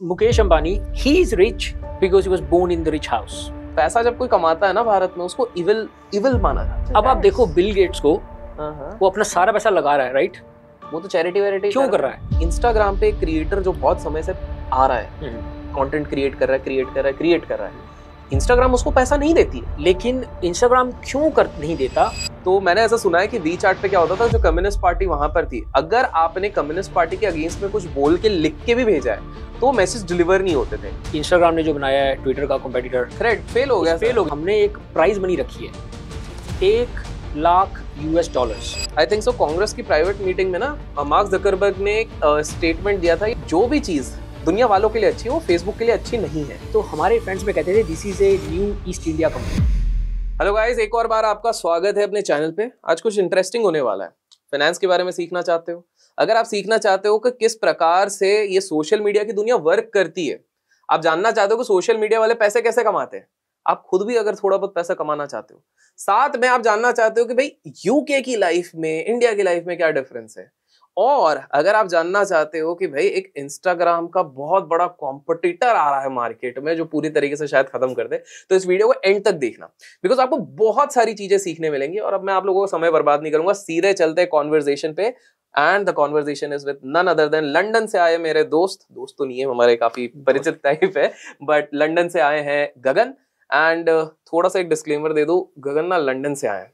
Mukesh Ambani he is rich because he was born in the rich house पैसा जब कोई कमाता है ना भारत में उसको इविल इविल माना जाता है। अब आप देखो बिल गेट्स को हाँ। वो अपना सारा पैसा लगा रहा है राइट वो तो चैरिटी वैरिटी क्यों कर रहा है? इंस्टाग्राम पे क्रिएटर जो बहुत समय से आ रहा है हम्म। कंटेंट क्रिएट कर रहा है क्रिएट कर रहा है क्रिएट कर रहा है। इंस्टाग्राम उसको पैसा नहीं देती है। लेकिन इंस्टाग्राम क्यों कर नहीं देता? तो मैंने ऐसा सुना है कि वी चार्ट पे क्या होता था जो कम्युनिस्ट पार्टी वहाँ पर थी। अगर आपने कम्युनिस्ट पार्टी के अगेंस्ट में कुछ बोल के लिख के भी भेजा है तो मैसेज डिलीवर नहीं होते थे। इंस्टाग्राम ने जो बनाया है ट्विटर का कॉम्पिटिटर थ्रेड फेल हो गया फेल हो गया। हमने एक प्राइस मनी रखी है एक lakh US dollars I think so Congress की प्राइवेट मीटिंग में ना मार्क जकरबर्ग ने एक स्टेटमेंट दिया था जो भी चीज़ दुनिया वालों के लिए अच्छी है, वो फेसबुक के लिए अच्छी नहीं है। तो हमारे फ्रेंड्स में कहते थे this is a new East India company hello guys एक और बार आपका स्वागत है अपने चैनल पे। आज कुछ इंटरेस्टिंग होने वाला है। फाइनेंस के बारे में सीखना चाहते हो? अगर आप सीखना चाहते हो कि किस प्रकार से ये सोशल मीडिया की दुनिया वर्क करती है, आप जानना चाहते हो कि सोशल मीडिया वाले पैसे कैसे कमाते हैं? आप खुद भी अगर थोड़ा बहुत पैसा कमाना चाहते हो। साथ में आप जानना चाहते हो कि भाई यूके की लाइफ में इंडिया की लाइफ में क्या डिफरेंस है? और अगर आप जानना चाहते हो कि भाई एक इंस्टाग्राम का बहुत बड़ा कॉम्पिटिटर आ रहा है मार्केट में, जो पूरी तरीके से शायद खत्म कर दे तो इस वीडियो को एंड तक देखना। बिकॉज़ आपको बहुत सारी चीज़ें सीखने मिलेंगी और अब मैं आप लोगों को समय बर्बाद नहीं करूँगा। सीधे चलते कॉन्वर्जेशन पे and the conversation is with none other than London से आए मेरे दोस्त। दोस्त तो नहीं है, हमारे काफ़ी परिचित टाइप है बट लंडन से आए हैं गगन। एंड थोड़ा सा एक डिस्क्लेमर दे दो, गगन ना लंडन से आए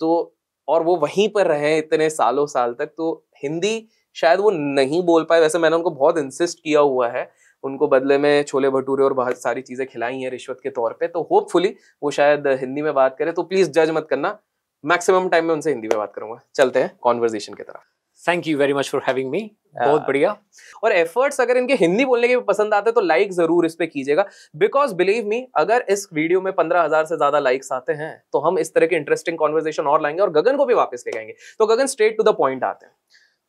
तो और वो वहीं पर रहे इतने सालों साल तक तो हिंदी शायद वो नहीं बोल पाए। वैसे मैंने उनको बहुत इंसिस्ट किया हुआ है। उनको बदले में छोले भटूरे और बहुत सारी चीज़ें खिलाई हैं रिश्वत के तौर पे। तो होपफुली वो शायद हिंदी में बात करें। तो प्लीज़ जज मत करना। मैक्सिमम टाइम में उनसे हिंदी में बात करूँगा। चलते हैं कॉन्वर्जेशन की तरफ़। Thank you very much for having me बहुत बढ़िया। और एफर्ट्स अगर इनके हिंदी बोलने के भी पसंद आते तो लाइक ज़रूर इस पर कीजिएगा। बिकॉज़ बिलीव मी अगर इस वीडियो में पंद्रह हज़ार से ज़्यादा लाइक्स आते हैं तो हम इस तरह के इंटरेस्टिंग कॉन्वर्जेशन और लाएँगे और गगन को भी वापस ले आएँगे तो Gagan straight to the point आते हैं।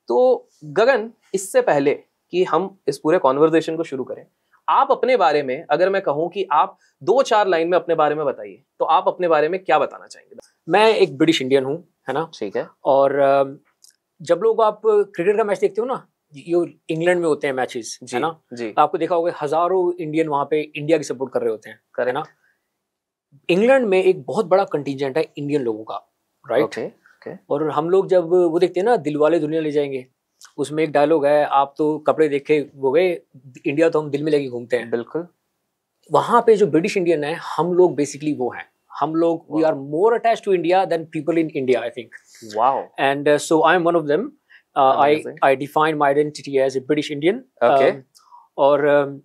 तो गगन इससे पहले कि हम इस पूरे कॉन्वर्जेशन को शुरू करें आप अपने बारे में अगर मैं कहूँ कि आप दो चार लाइन में अपने बारे में बताइए तो आप अपने बारे में क्या बताना चाहेंगे? मैं एक ब्रिटिश इंडियन हूँ है ना? ठीक है। और जब लोग आप क्रिकेट का मैच देखते हो ना ये इंग्लैंड में होते हैं मैचेस जी है ना? जी। आपको देखा होगा हज़ारों इंडियन वहाँ पे इंडिया की सपोर्ट कर रहे होते हैं करेक्ट ना? इंग्लैंड में एक बहुत बड़ा कंटीजेंट है इंडियन लोगों का राइट ओके और हम लोग जब वो देखते हैं ना दिल वाले दुनिया ले जाएँगे उसमें एक डायलॉग है आप तो कपड़े देखे वो गए इंडिया तो हम दिल में लेके घूमते हैं बिल्कुल वहाँ पे जो ब्रिटिश इंडियन है हम लोग बेसिकली वो हैं हम लोग we are more attach to India than people in India I think wow and uh, so I'm one of them. Uh, I. I define my identity as a British Indian. Okay. Um, और um,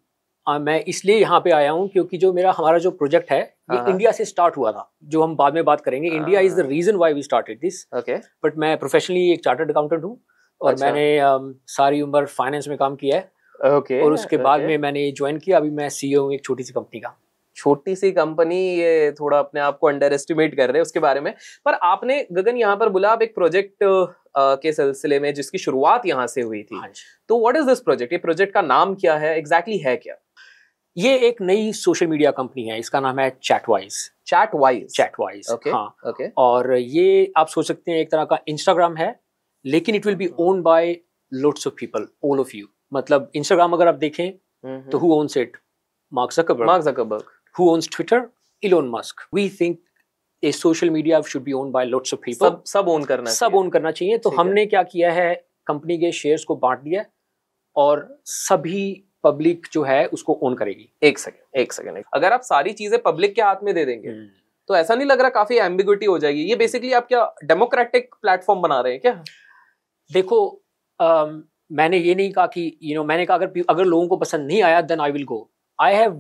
uh, मैं इसलिए यहाँ पे आया हूँ क्योंकि जो मेरा हमारा जो प्रोजेक्ट है ये हाँ। इंडिया से स्टार्ट हुआ था जो हम बाद में बात करेंगे। इंडिया इज़ द हाँ। Reason why we started this okay but मैं प्रोफेशनली एक चार्टर्ड अकाउंटेंट हूँ और अच्छा। मैंने um, सारी उम्र फाइनेंस में काम किया है। ओके और उसके बाद में मैंने ज्वाइन किया अभी मैं सीईओ हूँ एक छोटी सी कंपनी का। छोटी सी कंपनी ये थोड़ा अपने आप को अंडर एस्टिमेट कर रहे हैं उसके बारे में। पर आपने गगन यहाँ पर बोला आप एक प्रोजेक्ट के सिलसिले में जिसकी शुरुआत यहाँ से हुई थी। हाँ तो व्हाट इज़ दिस प्रोजेक्ट ये प्रोजेक्ट का नाम क्या है? एग्जैक्टली exactly है क्या? ये एक नई सोशल मीडिया कंपनी है इसका नाम है Chatwise chat wise Chatwise Okay. हाँ। ओके और ये आप सोच सकते हैं एक तरह का इंस्टाग्राम है लेकिन it will be own by lots of people all of you मतलब इंस्टाग्राम अगर आप देखें तो who owns it Mark Zuckerberg Mark Zuckerberg who owns Twitter Elon Musk we think a social media should be own by lots of people सब सब own करना सब own करना चाहिए। तो हमने क्या किया है? कंपनी के शेयर्स को बांट दिया और सभी पब्लिक जो है उसको ओन करेगी। एक सेकंड एक सेकंड अगर आप सारी चीज़ें पब्लिक के हाथ में दे देंगे हम्म। तो ऐसा नहीं लग रहा काफ़ी एम्बिग्विटी हो जाएगी। ये बेसिकली आप क्या डेमोक्रेटिक प्लेटफॉर्म बना रहे हैं क्या? देखो अम, मैंने ये नहीं कहा कि यू you नो know, मैंने कहा अगर अगर लोगों को पसंद नहीं आया then I will go I have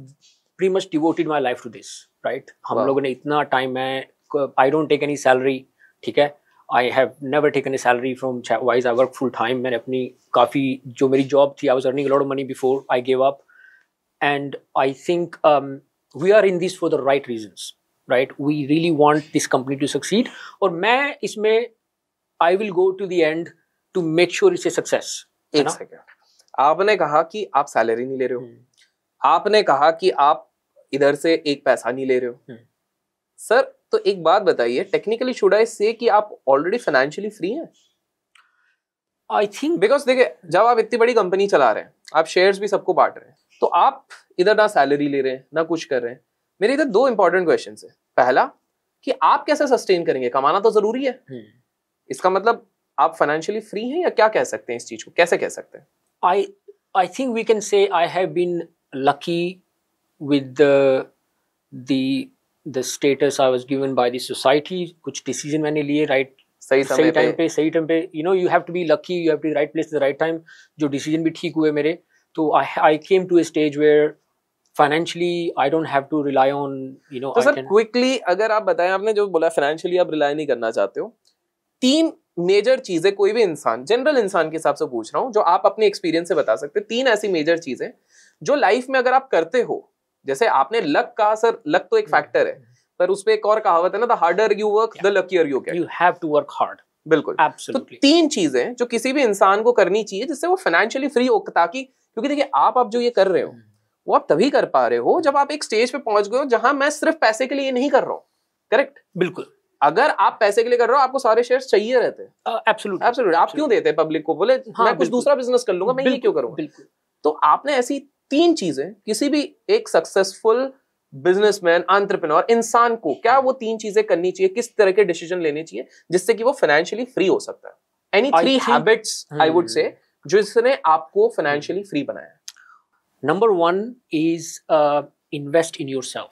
pretty much devoted my life to this right हम Wow. लोगों ने इतना टाइम है I don't take any salary ठीक है? I have never taken a salary from Wise I work full time मैंने अपनी काफ़ी जो मेरी जॉब थी I was earning lot of money before I give up and I think we are in this for the right reasons right we really want this company to succeed और मैं इसमें I will go to the end to make sure it's a success एक second आपने कहा कि आप salary नहीं ले रहे हो। आपने कहा कि आप इधर से एक पैसा नहीं ले रहे हो। हम्म। सर तो एक बात बताइए टेक्निकली शुड आई से कि आप ऑलरेडी फाइनेंशियली फ्री हैं? आई थिंक बिकॉज़ देखिए जब आप इतनी बड़ी कंपनी चला रहे हैं आप शेयर्स भी सबको बांट रहे हैं तो आप इधर ना सैलरी ले रहे हैं ना कुछ कर रहे हैं। मेरे इधर दो इंपॉर्टेंट क्वेश्चन है। पहला कि आप कैसे सस्टेन करेंगे? कमाना तो ज़रूरी है। हम्म। इसका मतलब आप फाइनेंशियली फ्री हैं या क्या कह सकते हैं इस चीज़ को? कैसे कह सकते हैं? I I think we can say I have been lucky with the status I was given by the society. कुछ decision मैंने लिए right सही सही टाइम पे सही टाइम पे you know you have to be lucky you have to right place the right time जो decision भी ठीक हुए मेरे तो I I came to a stage where financially I don't have to rely on you know तो sir quickly अगर आप बताएँ आपने जो बोला फाइनेंशियली आप रिलाई नहीं करना चाहते हो तीन मेजर चीज़ें कोई भी इंसान जनरल इंसान के हिसाब से पूछ रहा हूँ जो आप अपने एक्सपीरियंस से बता सकते हैं तीन ऐसी मेजर चीज़ें जो लाइफ में अगर आप करते हो जैसे आपने लक कहा सर लक तो एक फैक्टर है पर उस पे एक और कहावत है ना the harder you work the luckier you get you have to work hard बिल्कुल। तो तीन चीज़ें जो किसी भी इंसान को करनी चाहिए जिससे वो फाइनेंशियली फ्री हो ताकि क्योंकि देखिए आप आप जो ये कर रहे हो वो आप तभी कर पा रहे हो जब आप एक स्टेज पे पहुँच गए हो जहाँ मैं सिर्फ़ पैसे के लिए नहीं कर रहा हूँ। करेक्ट बिल्कुल। अगर आप पैसे के लिए कर रहे हो आपको सारे शेयर चाहिए रहते हैं। एब्सोल्युटली एब्सोल्युटली आप क्यों देते हैं पब्लिक को? बोले हाँ, मैं कुछ दूसरा बिज़नेस कर लूँगा मैं ये क्यों करूँगा? तो आपने ऐसी तीन चीज़ें किसी भी एक सक्सेसफुल बिजनेसमैन एंटरप्रेन्योर इंसान को क्या वो तीन चीज़ें करनी चाहिए किस तरह के डिसीज़न लेने चाहिए जिससे कि वो फाइनेंशियली फ्री हो सकता है? Any three habits I would. से जिसने आपको फाइनेंशियली फ्री बनाया number one is invest in yourself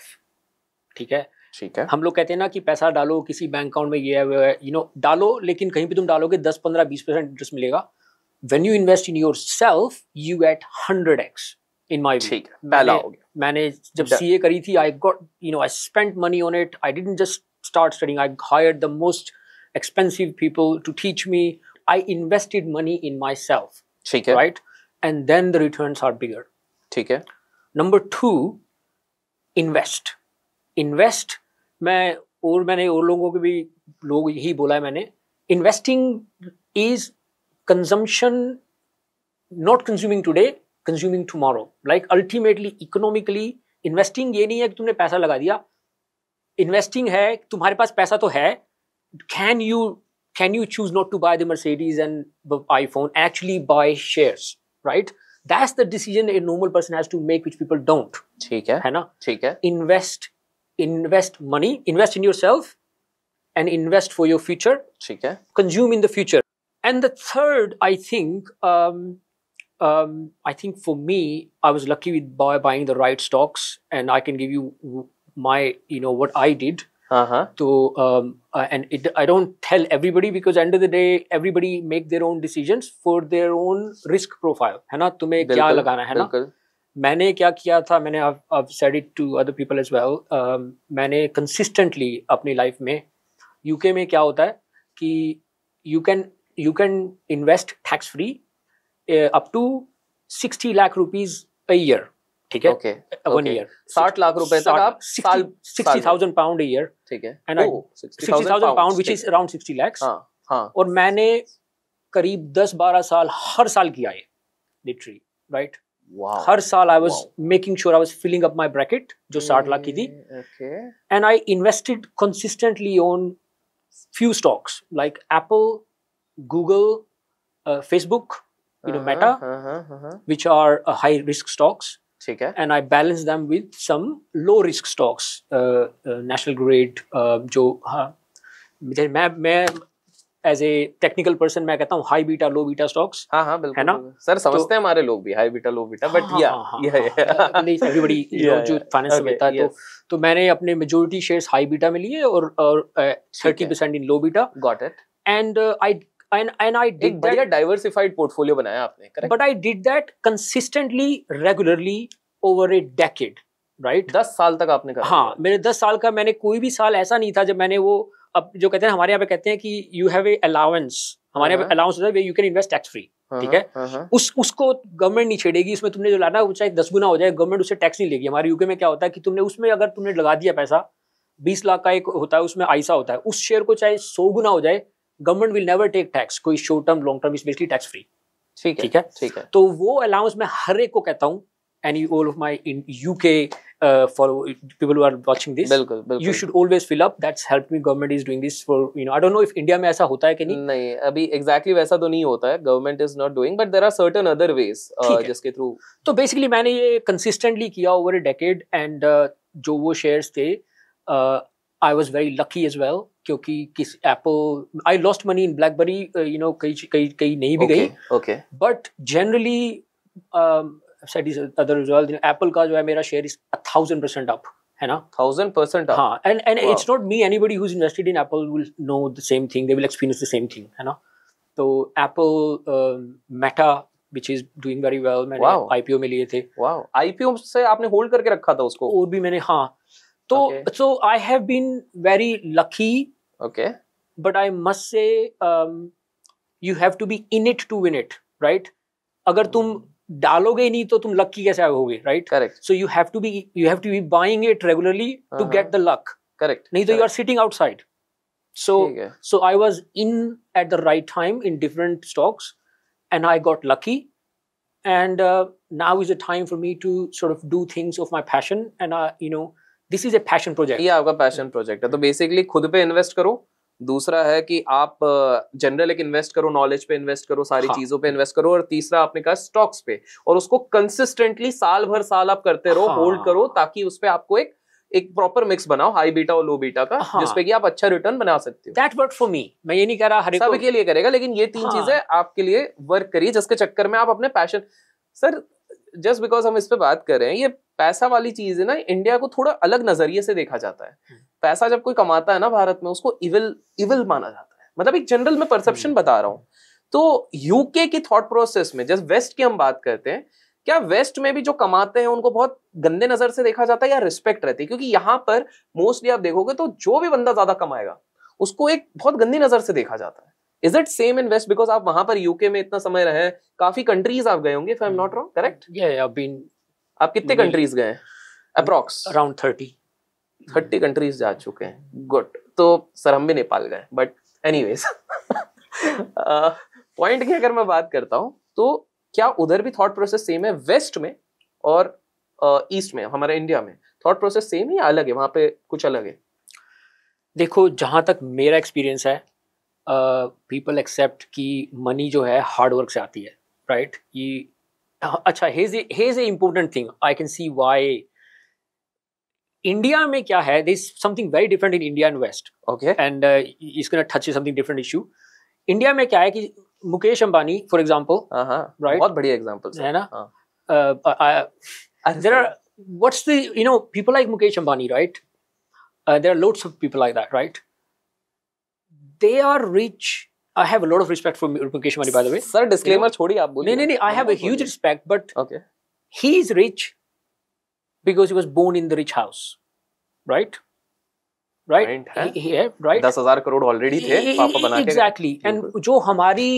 ठीक है? ठीक है। हम लोग कहते हैं ना कि पैसा डालो किसी बैंक अकाउंट में ये है यू नो डालो लेकिन कहीं भी तुम डालोगे दस पंद्रह बीस परसेंट इंटरेस्ट मिलेगा। When you invest in yourself you get hundred x in my ठीक पहला मैंने- हो गया। मैंने जब सी ए करी थी I got you know I spent money on it I didn't just start studying I hired the most expensive people to teach me. I invested money in myself ठीक है। right? And then the returns are bigger. ठीक है। Number two invest invest मैं और मैंने और लोगों को भी लोग यही बोला है मैंने। Investing is consumption not consuming today consuming tomorrow like ultimately economically investing ये नहीं है कि तुमने पैसा लगा दिया इन्वेस्टिंग है तुम्हारे पास पैसा तो है can you can you choose not to buy the Mercedes and the iPhone? Actually, buy shares, right? That's the decision a normal person has to make, which people don't. ठीक है है ना? ठीक है Invest, invest money, invest in yourself, and invest for your future. ठीक है Consume in the future. And the third, I think, um, um, I think for me, I was lucky with buy, buying the right stocks, and I can give you w- my, you know, what I did. हाँ हाँ So, um, uh, and it, I don't tell everybody because end of the day, everybody make their own decisions for their own risk profile. है ना तुम्हें क्या बिल्कुल, लगाना है ना बिल्कुल मैंने क्या किया था मैंने I've said it to other people as well um, मैंने consistently अपनी लाइफ में यूके में क्या होता है कि you can you can invest tax free up to sixty lakh rupees a year ठीक है? ओके वन ईयर साठ लाख रुपए तक आप साल सिक्सटी थाउज़ेंड पाउंड year. ठीक है। And I- oh, 60,000 pound pounds, which ठीक is around 60 lakhs. हाँ हाँ। और मैंने करीब 10-12 साल हर साल किया है लिटरली राइट हर साल I was. Making sure I was filling up my bracket जो 60 लाख की थी। I invested consistently on few stocks like Apple, Google, uh, Facebook, you know, Meta, हाँ हाँ हाँ हाँ which are uh, high risk stocks, ठीक है। And I balanced them with some low risk stocks, uh, uh, national grade. Uh, जो हाँ मैं मैं एज ए टेक्निकल पर्सन मैं कहता हूँ high beta low beta stocks हाँ हाँ बिल्कुल है ना? सर समझते हैं हमारे लोग भी high beta low beta but या एवरीबडी जो फाइनेंस समझता है तो. तो मैंने अपने मेजोरिटी शेयर्स हाई बीटा में लिए और और thirty percent in low beta got it uh, I and and I एक बढ़िया that, डाइवर्सिफाइड पोर्टफोलियो बनाया आपने correct but I did that consistently, regularly over a decade, right? 10 साल तक आपने करा हाँ मेरे दस साल का मैंने कोई भी साल ऐसा नहीं था जब मैंने वो अब जो कहते हैं हमारे यहाँ पे कहते हैं कि यू हैव ए अलाउंस हमारे यहाँ पे हाँ। अलाउंस होता है you can invest tax free हाँ, ठीक है? हाँ, हाँ, उस उसको गवर्नमेंट नहीं छेड़ेगी उसमें तुमने जो लाना वो चाहे दस गुना हो जाए गवर्नमेंट उससे टैक्स नहीं लेगी हमारे यूके में क्या होता है कि तुमने उसमें अगर तुमने लगा दिया पैसा बीस लाख का एक होता है उसमें आईसा होता है उस शेयर को चाहे सौ गुना हो जाए government will never take tax कोई short term long term is basically tax free ठीक है ठीक है ठीक है तो वो अलाउंस मैं हर एक को कहता हूँ all of my in UK uh, follow people who are watching this. बिल्कुल You should always fill up. That's helped me. Government is doing this for you know. I don't know if India में ऐसा होता है कि नहीं. नहीं अभी exactly वैसा तो नहीं होता है government is not doing but there are certain other ways जिसके थ्रू तो बेसिकली मैंने ये कंसिस्टेंटली किया over a decade and uh, जो वो शेयर्स थे I was very lucky as well क्योंकि किस Apple I lost money in BlackBerry you know कई कई कई नहीं भी गई। ओके बट जनरली एप्पल का जो है मेरा share is thousand percent up है ना? थाउज़ेंड परसेंट हाँ and and it's not me anybody who's invested in Apple will know the same thing they will experience the same thing है ना? तो Apple Meta um, Which is doing very well. wow. IPO में wow. IPO से आपने hold करके रखा था उसको? और भी मैंने हाँ तो Okay. so I have been very lucky okay but I must say um, you have to be in it to win it right अगर तुम डालोगे ही नहीं तो तुम लकी कैसे होगे right correct so you have to be you have to be buying it regularly to Uh-huh. get the luck correct नहीं तो you are sitting outside so ठीक है so I was in at the right time in different stocks and I got lucky and uh, now is the time for me to sort of do things of my passion and this is a passion project ये आपका passion project है तो basically खुद पे invest करो दूसरा है कि आप जनरल एक इन्वेस्ट करो नॉलेज पे इन्वेस्ट करो सारी हाँ। चीज़ों पे इन्वेस्ट करो और तीसरा आपने कहा स्टॉक्स पे और उसको कंसिस्टेंटली साल भर साल आप करते रहो हाँ। होल्ड करो ताकि उस पे आपको एक एक प्रॉपर मिक्स बनाओ हाई बीटा और लो बीटा का हाँ। जिसपे कि आप अच्छा रिटर्न बना सकते हो that worked for me मैं ये नहीं कह रहा हर सबके लिए करेगा लेकिन ये तीन हाँ। चीज़ें आपके लिए वर्क करिए जिसके चक्कर में आप अपने पैशन सर जस्ट बिकॉज़ हम इस पर बात कर रहे हैं ये पैसा वाली चीज़ है ना इंडिया को थोड़ा अलग नज़रिए से देखा जाता है। हम्म। पैसा जब कोई कमाता है ना भारत में उसको इविल इविल माना जाता है। मतलब एक जनरल में परसेप्शन। बता रहा हूँ। तो यूके की थॉट प्रोसेस में जस्ट वेस्ट की हम बात करते हैं क्या वेस्ट में भी जो कमाते हैं उनको बहुत गंदे नज़र से देखा जाता है या रिस्पेक्ट रहती है? क्योंकि यहाँ पर मोस्टली आप देखोगे तो जो भी बंदा ज़्यादा कमाएगा उसको एक बहुत गंदी नज़र से देखा जाता है। Is it same in west because आप वहाँ पर यूके में इतना समय रहे काफ़ी कंट्रीज़ आप गए होंगे if I am not wrong correct yeah, yeah been आप कितने कंट्रीज़ गए अप्रोक्स around 30 थर्टी कंट्रीज़ जा चुके हैं। गुड तो सर हम भी नेपाल गए बट एनीवेज पॉइंट की अगर मैं बात करता हूँ तो क्या उधर भी थॉट प्रोसेस सेम है वेस्ट में और ईस्ट में हमारे इंडिया में? थॉट प्रोसेस सेम है अलग है? वहाँ पे कुछ अलग है? देखो जहाँ तक मेरा एक्सपीरियंस है पीपल एक्सेप्ट कि मनी जो है हार्ड वर्क से आती है राइट right? ये अच्छा has has a important thing I can see why India में क्या है? This something very different in India and west okay and is gonna touch something different issue India में क्या है कि मुकेश अंबानी फॉर एग्ज़ाम्पल हाँ बहुत बढ़िया एग्ज़ाम्पल है। ना? there are what's the you know people like mukesh ambani right? Uh, there are loads of people like that right? They are rich i have a lot of respect for mukesh ambani by the way sir disclaimer छोड़िए आप बोलिए no no i have a huge respect but okay he is rich because he was born in the rich house right right Point है। He- he- right दस हज़ार crore already थे पापा बना। Exactly and जो हमारी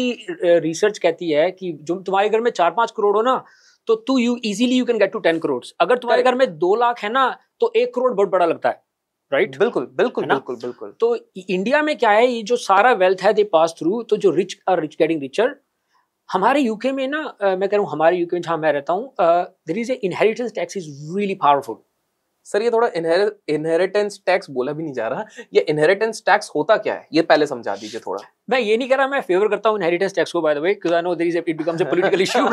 रिसर्च कहती है कि जो तुम्हारे घर में चार पाँच करोड़ हो ना तो तू you easily you can get to ten crore अगर तुम्हारे घर में दो लाख है ना तो एक करोड़ बहुत बड़ा लगता है राइट right? बिल्कुल बिल्कुल? बिल्कुल बिल्कुल तो इंडिया में क्या है ये जो सारा वेल्थ है दे पास थ्रू तो जो rich are rich getting richer हमारे यूके में ना मैं कह रहा हूँ हमारे यूके में जहाँ मैं रहता हूँ there is a inheritance tax is really powerful sir ये थोड़ा इनहेरिटेंस टैक्स बोला भी नहीं जा रहा। ये इनहेरिटेंस टैक्स होता क्या है? ये पहले समझा दीजिए थोड़ा। मैं ये नहीं कह रहा मैं फेवर करता हूँ इनहेरिटेंस टैक्स को by the way because I know there is it becomes a political issue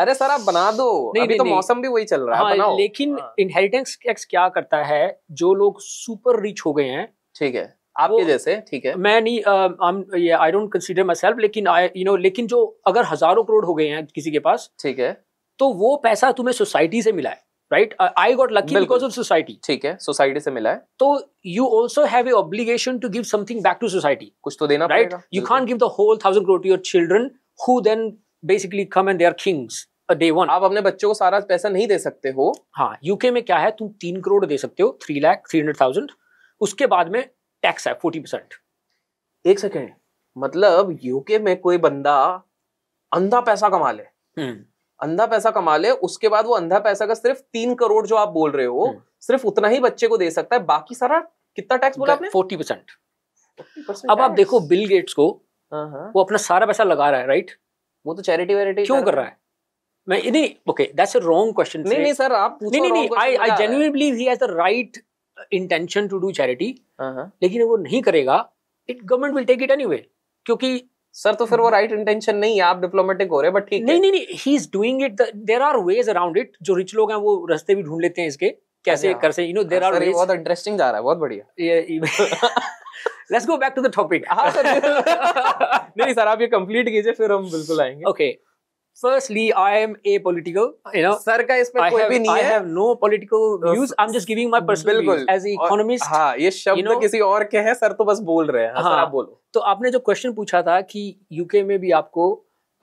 अरे सर आप बना दो। नहीं, अभी नहीं, तो नहीं। मौसम भी वही चल रहा है हाँ बनाओ। लेकिन हाँ। इनहेरिटेंस टैक्स क्या करता है जो लोग सुपर रिच हो गए हैं ठीक है। आपके जैसे ठीक है। मैं नहीं I don't consider myself लेकिन आई यू नो लेकिन जो अगर हज़ारों करोड़ हो गए हैं किसी के पास ठीक है। तो वो पैसा तुम्हें सोसाइटी से मिला है। Right I got lucky because of society ठीक है सोसाइटी से मिला है। तो you also have a obligation to give something back to society कुछ तो देना राइट यू बिल्कुल। can't give the whole thousand crore to your children who then basically come and they are kings a आप अपने बच्चों को सारा पैसा नहीं दे सकते हो। हाँ यूके में क्या है? तुम तीन करोड़ दे सकते हो three lakh three hundred thousand उसके बाद में टैक्स है फोर्टी परसेंट एक सेकेंड मतलब यूके में कोई बंदा अंधा पैसा कमा ले। अंधा पैसा कमा ले उसके बाद वो अंधा पैसा का सिर्फ़ तीन करोड़ जो आप बोल रहे हो हम्म। सिर्फ़ उतना ही बच्चे को दे सकता है बाकी सारा कितना टैक्स बोला आपने? फोर्टी परसेंट अब आप देखो बिल गेट्स को हाँ, हाँ। वो अपना सारा पैसा लगा रहा है राइट वो तो चैरिटी वैरिटी क्यों कर रहा है? मैं नहीं okay that's a wrong question नहीं नहीं सर आप नहीं नहीं नहीं I I genuinely believe he? Has the right intention to do charity लेकिन वो नहीं करेगा it government will take it anyway क्योंकि सर तो फिर वो राइट इंटेंशन नहीं है आप डिप्लोमेटिक हो रहे हैं बट ठीक नहीं नहीं नहीं he is doing it there are ways around it जो रिच लोग हैं वो रास्ते भी ढूंढ लेते हैं इसके कैसे अच्छा। कर से यू नो देयर हाँ, आर बहुत इंटरेस्टिंग जा रहा है बहुत बढ़िया। Let's go back to the topic नहीं, सर आप ये कंप्लीट कीजिए फिर हम बिल्कुल आएँगे। Okay okay firstly i am apolitical you know sir का इसमें I कोई have, भी नहीं I है। have no political Uh, views. I'm just giving my personal views. As an economist. हाँ ये शब्द You know- किसी और के हैं सर तो बस बोल रहे हैं। हाँ, सर हाँ। आप बोलो। तो आपने जो क्वेश्चन पूछा था कि यूके में भी आपको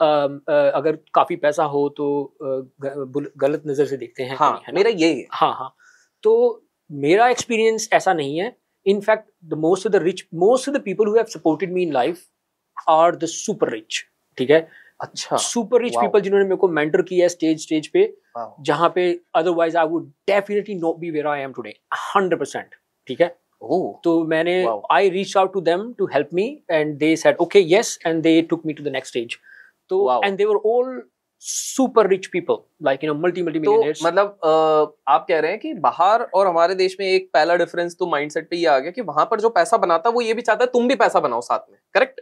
अम, अ, अगर काफ़ी पैसा हो तो ग- गलत नज़र से देखते हैं हाँ है मेरा यही है। हाँ हाँ। तो मेरा एक्सपीरियंस ऐसा नहीं है। In fact the most of the rich most of the people who have supported me in life are the super rich ठीक है? अच्छा। सुपर रिच पीपल जिन्होंने मेरे को मेंटर किया है स्टेज स्टेज पे। जहाँ पे otherwise I would definitely not be where I am today 100% ठीक है? तो मैंने I reach out to them to help me and they said okay yes and they took me to the next stage तो and they were all super rich people like you know multi multi तो मतलब अ, आप कह रहे हैं कि बाहर और हमारे देश में एक पहला डिफरेंस तो माइंडसेट पे ये आ गया कि वहाँ पर जो पैसा बनाता है वो ये भी चाहता है तुम भी पैसा बनाओ साथ में correct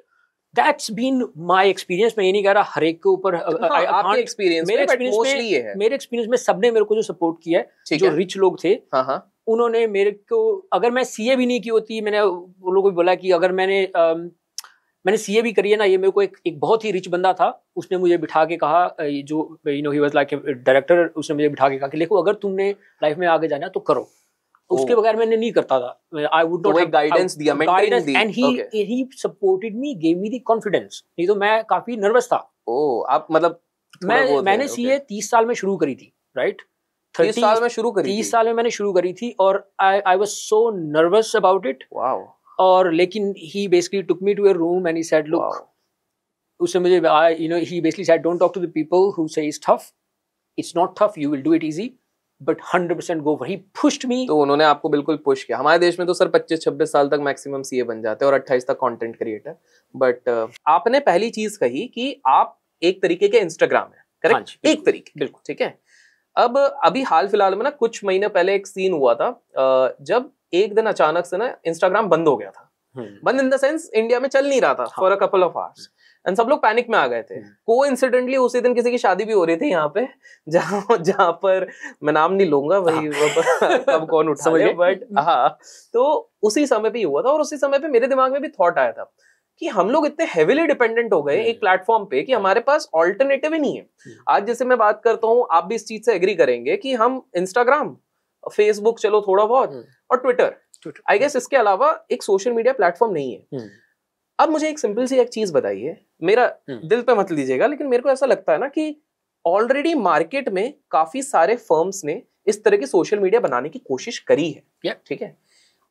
that's been my experience मैं ये नहीं कह रहा हर एक के ऊपर एक्सपीरियंस मेरे में में- मेरे एक्सपीरियंस में सबने मेरे को जो सपोर्ट किया है जो रिच लोग थे हाँ हाँ। उन्होंने मेरे को अगर मैं सीए भी नहीं की होती मैंने उन लोगों को भी बोला कि अगर मैंने अम, मैंने सीए भी करी है ना ये मेरे को एक एक बहुत ही रिच बंदा था उसने मुझे बिठा के कहा जो you know he was like director उसने मुझे बिठा के कहा कि देखो अगर तुमने लाइफ में आगे जाना तो करो। उसके बगैर मैंने नहीं करता था। आई वुड नॉट वो एक guidance दिया, दी। And he he supported me give me the confidence नहीं तो मैं काफ़ी नर्वस था। ओ आप मतलब मैं मैंने सीए. 30 साल में शुरू करी थी राइट तीस साल में शुरू करी तीस साल में मैंने शुरू करी थी और I I was so nervous about it wow और लेकिन he basically took me to a room and he said look उसने मुझे you know he basically said don't talk to the people who say it's tough it's not tough you will do it easy but 100% go for he pushed me तो उन्होंने आपको बिल्कुल push किया। हमारे देश में तो सर 25 26 साल तक मैक्सिमम सीए बन जाते हैं और 28 तक कंटेंट क्रिएटर बट आपने पहली चीज़ कही कि आप एक तरीके के इंस्टाग्राम है करेक्ट एक तरीके बिल्कुल। ठीक है? अब अभी हाल फ़िलहाल में ना कुछ महीने पहले एक सीन हुआ था जब एक दिन अचानक से ना इंस्टाग्राम बंद हो गया था। बंद इन द सेंस इंडिया में चल नहीं रहा था। For a couple of hours and सब लोग पैनिक में आ गए थे हम्म। को इंसिडेंटली उसी दिन किसी की शादी भी हो रही थी यहाँ पे जहाँ जहाँ पर मैं नाम नहीं लूँगा वही कब कौन उठ समझ बट हाँ तो उसी समय पे ही हुआ था और उसी समय पे मेरे दिमाग में भी थॉट आया था कि हम लोग इतने हेविली डिपेंडेंट हो गए हम्म। एक प्लेटफॉर्म पे कि हमारे पास ऑल्टरनेटिव ही नहीं है हम्म। आज जैसे मैं बात करता हूँ आप भी इस चीज़ से एग्री करेंगे कि हम इंस्टाग्राम फेसबुक चलो थोड़ा बहुत हम्म। और ट्विटर आई गेस इसके अलावा एक सोशल मीडिया प्लेटफॉर्म नहीं है हम्म। अब मुझे एक सिंपल सी एक चीज़ बताइए मेरा हम्म। दिल पे मत लीजिएगा लेकिन मेरे को ऐसा लगता है ना कि ऑलरेडी मार्केट में काफ़ी सारे फर्म्स ने इस तरह की सोशल मीडिया बनाने की कोशिश करी है। Yeah. ठीक है?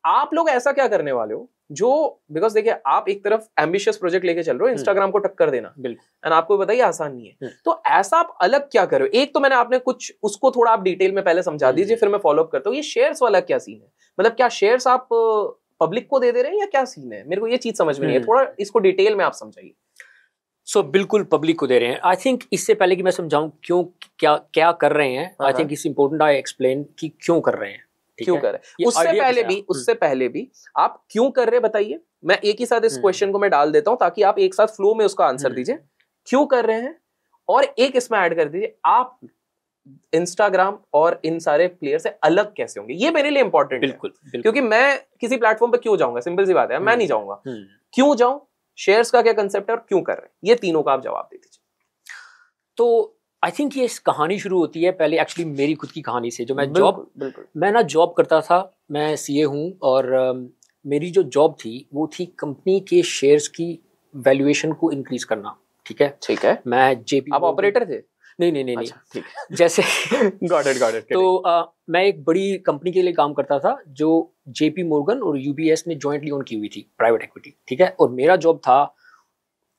आप लोग ऐसा क्या करने वाले हो जो बिकॉज़ देखिए आप एक तरफ़ एम्बिशियस प्रोजेक्ट लेके चल रहे हो इंस्टाग्राम को टक्कर देना। बिल्कुल। एंड आपको बताइए आसान नहीं है। हम्म। तो ऐसा आप अलग क्या करो? एक तो मैंने आपने कुछ उसको थोड़ा आप डिटेल में पहले समझा हम्म। दीजिए फिर मैं फॉलो अप करता हूँ। ये शेयर्स वाला क्या सीन है? मतलब क्या शेयर्स आप पब्लिक को दे दे रहे हैं या क्या सीन है? मेरे को ये चीज़ समझ में नहीं है। हम्म। थोड़ा इसको डिटेल में आप समझाइए। सो so, बिल्कुल पब्लिक को दे रहे हैं आई थिंक इससे पहले कि मैं समझाऊं क्यों क्या क्या कर रहे हैं I. Think it's important I explain कि क्यों कर रहे हैं क्यों है? कर रहे हैं उससे पहले भी उससे पहले भी आप क्यों कर रहे हैं बताइए मैं एक ही साथ इस हम्म। क्वेश्चन को मैं डाल देता हूँ ताकि आप एक साथ फ्लो में उसका आंसर हम्म। दीजिए क्यों कर रहे हैं और एक इसमें ऐड कर दीजिए आप इंस्टाग्राम और इन सारे प्लेयर से अलग कैसे होंगे ये मेरे लिए इंपॉर्टेंट बिल्कुल बिल्कुल क्योंकि मैं किसी प्लेटफॉर्म पर क्यों जाऊँगा सिंपल सी बात है मैं हम्म। नहीं जाऊँगा हम्म। क्यों जाऊँ शेयर्स का क्या कंसेप्ट है और क्यों कर रहे हैं? ये तीनों का आप जवाब दे दीजिए। तो आई थिंक ये कहानी शुरू होती है पहले एक्चुअली मेरी खुद की कहानी से जो मैं जॉब मैं ना जॉब करता था मैं सी ए हूँ और मेरी जो जॉब थी वो थी कंपनी के शेयर्स की वैल्यूएशन को इंक्रीज करना ठीक है? ठीक है। मैं जेपी आप ऑपरेटर थे? नहीं नहीं नहीं नहीं। अच्छा ठीक जैसे गॉट इट गॉट इट तो अ, मैं एक बड़ी कंपनी के लिए काम करता था जो जेपी मोर्गन और यूबीएस ने जॉइंटली ओन की हुई थी प्राइवेट इक्विटी ठीक है? और मेरा जॉब था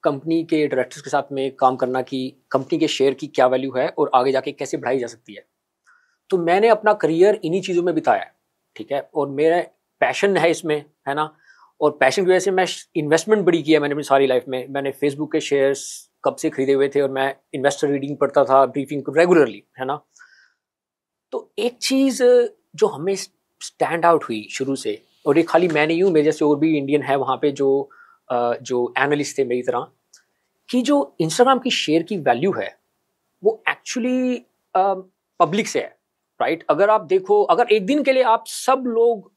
कंपनी के डायरेक्टर्स के साथ में काम करना कि कंपनी के शेयर की क्या वैल्यू है और आगे जाके कैसे बढ़ाई जा सकती है। तो मैंने अपना करियर इन्हीं चीज़ों में बिताया ठीक है? और मेरा पैशन है इसमें है ना? और पैशन की वजह से मैं इन्वेस्टमेंट बड़ी किया मैंने अपनी सारी लाइफ में। मैंने फेसबुक के शेयर्स कब से खरीदे हुए थे और मैं इन्वेस्टर रीडिंग पढ़ता था ब्रीफिंग रेगुलरली है ना? तो एक चीज़ जो हमें स्टैंड आउट हुई शुरू से और ये खाली मैं नहीं हूँ मेरे जैसे और भी इंडियन है वहाँ पे जो जो एनालिस्ट थे मेरी तरह कि जो इंस्टाग्राम की शेयर की वैल्यू है वो एक्चुअली पब्लिक से है राइट अगर आप देखो अगर एक दिन के लिए आप सब लोग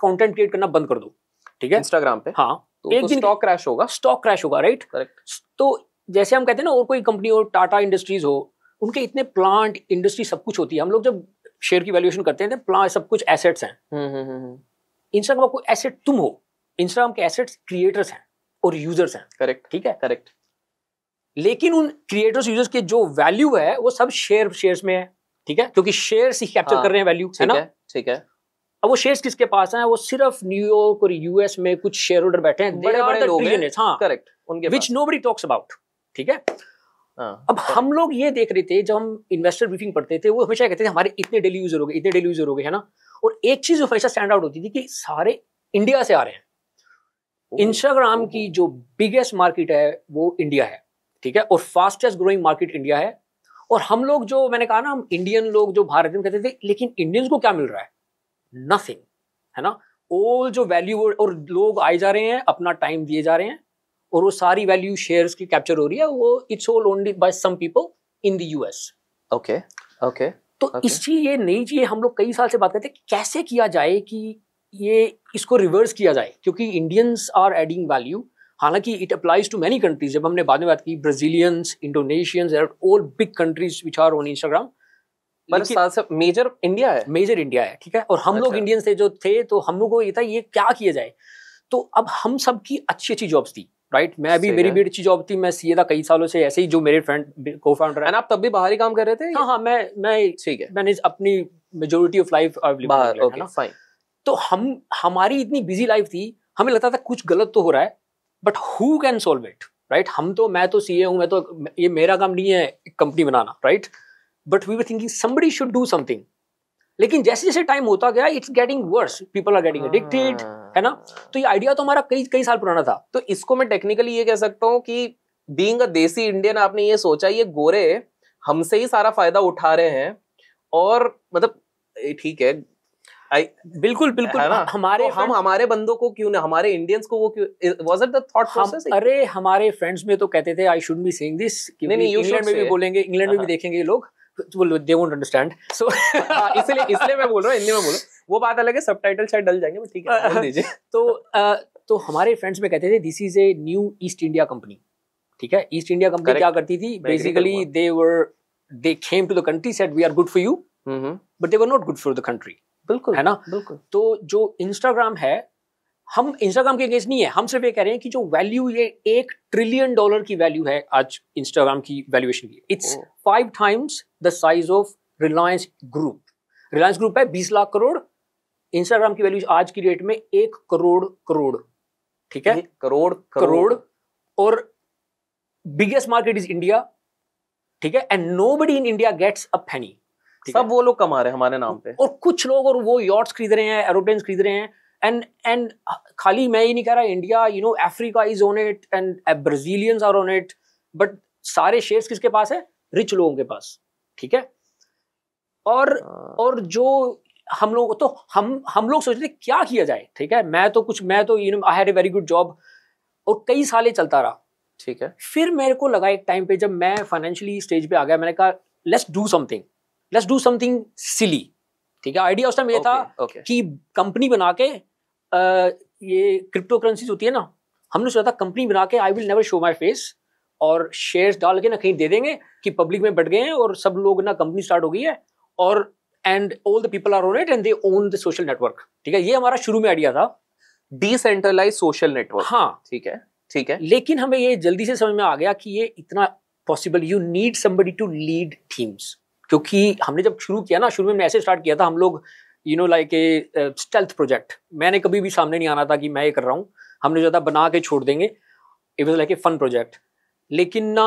कंटेंट क्रिएट करना बंद कर दो ठीक है? इंस्टाग्राम पे? हाँ। तो, एक तो दिन स्टॉक क्रैश होगा। स्टॉक क्रैश होगा राइट करेक्ट तो जैसे हम कहते हैं ना और कोई कंपनी हो टाटा इंडस्ट्रीज़ हो उनके इतने प्लांट इंडस्ट्री सब कुछ होती है। हम लोग जब शेयर की वैल्यूएशन करते हैं प्लांट सब कुछ एसेट्स हैं। इंस्टाग्राम को एसेट तुम हो। इंस्टाग्राम के एसेट्स क्रिएटर्स हैं और यूज़र्स हैं। करेक्ट ठीक है? करेक्ट लेकिन उन क्रिएटर्स यूज़र्स के जो वैल्यू है वो सब शेयर शेयर्स में है। ठीक है? क्योंकि शेयर ही कैप्चर हाँ, कर रहे हैं वैल्यू है ना? ठीक है। अब वो शेयर्स किसके पास हैं? वो सिर्फ़ न्यूयॉर्क और यूएस में कुछ शेयर होल्डर बैठे हैं। बड़े बड़े लोग हैं। हाँ। करेक्ट उनके विच नोबडी टॉक्स अबाउट ठीक है? हाँ, अब हम लोग ये देख रहे थे जब हम इन्वेस्टर ब्रीफिंग पढ़ते थे वो हमेशा कहते थे हमारे इतने डेली यूज़र हो गए इतने डेली यूज़र हो गए है ना? और एक चीज़ हमेशा स्टैंड आउट होती थी कि सारे इंडिया से आ रहे हैं। इंस्टाग्राम की जो बिगेस्ट मार्केट है वो इंडिया है ठीक है? और फास्टेस्ट ग्रोइंग मार्केट इंडिया है। और हम लोग जो मैंने कहा ना हम इंडियन लोग जो भारत में कहते थे लेकिन इंडियंस को क्या मिल रहा है? नथिंग है ना? ऑल जो वैल्यू और लोग आए जा रहे हैं अपना टाइम दिए जा रहे हैं और वो सारी वैल्यू शेयर्स की कैप्चर हो रही है वो it's all only by some people in the US okay okay तो Okay. इस चीज़ ये नई चीज़ हम लोग कई साल से बात करते हैं कैसे किया जाए कि ये इसको रिवर्स किया जाए क्योंकि इंडियंस आर एडिंग वैल्यू हालाँकि it applies to many countries जब हमने बाद में बात की Brazilians Indonesians all big countries which are on Instagram से मेजर इंडिया है। मेजर इंडिया है ठीक है? और हम लोग अच्छा। इंडियंस थे जो थे तो हम लोग को ये था ये क्या किया जाए? तो अब हम सब की अच्छी अच्छी जॉब्स थी राइट मैं अभी मेरी भी अच्छी जॉब थी मैं सीए था कई सालों से ऐसे ही जो मेरे फ्रेंड को फाउंडर है आप तब भी बाहर ही काम कर रहे थे? हाँ हाँ मैं मैं ठीक है। मैंने अपनी मेजोरिटी ऑफ़ लाइफ बाहर ओके फाइन तो हम हमारी इतनी बिज़ी लाइफ थी हमें लगता था कुछ गलत तो हो रहा है but who can solve it right हम तो मैं तो सीए हूँ मैं तो ये मेरा काम नहीं है company banana right but we were thinking somebody should do something लेकिन जैसे जैसे टाइम होता गया it's getting worse people are getting addicted है ना? तो ये आइडिया तो हमारा कई कई साल पुराना था। तो इसको मैं टेक्निकली ये कह सकता हूँ कि बीइंग अ देसी इंडियन आपने ये सोचा ये गोरे हमसे ही सारा फ़ायदा उठा रहे हैं। और मतलब ठीक है। आई बिल्कुल बिल्कुल। है ना? हमारे तो हम हमारे बंदों को क्यों नहीं हमारे इंडियंस को वो क्यों was it the thought process अरे हमारे फ्रेंड्स में तो कहते थे I should be saying this नहीं, नहीं, इंग्लैंड में भी बोलेंगे इंग्लैंड में भी हाँ। देखेंगे ये लोग। दे वोंट अंडरस्टैंड सो इसलिए इसलिए मैं बोल रहा हूँ हिंदी में बोलो वो बात अलग है सबटाइटल शायद डल जाएँगे ठीक है दीजिए। तो तो हमारे फ्रेंड्स में कहते थे this is a new East India Company ठीक है? ईस्ट इंडिया कंपनी क्या करती थी? Basically they were they came to the country said we are good for you but they were not good for the country बिल्कुल है ना? बिल्कुल। तो जो इंस्टाग्राम है हम इंस्टाग्राम के अगेंस्ट नहीं है। हम सिर्फ़ ये कह रहे हैं कि जो वैल्यू ये एक ट्रिलियन डॉलर की वैल्यू है आज इंस्टाग्राम की वैल्यूएशन की। It's. Five times the size of Reliance group Reliance group है बीस लाख करोड़। इंस्टाग्राम की वैल्यू आज की डेट में एक करोड़ करोड़। ठीक है? करोड़ करोड़। और बिगेस्ट मार्केट इज़ इंडिया ठीक है? And nobody in India gets a penny सब वो लोग कमा रहे हैं हमारे नाम पे। और कुछ लोग और वो यॉट्स खरीद रहे हैं एरोप्लेन खरीद रहे हैं। एंड एंड खाली मैं ही नहीं कह रहा India you know Africa is on it and Brazilians are on it but सारे शेयर्स किसके पास है? रिच लोगों के पास। ठीक है? और और जो हम लोग तो हम हम लोग सोच रहे क्या किया जाए ठीक है? मैं तो कुछ मैं तो you know I had a very good job और कई साल चलता रहा। ठीक है। फिर मेरे को लगा एक टाइम पे जब मैं फाइनेंशियली स्टेज पे आ गया मैंने कहा let's do something let's do something silly ठीक है? आइडिया उस टाइम ये था ओके कि कंपनी बना के अ, ये क्रिप्टो करेंसीज होती है ना हमने सोचा था कंपनी बना के I will never show my face और शेयर्स डाल के ना कहीं दे देंगे कि पब्लिक में बढ़ गए हैं और सब लोग ना कंपनी स्टार्ट हो गई है और and all the people are on it and they own the social network ठीक है? ये हमारा शुरू में आइडिया था। डिसेंट्रलाइज सोशल नेटवर्क हाँ। ठीक है ठीक है। लेकिन हमें ये जल्दी से समझ में आ गया कि ये इतना possible you need somebody to lead teams क्योंकि हमने जब शुरू किया ना शुरू में हमने ऐसे स्टार्ट किया था हम लोग you know like a stealth project मैंने कभी भी सामने नहीं आना था कि मैं ये कर रहा हूँ। हमने जो था बना के छोड़ देंगे। It was like a fun project लेकिन ना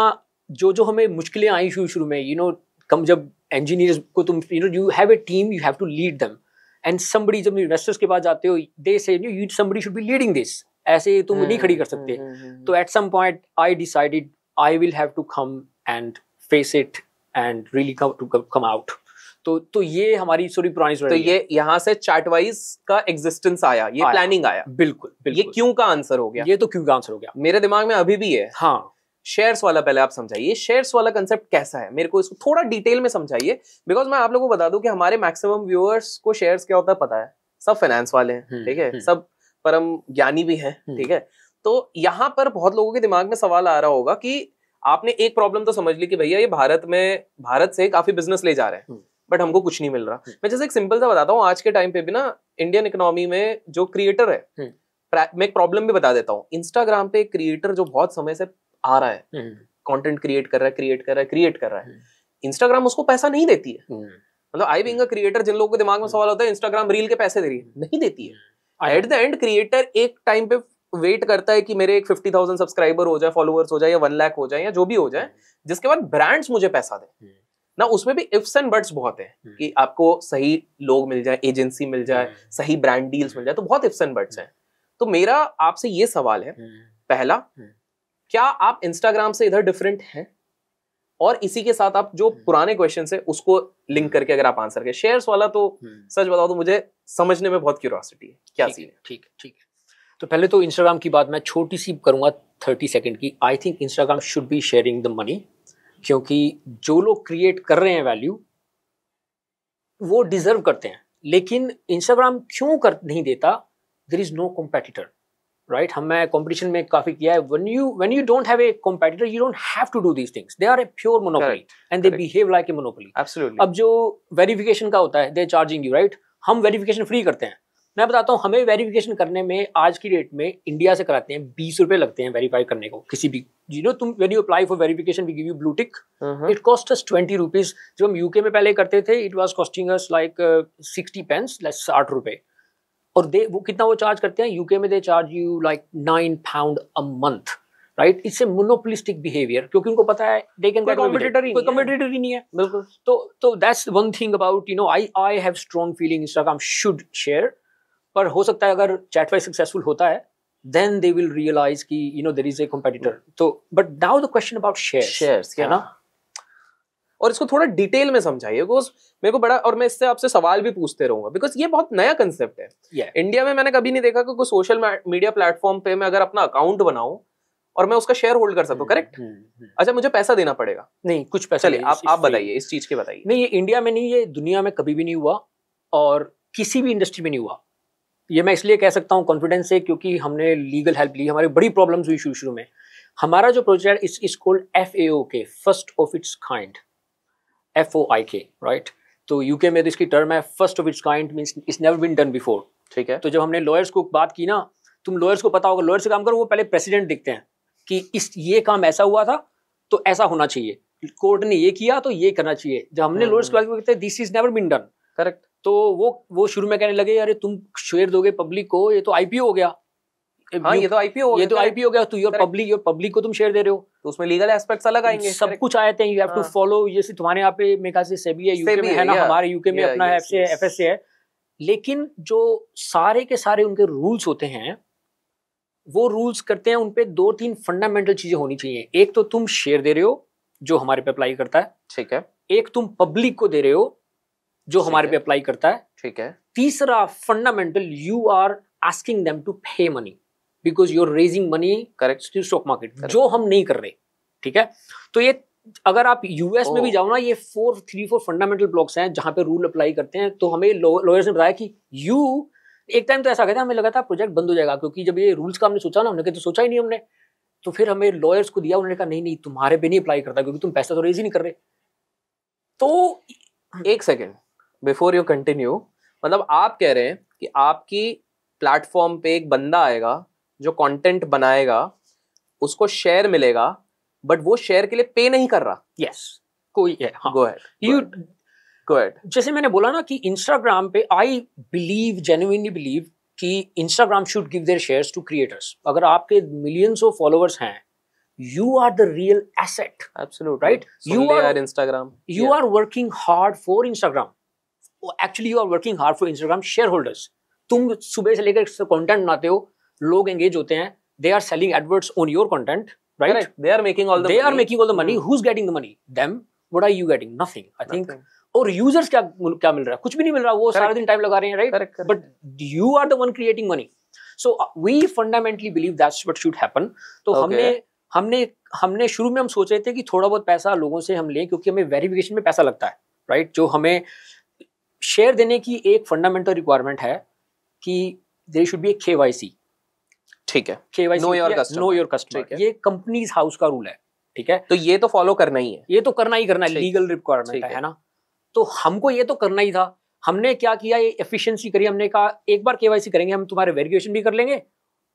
जो जो हमें मुश्किलें आई शुरू शुरू में यू नो कम जब इंजीनियर्स को तुम you know you have a team you have to lead them and somebody जब इन्वेस्टर्स के पास जाते हो they say you you somebody should be leading this ऐसे तुम नहीं खड़ी कर सकते. हम्म, तो at some point I decided I will have to come and face it and really come to come out. तो तो ये हमारी थोड़ी पुरानी तो ये यहाँ से चैट वाइज का एग्जिस्टेंस आया ये प्लानिंग आया। बिल्कुल बिल्कुल। ये क्यों का आंसर हो गया? ये तो क्यों का आंसर हो गया? मेरे दिमाग में अभी भी है। हाँ। शेयर्स वाला पहले आप समझाइए शेयर्स वाला कंसेप्ट कैसा है? मेरे को इसको थोड़ा डिटेल में समझाइए बिकॉज़ मैं आप लोगों को बता दूँ कि हमारे मैक्सिमम व्यूअर्स को शेयर्स क्या होता है पता है? सब फाइनेंस वाले हैं हम्म, ठीक है? हम्म। सब परम ज्ञानी भी हैं हम्म। ठीक है? तो यहाँ पर बहुत लोगों के दिमाग में सवाल आ रहा होगा कि आपने एक प्रॉब्लम तो समझ ली कि भैया ये भारत में भारत से काफ़ी बिज़नेस ले जा रहे हैं बट हमको कुछ नहीं मिल रहा। मैं जैसे एक सिंपल सा बताता हूँ आज के टाइम पे भी ना इंडियन इकोनॉमी में जो क्रिएटर है मैं एक प्रॉब्लम भी बता देता हूँ। इंस्टाग्राम पे एक क्रिएटर जो बहुत समय से आ रहा है। कंटेंट क्रिएट कर रहा है क्रिएट कर रहा है क्रिएट कर रहा है। इंस्टाग्राम उसको पैसा नहीं देती है। मतलब आई बिंग क्रिएटर जिन लोगों के दिमाग में सवाल होता है इंस्टाग्राम रील के पैसे दे रही है। नहीं देती है। एट द एंड क्रिएटर एक टाइम पे वेट करता है कि मेरे एक फिफ्टी थाउज़ेंड सब्सक्राइबर हो जाए फॉलोअर्स हो जाए या वन लाख हो जाए या जो भी हो जाए जिसके बाद ब्रांड्स मुझे पैसा दे। ना उसमें भी इफ्स एंड बट्स बहुत है कि आपको सही लोग मिल जाए एजेंसी मिल जाए सही ब्रांड डील्स मिल जाए तो बहुत इफ्स एंड बट्स हैं। तो मेरा आपसे ये सवाल है। पहला क्या आप इंस्टाग्राम से इधर डिफरेंट हैं? और इसी के साथ आप जो हम्म। पुराने क्वेश्चन है उसको लिंक करके अगर आप आंसर करें। शेयर्स वाला तो हम्म। सच बताओ तो मुझे समझने में बहुत क्यूरियोसिटी है। क्या सीन है ठीक ठीक। तो पहले तो इंस्टाग्राम की बात मैं छोटी सी करूँगा थर्टी सेकेंड की। I think Instagram should be sharing the money क्योंकि जो लोग क्रिएट कर रहे हैं वैल्यू वो डिजर्व करते हैं। लेकिन इंस्टाग्राम क्यों कर नहीं देता? There is no competitor right हम मैं कंपटीशन में काफ़ी किया है। When you when you don't have a competitor you don't have to do these things they are a pure monopoly and they behave like a monopoly absolutely अब जो verification का होता है दे चार्जिंग यू राइट हम verification free करते हैं। मैं बताता हूँ हमें वेरिफिकेशन करने में आज की डेट में इंडिया से कराते हैं बीस रुपए लगते हैं वेरीफाई करने को किसी भी। यू नो तुम when you apply for verification we give you blue tick it cost us twenty rupees जो हम यूके में पहले करते थे it was costing us like sixty pence साठ रुपए। और दे वो कितना वो चार्ज करते हैं? यूके में they charge you like nine pound a month right it's a monopolistic behaviour क्योंकि उनको पता है दे कैन गेट कॉम्पिटिटर कोई कॉम्पिटिटर ही। नहीं है। बिल्कुल। तो तो that's one thing about you know I I have strong feeling Instagram should share पर हो सकता है अगर चैट वाइज सक्सेसफुल होता है देन दे विल रियलाइज़ कि you know there is a competitor तो but now the question about share shares है ना? और इसको थोड़ा डिटेल में समझाइए। बिकॉज़ मेरे को बड़ा और मैं इससे आपसे सवाल भी पूछते रहूँगा। बिकॉज़ ये बहुत नया कंसेप्ट है। Yeah. इंडिया में मैंने कभी नहीं देखा कि कोई सोशल मीडिया प्लेटफॉर्म पे मैं अगर अपना अकाउंट बनाऊँ और मैं उसका शेयर होल्ड कर सकता हूँ करेक्ट। अच्छा मुझे पैसा देना पड़ेगा। नहीं कुछ पैसा चलिए आप आप बताइए इस चीज़ के बताइए। नहीं ये इंडिया में नहीं ये दुनिया में कभी भी नहीं हुआ और किसी भी इंडस्ट्री में नहीं हुआ। ये मैं इसलिए कह सकता हूँ कॉन्फिडेंस से क्योंकि हमने लीगल हेल्प ली हमारी बड़ी प्रॉब्लम्स हुई शुरू शुरू में। हमारा जो प्रोजेक्ट इस is called F A O K first of it's kind F O I K right तो यूके में तो इसकी टर्म है first of it's kind means it's never been done before ठीक है। तो जब हमने लॉयर्स को बात की ना तुम लॉयर्स को पता होगा लॉयर से काम करो वो पहले प्रेसिडेंट दिखते हैं कि इस ये काम ऐसा हुआ था तो ऐसा होना चाहिए। कोर्ट ने ये किया तो ये करना चाहिए। जब हमने लॉयर्स की बात की this is never been done correct तो वो वो शुरू में कहने लगे अरे तुम शेयर दोगे पब्लिक को ये तो आईपीओ हो गया। हाँ, ये तो आईपीओ हो ये तो आईपीओ गया तो योर पब्लिक योर पब्लिक को तुम शेयर दे रहे हो। तो उसमें लीगल एस्पेक्ट्स अलग आएँगे। सब कुछ आए थे यू हैव टू फॉलो जैसे तुम्हारे यहाँ पे मेरे ख्याल से सेबी है यूके में है ना हमारे यूके में अपना है। लेकिन जो सारे के सारे उनके रूल्स होते हैं वो रूल्स करते हैं उनपे दो तीन फंडामेंटल चीज़ें होनी चाहिए। एक तो तुम शेयर दे रहे हो जो हमारे पे अप्लाई करता है। ठीक है। एक तुम पब्लिक को दे रहे हो जो हमारे पे अप्लाई करता है। ठीक है। तीसरा fundamental you are asking them to pay money because you are raising money correct stock market जो हम नहीं कर रहे ठीक है? तो ये अगर आप यूएस में भी जाओ ना ये four three four fundamental blocks हैं जहाँ पे रूल अप्लाई करते हैं तो हमें लॉयर्स ने बताया कि यू एक टाइम तो ऐसा कहता हमें लगा था प्रोजेक्ट बंद हो जाएगा क्योंकि जब ये रूल्स का हमने सोचा ना हमने तो सोचा ही नहीं हमने। तो फिर हमें लॉयर्स को दिया उन्होंने कहा नहीं नहीं तुम्हारे पे नहीं अप्लाई करता क्योंकि तुम पैसा तो रेज ही नहीं कर रहे। तो एक सेकेंड बिफोर यू कंटिन्यू मतलब आप कह रहे हैं कि आपकी प्लेटफॉर्म पे एक बंदा आएगा जो कंटेंट बनाएगा उसको शेयर मिलेगा बट वो शेयर के लिए पे नहीं कर रहा। Yes yes. कोई go ahead you go ahead जैसे मैंने बोला ना कि इंस्टाग्राम पे आई बिलीव जेन्युइनली बिलीव कि Instagram should give their shares to creators अगर आपके मिलियंस ऑफ़ फॉलोअर्स हैं you are the real asset absolute right you are Instagram you are working hard for Instagram actually you are working hard for Instagram share holders तुम सुबह से लेकर content बनाते हो लोग एंगेज होते हैं they are selling adverts on your content right all the they are money. making all the money. Hmm. who's getting the money? Them. What are you getting? Nothing i think. Nothing. और users क्या क्या मिल रहा है? कुछ भी नहीं मिल रहा वो सारा दिन टाइम लगा रहे हैं right. But you are the one creating money so we fundamentally believe that's what should happen तो Okay. हमने हमने हमने शुरू में हम सोच रहे थे कि थोड़ा बहुत पैसा लोगों से हम लें क्योंकि हमें वेरिफिकेशन में पैसा लगता है राइट right? जो हमें शेयर देने की एक फंडामेंटल रिक्वायरमेंट है कि there should be a K Y C ठीक है। K Y Know your C customer. Know your customer ये कंपनीज़ हाउस का रूल है ठीक है? तो ये तो फॉलो करना ही है। ये तो करना ही करना है लीगल रिक्वायरमेंट है, ना? तो हमको ये तो करना ही था। हमने क्या किया? ये एफिशिएंसी करी हमने कहा एक बार केवाईसी करेंगे हम तुम्हारे वेरिफिकेशन भी कर लेंगे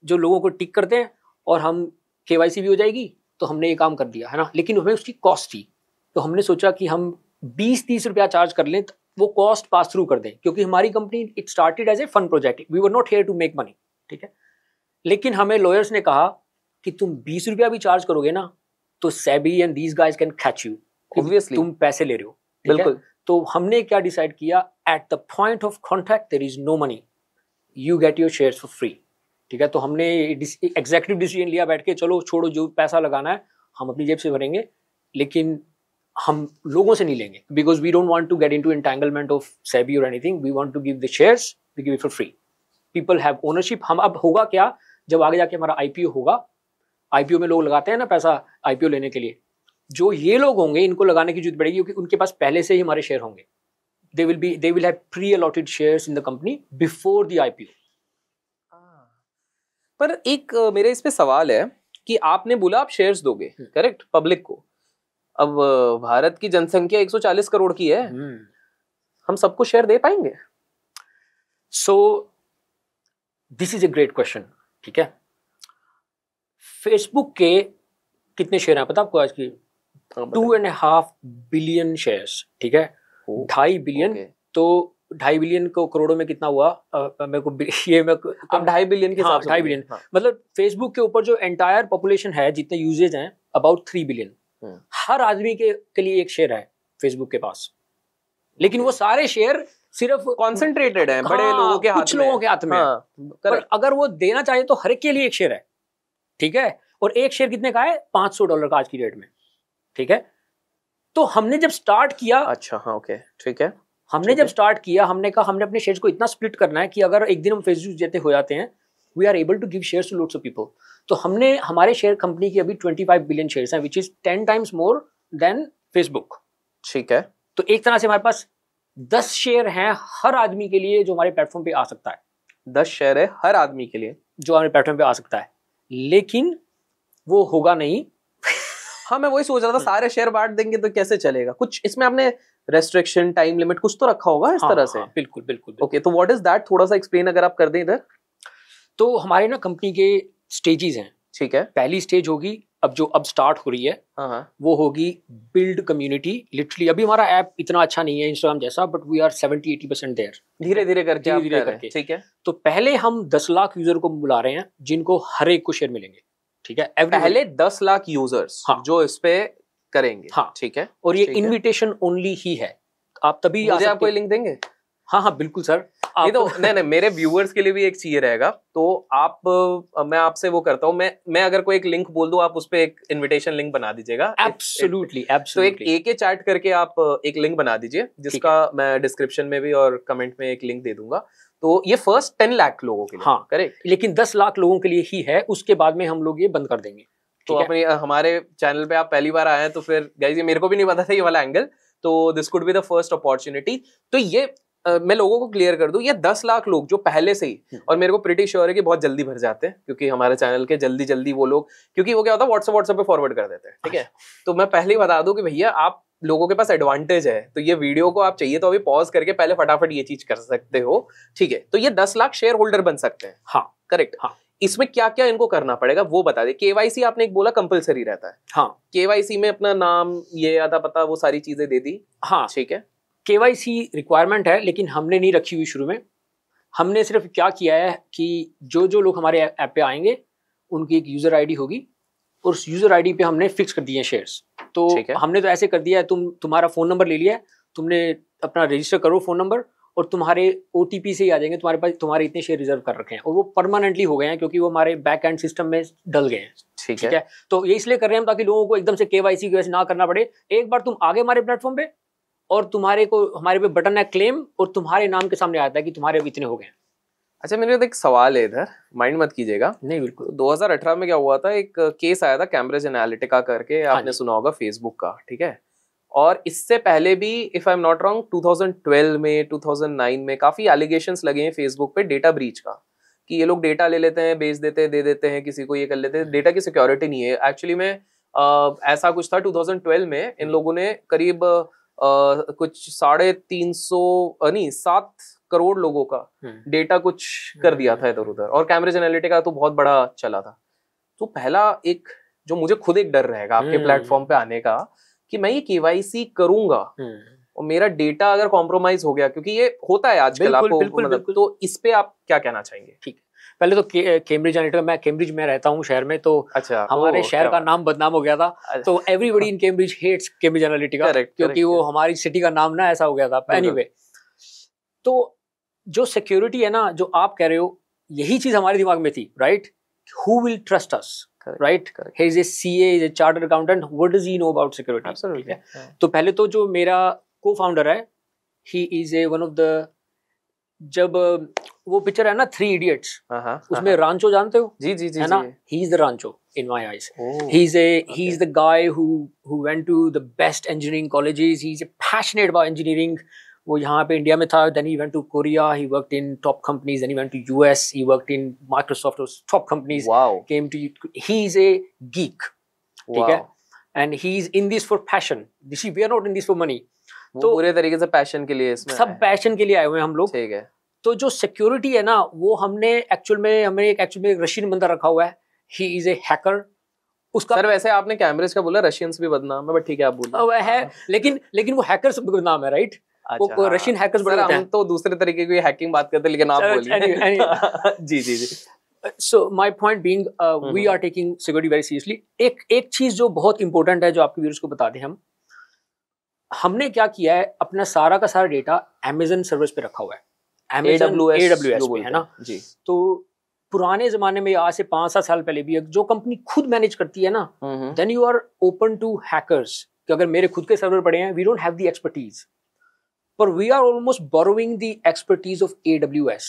जो लोगों को टिक करते हैं और हम केवाईसी भी हो जाएगी। तो हमने ये काम कर दिया है ना? लेकिन हमें उसकी कॉस्ट थी। तो हमने सोचा कि हम बीस तीस रुपया चार्ज कर लें तो वो कॉस्ट पास थ्रू कर दें क्योंकि हमारी company it started as a fun project we were not here to make money ठीक है? लेकिन हमें लॉयर्स ने कहा कि तुम बीस रुपया भी चार्ज करोगे ना तो SEBI and these guys can catch you Obviously. तुम पैसे ले रहे हो बिल्कुल। तो हमने क्या डिसाइड किया? At the point of contact there is no money you get your share for free ठीक है? तो हमने एग्जेक्टिव डिसीज़न लिया बैठ के चलो छोड़ो जो पैसा लगाना है हम अपनी जेब से भरेंगे। लेकिन हम लोगों से नहीं लेंगे because we don't want to get into entanglement of SEBI और anything we want to give the shares we give it for free people have ownership हम अब होगा क्या? जब आगे जाके हमारा आईपीओ होगा आईपीओ में लोग लगाते हैं ना पैसा आईपीओ लेने के लिए जो ये लोग होंगे इनको लगाने की ज़रूरत पड़ेगी क्योंकि उनके पास पहले से ही हमारे शेयर होंगे। They will be they will have pre allotted shares in the company before the IPO पर एक मेरे इस पे सवाल है कि आपने बोला आप शेयर्स दोगे हम्म। करेक्ट पब्लिक को। अब भारत की जनसंख्या 140 करोड़ की है। हम सबको शेयर दे पाएँगे? So this is a great question ठीक है? फेसबुक के कितने शेयर हैं? पता आपको आज की? Two and half billion shares ठीक है? ढाई बिलियन तो ढाई बिलियन को करोड़ों में कितना हुआ? मेरे को ये मैं आप ढाई बिलियन के हाँ, ढाई बिलियन। हाँ, मतलब फेसबुक के ऊपर जो एंटायर पॉपुलेशन है जितने यूजेज हैं अबाउट थ्री बिलियन। हर आदमी के के लिए एक शेयर है फेसबुक के पास। लेकिन वो सारे शेयर सिर्फ़ कॉन्सेंट्रेटेड है बड़े हाँ, लोगों के हाथ लोगों के हाथ में। हाँ, पर अगर वो देना चाहे तो हर एक के लिए एक शेयर है ठीक है? और एक शेयर कितने का है? पाँच सौ डॉलर का आज की डेट में ठीक है? तो हमने जब स्टार्ट किया अच्छा हाँ ओके ठीक है हमने जब स्टार्ट किया हमने कहा हमने अपने शेयर्स को इतना स्प्लिट करना है कि अगर एक दिन हम फेसबुक जैसे हो जाते हैं we are able to give shares to lots of people तो हमने हमारे शेयर कंपनी की अभी 25 बिलियन शेयर्स हैं which is 10 times more than Facebook ठीक है। तो एक तरह से हमारे पास 10 शेयर हैं हर आदमी के लिए जो हमारे प्लेटफॉर्म पे आ सकता है। दस शेयर है हर आदमी के लिए। जो हमारे प्लेटफॉर्म पे आ सकता है। लेकिन वो होगा नहीं। हाँ मैं वही सोच रहा था सारे शेयर बांट देंगे तो कैसे चलेगा? कुछ इसमें आपने रेस्ट्रिक्शन टाइम लिमिट कुछ तो रखा होगा इस हाँ, तरह से? हाँ, बिल्कुल बिल्कुल बिल्कुल। ओके तो व्हाट इज़ दैट थोड़ा सा एक्सप्लेन अगर आप कर दें इधर। तो हमारे ना कंपनी के स्टेजेस हैं। ठीक है। पहली स्टेज होगी अब जो अब स्टार्ट हो रही है हाँ हाँ। वो होगी बिल्ड कम्युनिटी लिटरली अभी हमारा ऐप इतना अच्छा नहीं है इंस्टाग्राम जैसा but we are seventy eighty percent there धीरे धीरे करके रहे हैं, करके। ठीक है? तो पहले हम दस लाख यूज़र को बुला रहे हैं जिनको हर एक को शेयर मिलेंगे। ठीक है? Everybody- पहले दस लाख यूज़र्स हाँ। जो इस पे करेंगे हाँ। ठीक है? और ये इन्विटेशन ओनली ही है। आप तभी आ मुझे आप कोई लिंक देंगे? हाँ हाँ बिल्कुल सर नहीं तो नहीं नहीं मेरे व्यूअर्स के लिए भी एक चाहिए रहेगा। तो आप मैं आपसे वो करता हूँ। मैं मैं अगर कोई एक लिंक बोल दूँ आप उस पे एक इनविटेशन लिंक बना दीजिएगा। एब्सोल्युटली तो एक ए के चैट करके आप एक लिंक बना दीजिए जिसका मैं डिस्क्रिप्शन में भी और कमेंट में एक लिंक दे दूँगा। तो ये फ़र्स्ट टेन लाख लोगों के लिए हाँ। करेक्ट लेकिन दस लाख लोगों के लिए ही है उसके बाद में हम लोग ये बंद कर देंगे। तो अपनी हमारे चैनल पे आप पहली बार आए हैं तो फिर गाइज़ ये मेरे को भी नहीं पता था ये वाला एंगल तो this could be the first opportunity तो ये मैं लोगों को क्लियर कर दूँ ये दस लाख लोग जो पहले से ही हम्म। और मेरे को प्रिटी श्योर है कि बहुत जल्दी भर जाते हैं क्योंकि हमारे चैनल के जल्दी जल्दी वो लोग क्योंकि वो क्या होता है व्हाट्सएप व्हाट्सएप पे फॉरवर्ड कर देते हैं ठीक है? तो मैं पहले ही बता दूँ कि भैया आप लोगों के पास एडवांटेज है तो ये वीडियो को आप चाहिए तो अभी पॉज करके पहले फटाफट ये चीज़ कर सकते हो ठीक है? तो ये दस लाख शेयर होल्डर बन सकते हैं। हाँ। करेक्ट हाँ। इसमें क्या क्या इनको करना पड़ेगा वो बता दे। केवाईसी आपने एक बोला कंपलसरी रहता है। हाँ। केवाईसी में अपना नाम ये आता पता वो सारी चीज़ें दे दी। हाँ। ठीक है? केवाईसी रिक्वायरमेंट है लेकिन हमने नहीं रखी हुई शुरू में। हमने सिर्फ़ क्या किया है कि जो जो लोग हमारे ऐप पे आएँगे उनकी एक यूज़र आईडी होगी और उस यूज़र आईडी पे हमने फिक्स कर दिए हैं शेयर्स तो। हमने तो ऐसे कर दिया है तुम तुम्हारा फ़ोन नंबर ले लिया है तुमने अपना रजिस्टर करो फ़ोन नंबर और तुम्हारे ओटीपी से ही आ जाएँगे तुम्हारे पास तुम्हारे इतने शेयर रिज़र्व कर रखे हैं और वो परमानेंटली हो गए हैं क्योंकि वो हमारे बैक एंड सिस्टम में डल गए हैं। ठीक है। है? तो ये इसलिए कर रहे हैं हम ताकि लोगों को एकदम से की ना करना पड़े। एक बार तुम आगे हमारे प्लेटफॉर्म पे और तुम्हारे को हमारे पे बटन है क्लेम और तुम्हारे नाम के सामने आता है कि तुम्हारे अब इतने हो गए हैं। अच्छा मेरे एक सवाल है इधर। माइंड मत कीजिएगा। नहीं बिल्कुल। 2018 में क्या हुआ था? एक केस आया था कैम्ब्रिज एनालिटिका करके हाँ आपने सुना होगा फेसबुक का ठीक है? और इससे पहले भी if I am not wrong 2012 में 2009 में काफ़ी एलिगेशन लगे हैं फेसबुक पे डेटा ब्रीच का कि ये लोग डेटा ले लेते हैं बेच देते हैं दे देते हैं किसी को ये कर लेते हैं। डेटा की सिक्योरिटी नहीं है। एक्चुअली में अ, ऐसा कुछ था 2012 में इन लोगों ने करीब कुछ साढ़े तीन सौ नहीं सात करोड़ लोगों का हम्म, डेटा कुछ कर दिया था इधर उधर और कैमरेज एनालिटिका तो बहुत बड़ा चला था तो पहला एक जो मुझे खुद एक डर रहेगा आपके हम्म। प्लेटफॉर्म पे आने का कि मैं ये केवाईसी करूँगा हम्म। और मेरा डेटा अगर कॉम्प्रोमाइज हो गया क्योंकि ये होता है आजकल आपको बिल्कुल, मतलब बिल्कुल। तो इस पे आप क्या कहना चाहेंगे पहले तो के- कैम्ब्रिज एनालिटिका मैं कैम्ब्रिज में रहता हूँ शहर में तो अच्छा हमारे शहर का नाम बदनाम हो गया था अच्छा। तो everybody in Cambridge hates Cambridge Analytica क्योंकि वो हमारी सिटी का नाम ना ऐसा हो गया था। एनीवे तो जो सिक्योरिटी है ना जो आप कह रहे हो यही चीज़ हमारे दिमाग में थी right who will trust us right correct. he is a CA, is a chartered accountant. What does he know about security? Absolutely, ठीक है? हाँ। तो पहले तो जो मेरा को फाउंडर है he is a one of the जब वो पिक्चर है ना थ्री इडियट्स हाँ, हाँ, हाँ, उसमें रांचो जानते हो? जी जी जी है ना? He is the Rancho in my eyes he is a he is the guy who who went to the best engineering colleges he is passionate about engineering वो यहाँ पे इंडिया में था then he went to Korea he worked in top companies then he went to US he worked in Microsoft top companies came to he is a geek ठीक है? And he is in this for passion this we are not in this for money तो- पूरे तरीके से passion के लिए इसमें सब पैशन के लिए आए हुए हैं हम लोग। ठीक है। तो जो सिक्योरिटी है ना वो हमने एक्चुअल में हमें एक एक्चुअल में एक रशियन बंदा रखा हुआ है। ही इज़ ए हैकर उसका सर वैसे आपने कैमरेज का बोला रशियंस भी बदनाम है बट ठीक है आप बोलिए। वो है लेकिन लेकिन वो हैकर सब नाम है राइट अच्छा। रशियन hackers बड़े हम तो दूसरे तरीके की हैकिंग बात करते हैं लेकिन आप बोलिए. जी जी जी। So my point being we. Are taking security very seriously एक एक चीज़ जो बहुत इंपॉर्टेंट है जो आपके व्यूअर्स को बता दें हम हमने क्या किया है? अपना सारा का सारा डेटा Amazon सर्विस पे रखा हुआ है। AWS है ना? जी। तो पुराने जमाने में आज से पाँच सात साल पहले भी एक जो कंपनी खुद मैनेज करती है ना then you are open to hackers कि अगर मेरे खुद के सर्वर पड़े हैं we don't have the expertise पर we are almost borrowing the expertise of AWS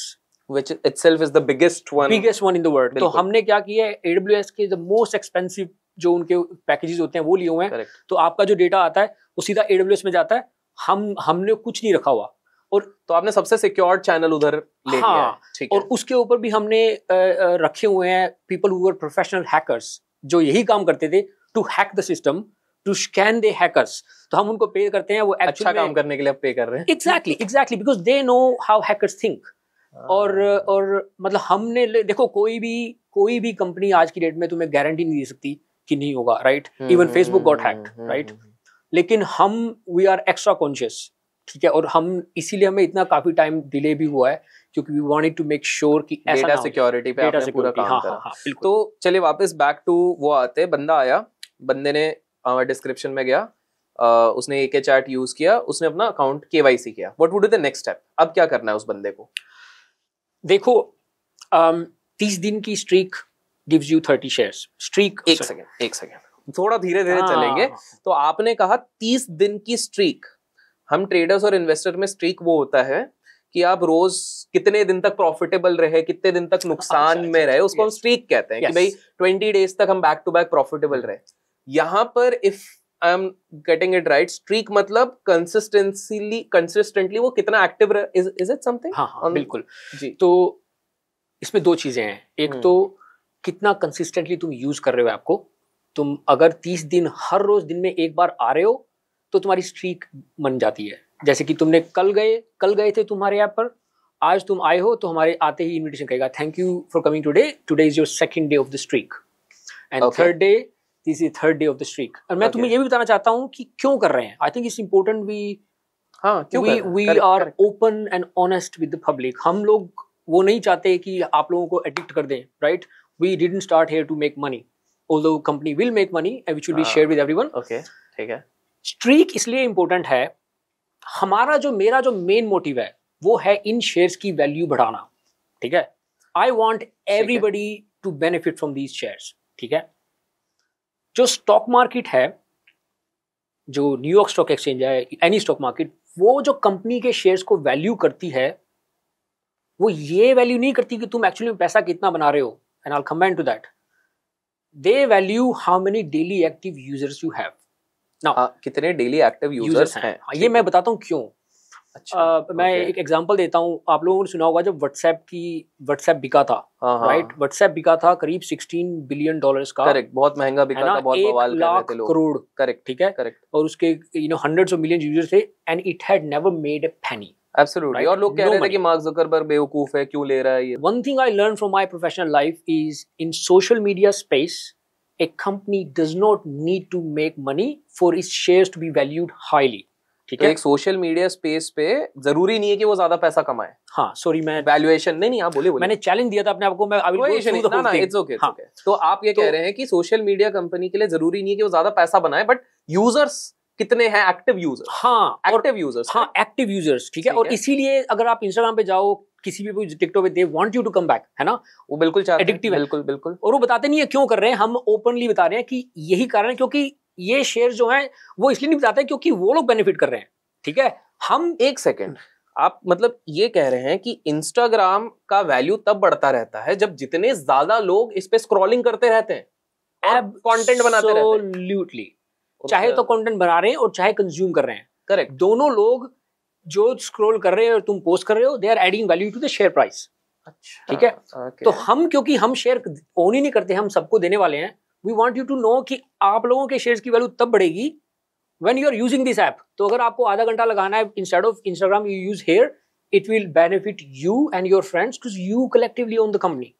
which itself is the biggest one biggest one in the world तो हमने क्या किया है? AWS के द मोस्ट एक्सपेंसिव जो उनके पैकेजेस होते हैं वो लिए हुए हैं। तो आपका जो डेटा आता है वो सीधा AWS में जाता है। हम हमने कुछ नहीं रखा हुआ। और तो आपने सबसे सिक्योर चैनल उधर ले लिया हाँ, है। ठीक है। और उसके ऊपर भी हमने रखे हुए हैं people who are professional hackers जो यही काम करते थे to hack the system to scan the hackers तो हम उनको पे करते हैं वो अच्छा काम करने के लिए पे कर रहे हैं। Exactly exactly because they know how hackers think और और मतलब हमने देखो कोई भी कोई भी कंपनी आज की डेट में तुम्हें गारंटी नहीं दे सकती। कि नहीं होगा right even Facebook got hacked right. लेकिन हम वी आर एक्स्ट्रा कॉन्शियस ठीक है? और हम इसीलिए हमें इतना काफ़ी टाइम डिले भी हुआ है क्योंकि we wanted to make sure कि ऐसा डेटा सिक्योरिटी पे आपने पूरा काम हाँ करा। हाँ हाँ तो चलिए वापस बैक टू वो आते बंदा आया बंदे ने डिस्क्रिप्शन में गया अ, उसने एक चैट यूज़ किया उसने अपना अकाउंट केवाईसी किया। What would be the next step अब क्या करना है उस बंदे को? देखो तीस दिन की streak gives you thirty shares streak एक सेकंड एक सेकंड थोड़ा धीरे धीरे चलेंगे। तो आपने कहा तीस दिन की स्ट्रीक हम ट्रेडर्स और इन्वेस्टर में स्ट्रीक वो होता है कि आप रोज कितने दिन तक प्रॉफिटेबल रहे कितने दिन तक नुकसान अच्छा, में रहे उसको हम स्ट्रीक कहते हैं कि भाई ट्वेंटी डेज़ तक हम बैक टू बैक प्रॉफिटेबल रहे। यहाँ पर if I am getting it right streak मतलब कंसिस्टेंसीली कंसिस्टेंटली वो कितना active is is it something हाँ हाँ बिल्कुल। जी। तो इसमें दो चीज़ें हैं। एक हम्म। तो कितना कंसिस्टेंटली तुम यूज़ कर रहे हो ऐप को तुम अगर तीस दिन हर रोज दिन में एक बार आ रहे हो तो तुम्हारी स्ट्रीक बन जाती है। जैसे कि तुमने कल गए कल गए थे तुम्हारे ऐप पर आज तुम आए हो तो हमारे आते ही इनविटेशन कहेगा thank you for coming today today is your second day of the streak and third day this is third day of the streak और मैं Okay. तुम्हें ये भी बताना चाहता हूँ कि क्यों कर रहे हैं? I think it's important we? Correct, are correct. open and honest with the public. हम लोग वो नहीं चाहते कि आप लोगों को एडिक्ट कर दें right we didn't start here to make money although company will make money and which will be हाँ. shared with everyone. ओके ठीक है। स्ट्रीक इसलिए इंपॉर्टेंट है हमारा जो मेरा जो मेन मोटिव है वो है इन शेयर्स की वैल्यू बढ़ाना ठीक है? I want everybody to benefit from these shares ठीक है? जो स्टॉक मार्केट है जो न्यूयॉर्क स्टॉक एक्सचेंज है एनी स्टॉक मार्केट वो जो कंपनी के शेयर्स को वैल्यू करती है वो ये वैल्यू नहीं करती कि तुम एक्चुअली पैसा कितना बना रहे हो। And I comment to that they value how many daily active users you have now कितने डेली एक्टिव यूज़र्स हैं। हाँ, ये मैं बताता हूँ क्यों। अच्छा uh, मैं okay. एक एग्जांपल देता हूँ। आप लोगों ने सुना होगा जब व्हाट्सएप की व्हाट्सएप बिका था राइट व्हाट्सएप बिका था करीब 16 बिलियन डॉलर्स का। करेक्ट बहुत महँगा बिका था बहुत बवाल लाख करोड़। करेक्ट ठीक है? करेक्ट और उसके you know hundreds of million users थे and it had never made a penny absolutely और लोग कह रहे थे कि मार्क जुकरबर्ग बेवकूफ़ है क्यों ले रहा है ये? One thing I learn from my professional life is in social media space a company does not need to make money for its shares to be valued highly. ठीक तो है? एक सोशल मीडिया स्पेस पे ज़रूरी नहीं है कि वो ज़्यादा पैसा कमाए। हाँ सॉरी मैं वैल्यूएशन नहीं नहीं आप बोले बोले मैंने चैलेंज दिया था अपने आपको मैं अभी ना ना इट्स ओके हाँ, तो आप ये तो, कह रहे हैं कि सोशल मीडिया कंपनी के लिए ज़रूरी नहीं है कि वो ज़्यादा पैसा बनाए बट यूज़र्स कितने हैं एक्टिव यूज़र्स हाँ एक्टिव यूज़र्स हाँ एक्टिव यूज़र्स ठीक है? और इसीलिए अगर आप इंस्टाग्राम पे जाओ किसी भी टिकटॉक पे they want you to come back है ना? वो बिल्कुल एडिक्टिव बिल्कुल बिल्कुल। और वो बताते नहीं है क्यों कर रहे हैं हम ओपनली बता रहे हैं कि यही कारण है क्योंकि ये शेयर जो है वो इसलिए नहीं बताते क्योंकि वो लोग बेनिफिट कर रहे हैं ठीक है? हम एक सेकेंड आप मतलब ये कह रहे हैं कि इंस्टाग्राम का वैल्यू तब बढ़ता रहता है जब जितने ज़्यादा लोग इस पे स्क्रॉलिंग करते रहते हैं कंटेंट बनाते रहते हैं। चाहे तो कंटेंट बना रहे हैं और चाहे कंज्यूम कर रहे हैं। करेक्ट दोनों लोग जो स्क्रॉल कर रहे हैं और तुम पोस्ट कर रहे हो they are adding value to the share price अच्छा ठीक है? okay. तो हम क्योंकि हम शेयर ओन ही नहीं करते हम सबको देने वाले हैं we want you to know कि आप लोगों के शेयर्स की वैल्यू तब बढ़ेगी when you are using this app तो अगर आपको आधा घंटा लगाना है instead of Instagram you use here it will benefit you and your friends you collectively own the company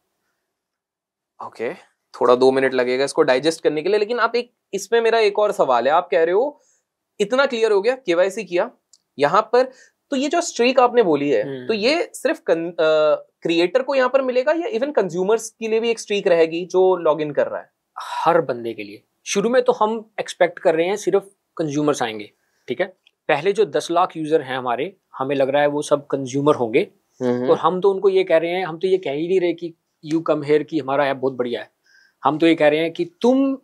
okay थोड़ा दो मिनट लगेगा इसको डाइजेस्ट करने के लिए लेकिन आप एक इसमें मेरा एक और सवाल है आप कह रहे हो इतना क्लियर हो गया केवाईसी किया यहाँ पर तो ये जो स्ट्रीक आपने बोली है हम्म। तो ये सिर्फ़ क्रिएटर को यहाँ पर मिलेगा या इवन कंज्यूमर्स के लिए भी एक स्ट्रीक रहेगी जो लॉग इन कर रहा है? हर बंदे के लिए। शुरू में तो हम एक्सपेक्ट कर रहे हैं सिर्फ़ कंज्यूमर्स आएँगे ठीक है? पहले जो दस लाख यूज़र हैं हमारे हमें लग रहा है वो सब कंज्यूमर होंगे। हम्म। और हम तो उनको ये कह रहे हैं हम तो ये कह ही नहीं रहे कि यू कम हेयर की हमारा ऐप बहुत बढ़िया है। हम तो ये कह रहे हैं कि तुम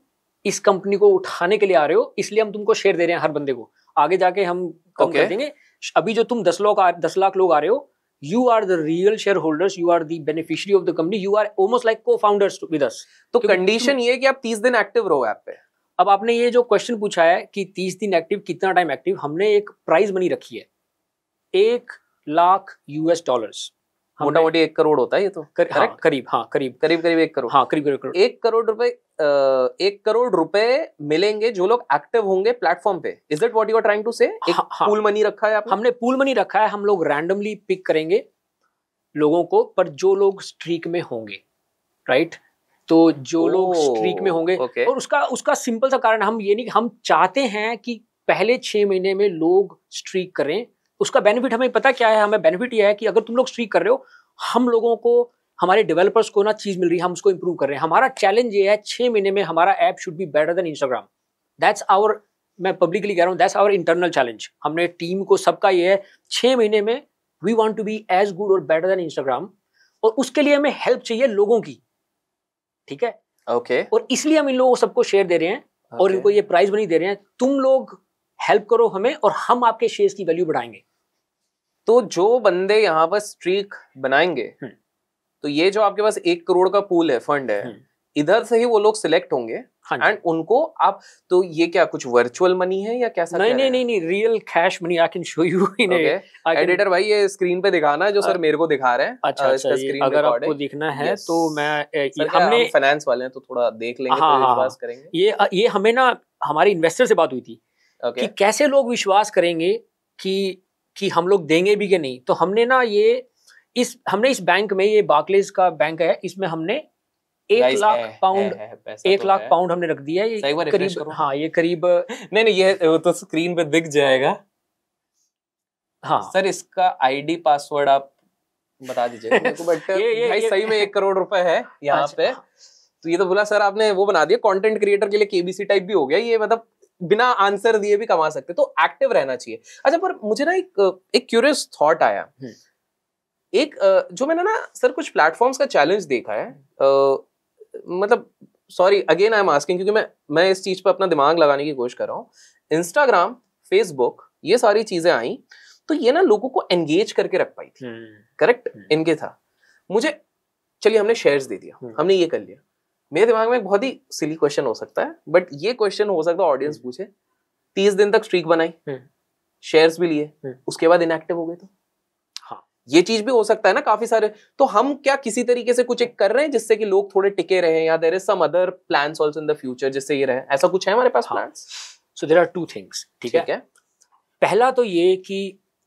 इस कंपनी को उठाने के लिए आ रहे हो इसलिए हम तुमको शेयर दे रहे हैं हर बंदे को। आगे जाके हम कम okay. कर देंगे। अभी जो तुम दस लोग दस लाख लोग आ रहे हो you are the real share holders you are the beneficiary of the company you are almost like cofounders with us तो कंडीशन ये कि आप तीस दिन एक्टिव रहो ऐप पे। अब आपने ये जो क्वेश्चन पूछा है कि तीस दिन एक्टिव कितना टाइम एक्टिव हमने एक प्राइस मनी रखी है। एक लाख यूएस डॉलर्स मोटा मोटी एक करोड़ होता है ये तो? कर, हाँ, करीब हाँ करीब। करीब करीब एक करोड़। हाँ करीब करीब करोड़ एक करोड़ रुपए एक करोड़ रुपए मिलेंगे जो लोग एक्टिव होंगे प्लेटफॉर्म पे। Is it what you are trying to say हाँ, हाँ, पूल मनी रखा है आपने? हमने पूल मनी रखा है हम लोग रैंडमली पिक करेंगे लोगों को पर जो लोग स्ट्रीक में होंगे राइट तो जो लोग स्ट्रीक में होंगे. और उसका उसका सिंपल सा कारण हम ये नहीं हम चाहते हैं कि पहले छह महीने में लोग स्ट्रीक करें उसका बेनिफिट हमें पता क्या है? हमें बेनिफिट यह है कि अगर तुम लोग स्ट्रीक कर रहे हो हम लोगों को हमारे डेवलपर्स को ना चीज़ मिल रही है हम उसको इंप्रूव कर रहे हैं। हमारा चैलेंज ये है छह महीने में हमारा app should be better than Instagram that's our मैं पब्लिकली कह रहा हूँ दैट्स आवर इंटरनल चैलेंज हमने टीम को सबका ये है छह महीने में we want to be as good और बेटर देन इंस्टाग्राम और उसके लिए हमें हेल्प चाहिए लोगों की। ठीक है? Okay okay. और इसलिए हम इन लोगों को सबको शेयर दे रहे हैं okay. और इनको ये प्राइज बनी दे रहे हैं। तुम लोग हेल्प करो हमें और हम आपके शेयर्स की वैल्यू बढ़ाएँगे। तो जो बंदे यहाँ पर स्ट्रीक बनाएँगे हम्म। तो ये जो आपके पास एक करोड़ का पूल है फंड है हम्म। इधर से ही वो लोग सिलेक्ट होंगे एंड हाँ उनको आप तो ये क्या कुछ वर्चुअल मनी है या कैसा नहीं नहीं नहीं नहीं real cash money I can show you in editor भाई ये स्क्रीन पे दिखाना है जो सर मेरे को दिखा रहे हैं। अच्छा अच्छा स्क्रीन अगर आपको दिखना है तो मैं हमने फाइनेंस वाले हैं तो थोड़ा देख लेंगे हाँ, तो हाँ, विश्वास करेंगे। ये ये हमें ना हमारी इन्वेस्टर से बात हुई थी कि कैसे लोग विश्वास करेंगे कि कि हम लोग देंगे भी कि नहीं। तो हमने ना ये इस हमने इस बैंक में ये बाकलेज का बैंक है इसमें हमने एक लाख पाउंड एक तो लाख पाउंड हमने रख दिया ये करीब हाँ ये करीब नहीं नहीं ये तो स्क्रीन पे दिख जाएगा। हाँ। सर इसका आईडी पासवर्ड आप बता दीजिए। बट ये, ये, भाई ये, सही में एक करोड़ रुपए है यहाँ अच्छा, पे। तो ये तो बोला सर आपने वो बना दिया कंटेंट क्रिएटर के लिए केबीसी टाइप भी हो गया ये मतलब बिना आंसर दिए भी कमा सकते तो एक्टिव रहना चाहिए। अच्छा पर मुझे ना एक एक क्यूरियस थॉट आया। हम्म। एक जो मैंने ना सर कुछ प्लेटफॉर्म्स का चैलेंज देखा है अ, मतलब sorry again I am asking क्योंकि मैं मैं इस चीज़ पर अपना दिमाग लगाने की कोशिश कर रहा हूँ। इंस्टाग्राम फेसबुक ये सारी चीज़ें आई तो ये ना लोगों को एंगेज करके रख पाई थी। Hmm, correct hmm. इनके था। मुझे चलिए हमने शेयर्स दे दिया। हम्म। हमने ये कर लिया। मेरे दिमाग में एक बहुत ही सिली क्वेश्चन हो सकता है बट ये क्वेश्चन हो सकता है ऑडियंस हम्म। पूछे तीस दिन तक स्ट्रीक बनाई हम्म। शेयर्स भी लिए हम्म। उसके बाद इनएक्टिव हो गए तो हाँ। ये चीज़ भी हो सकता है ना काफ़ी सारे तो हम क्या किसी तरीके से कुछ एक कर रहे हैं जिससे कि लोग थोड़े टिके रहे या there is some other plans also in the future जिससे ये रहे ऐसा कुछ है हमारे पास। Plans so there are two things ठीक है पहला तो ये कि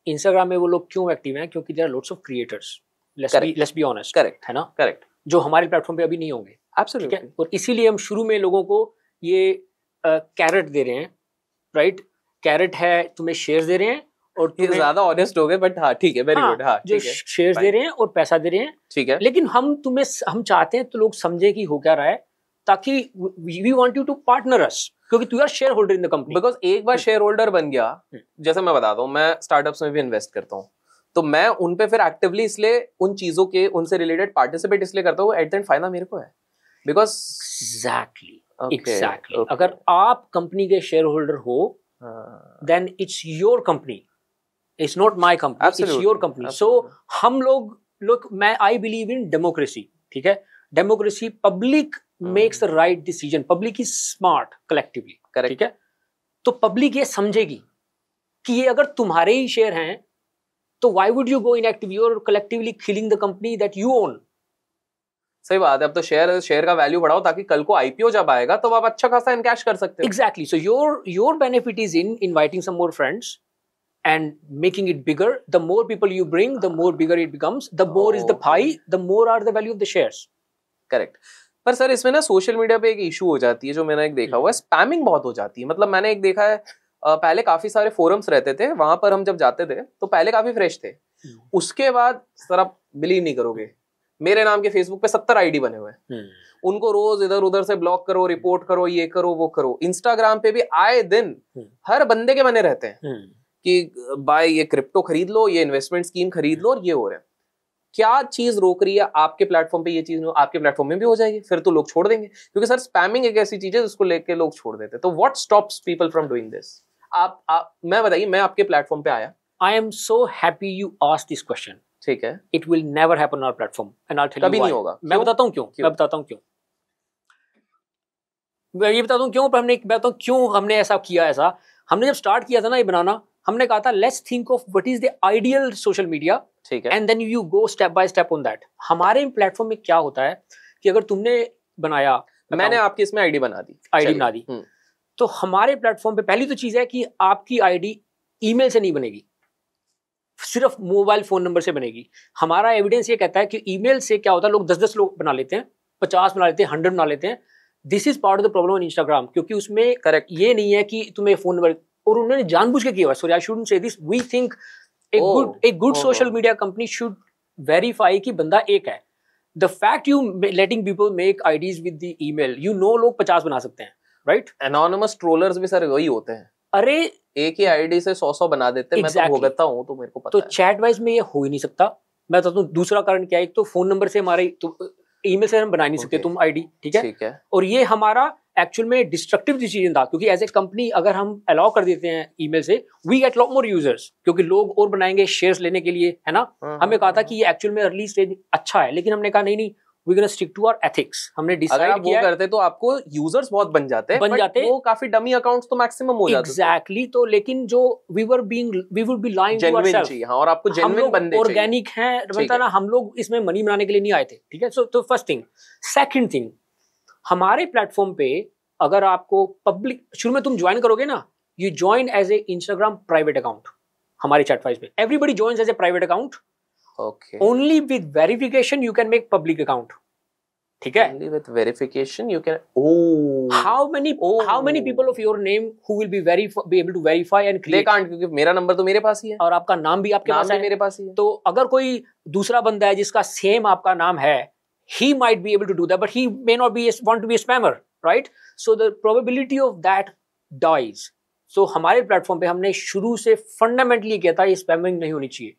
इंस्टाग्राम में वो लोग क्यों एक्टिव हैं क्योंकि there are lots of creators. Let's be honest correct है ना करेक्ट जो हमारे प्लेटफॉर्म पे अभी नहीं होंगे। ठीक है? और इसीलिए हम शुरू में लोगों को ये कैरेट दे रहे हैं राइट कैरेट है तुम्हें शेयर दे रहे हैं और ये तुम्हें ज़्यादा ऑनेस्ट हो गए बट हाँ ठीक है वेरी हाँ, गुड हाँ जो शेयर दे रहे हैं और पैसा दे रहे हैं। ठीक है। लेकिन हम तुम्हें हम चाहते हैं तो लोग समझे कि हो क्या रहा है ताकि we want you to partner us क्योंकि तू are shareholder in the company because एक बार हम्म। शेयर होल्डर बन गया हम्म। जैसे मैं बताता हूँ मैं स्टार्टअप्स में भी इन्वेस्ट करता हूँ। तो मैं उन पे फिर एक्टिवली इसलिए उन चीज़ों के उनसे रिलेटेड पार्टिसिपेट इसलिए करता हूँ एट द एंड फ़ायदा मेरे को है। बिकॉज़ एग्जैक्टली एग्जैक्टली अगर आप कंपनी के शेयर होल्डर हो। Then it's your company it's not my company it's your company so हम लोग लोग मैं आई बिलीव इन डेमोक्रेसी ठीक है? Democracy public. Makes the right decision public is smart collectively correct ठीक है? तो पब्लिक ये समझेगी कि ये अगर तुम्हारे ही शेयर हैं तो why would you go inactive you are collectively killing the company that you own सही बात है अब तो शेयर शेयर का वैल्यू बढ़ाओ ताकि कल को आईपीओ जब आएगा तो आप अच्छा खासा इनकैश कर सकते हो exactly so your your benefit is in inviting some more friends and making it bigger the more people you bring the more bigger it becomes the more oh. is the pie the more are the value of the shares correct पर sir इसमें ना social media पे एक issue हो जाती है जो मैंने एक देखा हुआ है स्पैमिंग बहुत हो जाती है मतलब मैंने एक देखा है अ, पहले काफ़ी सारे फोरम्स रहते थे वहाँ पर हम जब जाते थे तो पहले काफ़ी फ्रेश थे। हम्म। उसके बाद सर आप बिलीव नहीं करोगे। मेरे नाम के फेसबुक पे सत्तर आईडी बने हुए हैं। उनको रोज इधर उधर से ब्लॉक करो रिपोर्ट करो ये करो वो करो। इंस्टाग्राम पे भी आए दिन हम्म। हर बंदे के बने रहते हैं कि बाय ये क्रिप्टो खरीद लो ये इन्वेस्टमेंट स्कीम खरीद लो और ये हो रहा है। क्या चीज़ रोक रही है? आपके प्लेटफॉर्म पे ये चीज़ नहीं- आपके प्लेटफॉर्म में भी हो जाएगी फिर तो लोग छोड़ देंगे। क्योंकि सर स्पैमिंग एक ऐसी चीज़ है जिसको लेके लोग छोड़ देते तो what stops people from doing this आप, आप मैं बताइए मैं आपके प्लेटफॉर्म पे आया। I am so happy you asked this question. ठीक है। It will never happen on our platform and i'll tell कभी नहीं होगा। मैं बताता हूँ क्यों? क्यों? मैं बताता हूँ क्यों? मैं ये बताता हूँ क्यों पर हमने मैं बताता हूँ क्यों हमने ऐसा किया ऐसा। हमने जब स्टार्ट किया था ना ये बनाना हमने कहा था let's think of what is the ideal social media ठीक है। And then you go step by step on that हमारे प्लेटफॉर्म में क्या होता है कि अगर तुमने बनाया मैंने आपकी इसमें आईडी बना दी। आईडी बना दी। हम्म, तो हमारे प्लेटफॉर्म पे पहली तो चीज़ है कि आपकी आईडी ईमेल से नहीं बनेगी। सिर्फ़ मोबाइल फ़ोन नंबर से बनेगी। हमारा एविडेंस ये कहता है कि ईमेल से क्या होता है लोग दस दस लोग बना लेते हैं पचास बना लेते हैं हंड्रेड बना लेते हैं। This is part of the problem on Instagram क्योंकि उसमें करेक्ट ये नहीं है कि तुम्हें फ़ोन नंबर और उन्होंने जानबूझ के किया हुआ sorry I shouldn't say this we think a. Good a good. Social media company should verify कि बंदा एक है। The fact you letting people make IDs with the email you know लोग पचास बना सकते हैं। राइट एनोनिमस ट्रोलर्स भी सर वही होते हैं। अरे! एक ही आईडी से सौ सौ बना देते हैं मैं तो Exactly. भुगतता हूँ तो मेरे को पता तो चैट वाइज में ये हो ही नहीं सकता। मैं बताता हूँ दूसरा कारण क्या है एक तो फ़ोन नंबर से हमारे तो ईमेल से हम बना नहीं सकते तुम आईडी ठीक है? ठीक है। और ये हमारा एक्चुअल में डिस्ट्रक्टिव डिसीज़न था क्योंकि एज ए कंपनी अगर हम अलाउ कर देते हैं ईमेल से we get lot more users क्योंकि लोग और बनाएँगे शेयर्स लेने के लिए है ना? हाँ, हमें हाँ, कहा था हाँ। कि ये एक्चुअल में अर्ली स्टेज अच्छा है लेकिन हमने कहा नहीं नहीं we gonna stick to our ethics हमने अगर आप वो करते तो आपको यूज़र्स बहुत बन जाते बन जाते। वो काफ़ी डमी अकाउंट्स तो मैक्सिमम हो जाते एग्जैक्टली तो लेकिन जो we were being we would be lying to ourselves हाँ और आपको हम जेन्युइन लोग बंदे ऑर्गेनिक हैं बनता ना हम लोग इसमें मनी बनाने के लिए नहीं आए थे ठीक है? सो तो फ़र्स्ट थिंग सेकंड थिंग हमारे प्लेटफॉर्म पे अगर आपको पब्लिक शुरू में तुम ज्वाइन करोगे ना you join as a Instagram private account हमारे चैट फाइल्स पे। Everybody join as a private account okay only with verification you can make public account ठीक है only with verification you can oh how many Oh. how many people of your name who will be very be able to verify and they can't क्योंकि मेरा number तो मेरे पास ही है और आपका नाम भी आपके नाम पास भी है मेरे पास ही है तो अगर कोई दूसरा बंदा है जिसका सेम आपका नाम है he might be able to do that but he may not be a, want to be a spammer right so the probability of that dies so हमारे प्लेटफॉर्म पे हमने शुरू से फंडामेंटली किया था ये स्पैमिंग नहीं होनी चाहिए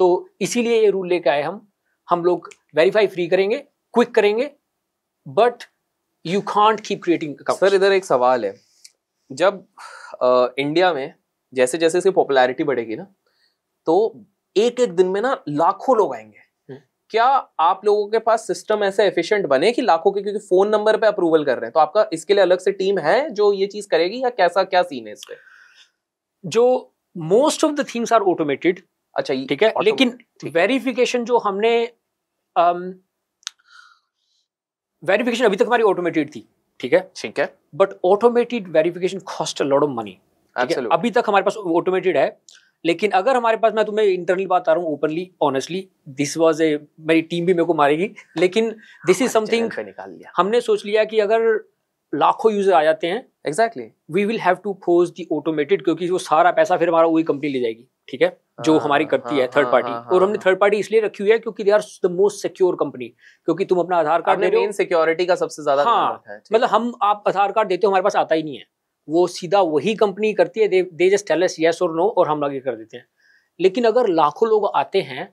तो इसीलिए ये रूल लेके आए हम। हम लोग वेरीफाई फ्री करेंगे क्विक करेंगे but you can't keep creating sir इधर एक सवाल है। जब आ, इंडिया में जैसे जैसे इसकी पॉपुलैरिटी बढ़ेगी ना तो एक एक दिन में ना लाखों लोग आएँगे। हम्म। क्या आप लोगों के पास सिस्टम ऐसे एफिशिएंट बने कि लाखों के क्योंकि फ़ोन नंबर पे अप्रूवल कर रहे हैं तो आपका इसके लिए अलग से टीम है जो ये चीज़ करेगी या कैसा क्या सीन है इससे जो most of the things are automated अच्छा ठीक है? लेकिन वेरिफिकेशन जो हमने वेरिफिकेशन अभी तक हमारी ऑटोमेटेड थी ठीक है? ठीक है। But automated verification cost lot of money. अभी तक हमारे पास ऑटोमेटेड है लेकिन अगर हमारे पास मैं तुम्हें इंटरनली बात आ रहा हूँ openly honestly this was a मेरी टीम भी मेरे को मारेगी लेकिन दिस इज़ समथिंग निकाल लिया। हमने सोच लिया कि अगर लाखों यूज़र आ जाते हैं exactly we will have to pause the automated क्योंकि वो सारा पैसा फिर हमारा वही कंपनी ले जाएगी ठीक है? जो हाँ, हमारी करती है हाँ, थर्ड हाँ, पार्टी हाँ, और हमने हाँ। थर्ड पार्टी इसलिए रखी हुई है क्योंकि they are the most secure company क्योंकि तुम अपना आधार कार्ड दे मेन सिक्योरिटी का सबसे ज़्यादा हाँ, है मतलब हम आप आधार कार्ड देते हो हमारे पास आता ही नहीं है। वो सीधा वही कंपनी करती है they just tell us yes और नो और हम आगे कर देते हैं। लेकिन अगर लाखों लोग आते हैं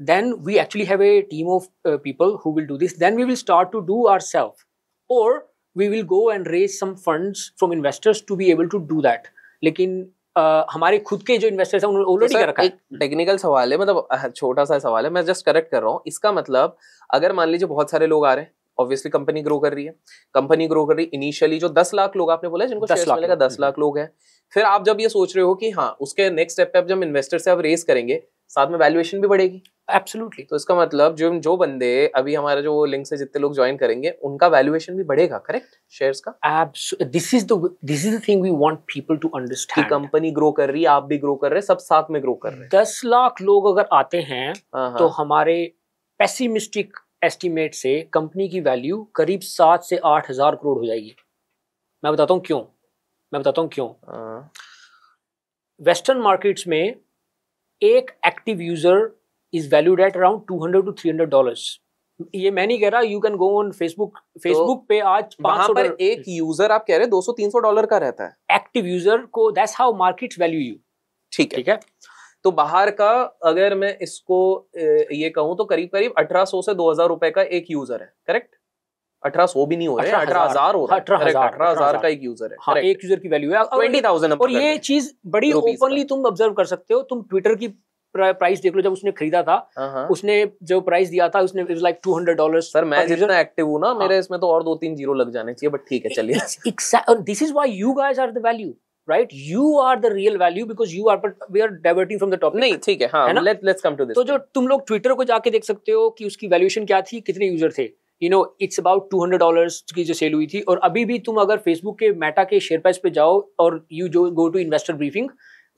then we actually have a team of uh, people who will do this. Then we will start to do ourselves or we will go and raise some funds from investors to be able to do that लेकिन uh, हमारे खुद के जो investors हैं उन्होंने तो already कर रखा है। टेक्निकल सवाल है मतलब छोटा सा सवाल है मैं जस्ट करेक्ट कर रहा हूँ। इसका मतलब अगर मान लीजिए बहुत सारे लोग आ रहे हैं ऑब्वियसली कंपनी ग्रो कर रही है। कंपनी ग्रो कर रही है इनिशियली जो दस लाख लोग आपने बोला जिनको दस लाख मिलेगा दस लाख लोग हैं। फिर आप जब ये सोच रहे हो कि हाँ उसके नेक्स्ट स्टेप पे अब जब इन्वेस्टर से आप रेस करेंगे साथ में वैल्यूएशन भी बढ़ेगी। एब्सोल्युटली तो इसका मतलब जो जो बंदे अभी हमारे जो लिंक से जितने लोग ज्वाइन करेंगे उनका वैल्यूएशन भी बढ़ेगा करेक्ट शेयर्स का? This is the this is the thing we want people to कि कंपनी ग्रो कर रही है आप भी ग्रो कर रहे हैं सब साथ में ग्रो कर रहे हैं। दस लाख लोग अगर आते हैं हाँ, तो हाँ, हमारे पेसिमिस्टिक एस्टिमेट से कंपनी की वैल्यू करीब सात से आठ हज़ार करोड़ हो जाएगी। मैं बताता हूँ क्यों मैं बताता हूँ क्यों। हाँ, वेस्टर्न मार्केट्स में एक active user is valued at around 200 to 300 dollars ये मैं नहीं कह रहा you can go on Facebook Facebook पे आज वहाँ पर एक यूज़र आप कह रहे हैं 200 300 डॉलर का रहता है। एक्टिव यूज़र को that's how markets value you ठीक है। ठीक है? तो बाहर का अगर मैं इसको ये कहूँ तो करीब करीब 1800 से 2000 रुपए का एक यूज़र है करेक्ट 1800 भी नहीं हो रहे 18,000 18000 हो रहा है। 18,000 18,000 का एक यूज़र है हाँ एक यूज़र की वैल्यू है। ट्वेंटी थाउज़ेंड और ये चीज़ बड़ी ओपनली तुम ऑब्ज़र्व कर सकते हो तुम ट्विटर की प्राइस देख लो जब उसने खरीदा था हाँ उसने जो प्राइस दिया था उसने इट लाइक 200 डॉलर सर मैं जितना एक्टिव हूँ ना मेरे इसमें तो और दो तीन ज़ीरो लग जाने चाहिए बट ठीक है चलिए। This is why you guys are the value right you are the real value because you are we are diverting from the topic नहीं ठीक है हाँ है? Let let's come to this तो जो तुम लोग ट्विटर को जाके देख सकते हो कि उसकी वैल्यूएशन क्या थी कितने यूज़र थे। You know it's about two hundred dollar की जो सेल हुई थी और अभी भी तुम अगर फेसबुक के मेटा के शेयर प्राइस पे जाओ और यू जो गो टू इन्वेस्टर ब्रीफिंग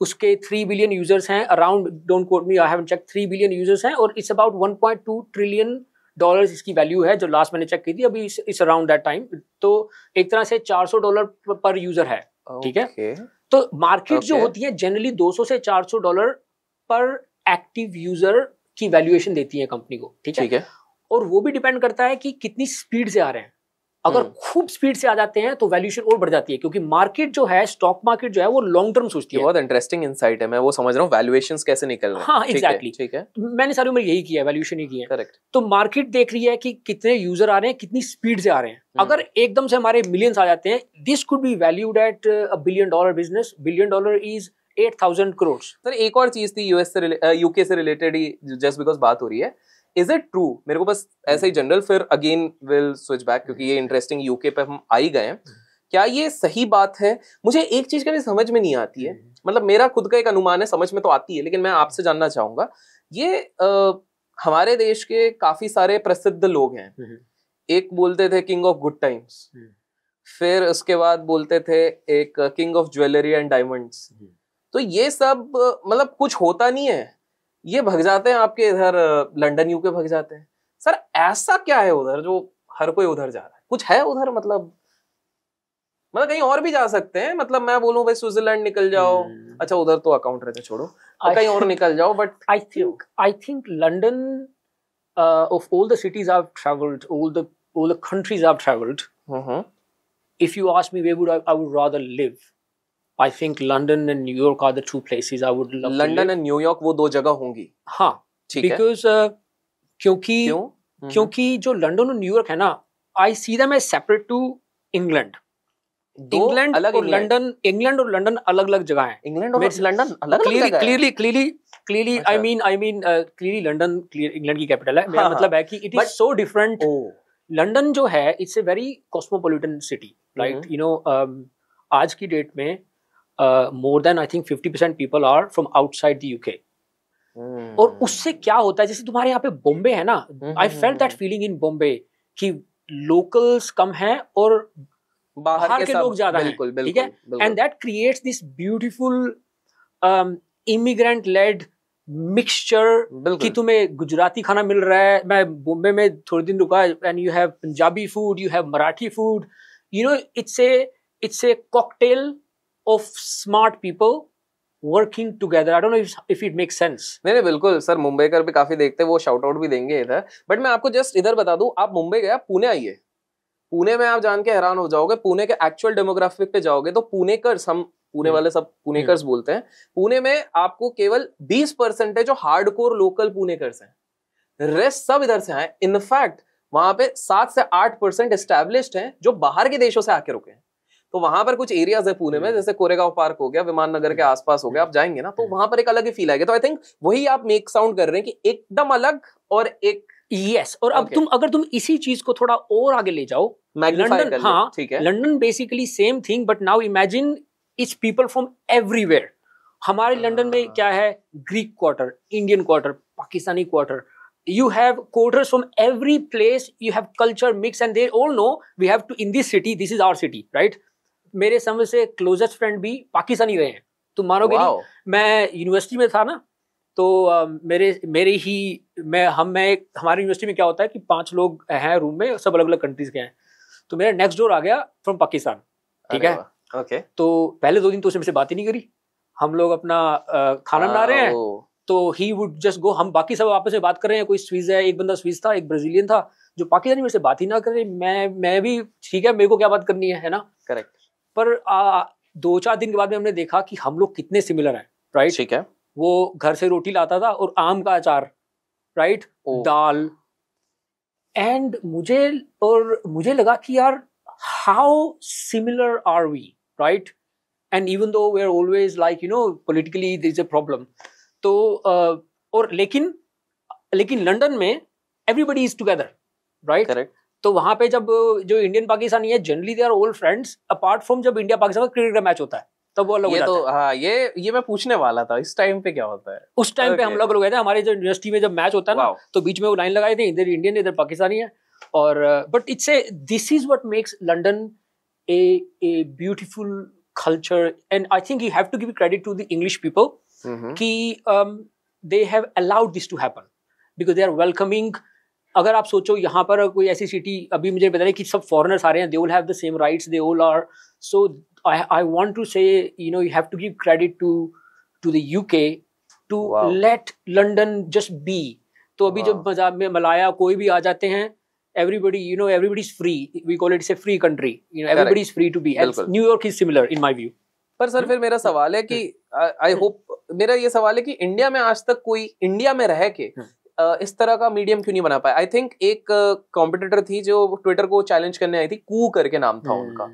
उसके थ्री बिलियन यूज़र्स हैं around don't quote me I haven't check three billion users हैं और it's about one point two trillion dollars इसकी वैल्यू है जो लास्ट मैंने चेक की थी अभी इस अराउंड दैट टाइम तो एक तरह से 400 डॉलर पर यूज़र है ठीक okay. है? तो मार्केट okay. जो होती है जनरली 200 से 400 डॉलर पर एक्टिव यूज़र की वैल्यूएशन देती है कंपनी को ठीक है ठीक है और वो भी डिपेंड करता है कि कितनी स्पीड से आ रहे हैं अगर हम्म। खूब स्पीड से आ जाते हैं तो वैल्यूएशन और बढ़ जाती है क्योंकि मार्केट जो है स्टॉक मार्केट जो है वो लॉन्ग टर्म सोचती है। बहुत इंटरेस्टिंग इंसाइट है मैं वो समझ रहा हूँ वैल्यूएशंस कैसे निकल रहे हैं। हाँ, ठीक है मैंने सारी उम्र यही किया है वैल्यूएशन ही की है। करेक्ट तो मार्केट देख रही है कि कितने यूज़र आ रहे हैं कितनी स्पीड से आ रहे हैं। हम्म। अगर एकदम से हमारे मिलियंस आ जाते हैं this could be valued at a billion dollar business billion dollar is eight thousand crore sir एक और चीज़ थी यूएस से यूके से रिलेटेड ही जस्ट बिकॉज़ बात हो रही है। इज़ इट ट्रू मेरे को बस ऐसे ही जनरल फिर अगेन विल स्विच बैक क्योंकि ये इंटरेस्टिंग यूके पे हम आ ही गए हैं। क्या ये सही बात है? मुझे एक चीज़ कभी समझ में नहीं आती है। मतलब मेरा खुद का एक अनुमान है समझ में तो आती है लेकिन मैं आपसे जानना चाहूँगा। ये अ, हमारे देश के काफ़ी सारे प्रसिद्ध लोग हैं। एक बोलते थे किंग ऑफ़ गुड टाइम्स। फिर उसके बाद बोलते थे एक king of jewellery and diamonds. तो ये सब मतलब कुछ होता नहीं है। ये भग जाते हैं आपके इधर लंदन यूके भग जाते हैं। सर ऐसा क्या है उधर जो हर कोई उधर जा रहा है? कुछ है उधर मतलब? मतलब कहीं और भी जा सकते हैं मतलब मैं बोलूँ भाई स्विट्जरलैंड निकल जाओ। हम्म। अच्छा उधर तो अकाउंट रहते छोड़ो। I- कहीं और निकल जाओ but I think I think London of all all the cities I've traveled, all the all the countries I've traveled, if you ask me where would I, I would rather live, I think London and New York are the two places I would love to London live. And New York वो दो जगह होंगी। हाँ ठीक है। Because क्योंकि क्यों? हम्म, क्योंकि जो लंदन और न्यूयॉर्क है ना I see them as separate to England England अलग और लंदन इंग्लैंड और लंदन अलग अलग जगह है। इंग्लैंड और लंदन अलग क्लियरली अलग clearly clearly clearly I. Mean I mean clearly London England की कैपिटल है। मेरा हाँ, मतलब है कि इट इज़ सो डिफरेंट ओ। लंदन जो है it's a very cosmopolitan city right. You know आज की डेट में uh, more than I think 50% people are from outside the UK. और उससे क्या होता है जैसे तुम्हारे यहाँ पे बॉम्बे है ना I felt that. Feeling in Bombay कि लोकल्स कम हैं और बाहर बाहर के के लोग ज़्यादा हैं, ठीक है? And that creates this beautiful immigrant led mixture कि तुम्हें गुजराती खाना मिल रहा है मैं बॉम्बे में थोड़े दिन रुका and you have Punjabi food you have Marathi food you know it's a it's a cocktail of smart people working together I don't know if it makes sense नहीं नहीं बिल्कुल सर मुंबई कर भी काफ़ी देखते हैं वो शाउट आउट भी देंगे इधर। बट मैं आपको जस्ट इधर बता दूँ आप मुंबई गए पुणे आइए। पुणे में आप जान के हैरान हो जाओगे पुणे के एक्चुअल डेमोग्राफिक पे जाओगे तो पुणेकर्स हम पुणे हम्म। वाले सब पुणेकर्स बोलते हैं पुणे में आपको केवल 20 परसेंट है जो हार्डकोर लोकल पुणेकर्स हैं। रेस्ट सब इधर से आए। इनफैक्ट वहाँ पे सात से आठ परसेंट एस्टेब्लिश्ड हैं जो बाहर के देशों से आके रुके हैं। तो वहाँ पर कुछ एरियाज़ है पुणे में हम्म। जैसे कोरेगांव पार्क हो गया विमान नगर के आसपास हो गया आप जाएँगे ना तो हम्म। वहाँ पर एक अलग ही फील आएगा तो आई थिंक वही आप मेक साउंड कर रहे हैं कि एकदम अलग और एक यस yes, और अब Okay. तुम अगर तुम इसी चीज़ को थोड़ा और आगे ले जाओ लंडन हाँ, ठीक है London basically same thing but now imagine it's people from everywhere हमारे लंडन में हाँ। क्या है Greek quarter Indian quarter Pakistani quarter you have quarters from every place you have culture mix and they all know we have to in this city this is our city right मेरे समझ से closest friend भी पाकिस्तानी रहे हैं। तुम मानोगे नहीं? मैं यूनिवर्सिटी में था ना तो अ, मेरे मेरे ही मैं हम मैं एक हमारी यूनिवर्सिटी में क्या होता है कि पाँच लोग हैं रूम में सब अलग अलग कंट्रीज़ के हैं। तो मेरा नेक्स्ट डोर आ गया फ्रॉम पाकिस्तान ठीक है। ओके तो पहले दो दिन तो उसने मुझसे बात ही नहीं करी। हम लोग अपना खाना बना रहे हैं तो ही वुड जस्ट गो हम बाकी सब आपस में बात कर रहे हैं कोई स्विस है एक बंदा स्विस था एक ब्राजीलियन था जो पाकिस्तानी मेरे से बात ही ना करे। मैं मैं भी ठीक है मेरे को क्या बात करनी है है ना? करेक्ट पर आ, दो चार दिन के बाद में हमने देखा कि हम लोग कितने सिमिलर हैं राइट ठीक है। वो घर से रोटी लाता था और आम का अचार राइट दाल। एंड मुझे और मुझे लगा कि यार how similar are we right and even though we are always like you know politically this a problem तो और लेकिन लेकिन लंदन में everybody is together right correct तो वहाँ पे जब जो इंडियन पाकिस्तानी है generally they are old friends apart from जब इंडिया पाकिस्तान का क्रिकेट का मैच होता है तब वो अलग हो ये तो हाँ। ये ये मैं पूछने वाला था इस टाइम पे क्या होता है? उस टाइम पे हम लोग लोग गए थे हमारे जो यूनिवर्सिटी में जब मैच होता है ना तो बीच में वो लाइन लगाए थे इधर इंडियन इधर पाकिस्तानी है और but it's a this is what makes London a a beautiful culture and I think you have to give credit to the English people कि they have allowed this to happen because they are welcoming अगर आप सोचो यहाँ पर कोई ऐसी city अभी मुझे बता रहे कि सब फॉरेनर्स आ रहे हैं they will have the same rights they all are so I I want to say you know you have to give credit to to the UK to let London just be तो अभी जब Wow. मज़ाक में मलाया कोई भी आ जाते हैं everybody you know everybody is free. We call it a free country. You know Correct. everybody is free to be. And new york is similar in my view. पर सर फिर मेरा सवाल है कि आई होप मेरा ये सवाल है कि इंडिया में आज तक कोई इंडिया में रह के। अ, इस तरह का मीडियम क्यों नहीं बना पाया? आई थिंक एक कॉम्पिटिटर थी जो ट्विटर को चैलेंज करने आई थी कू करके नाम था उनका।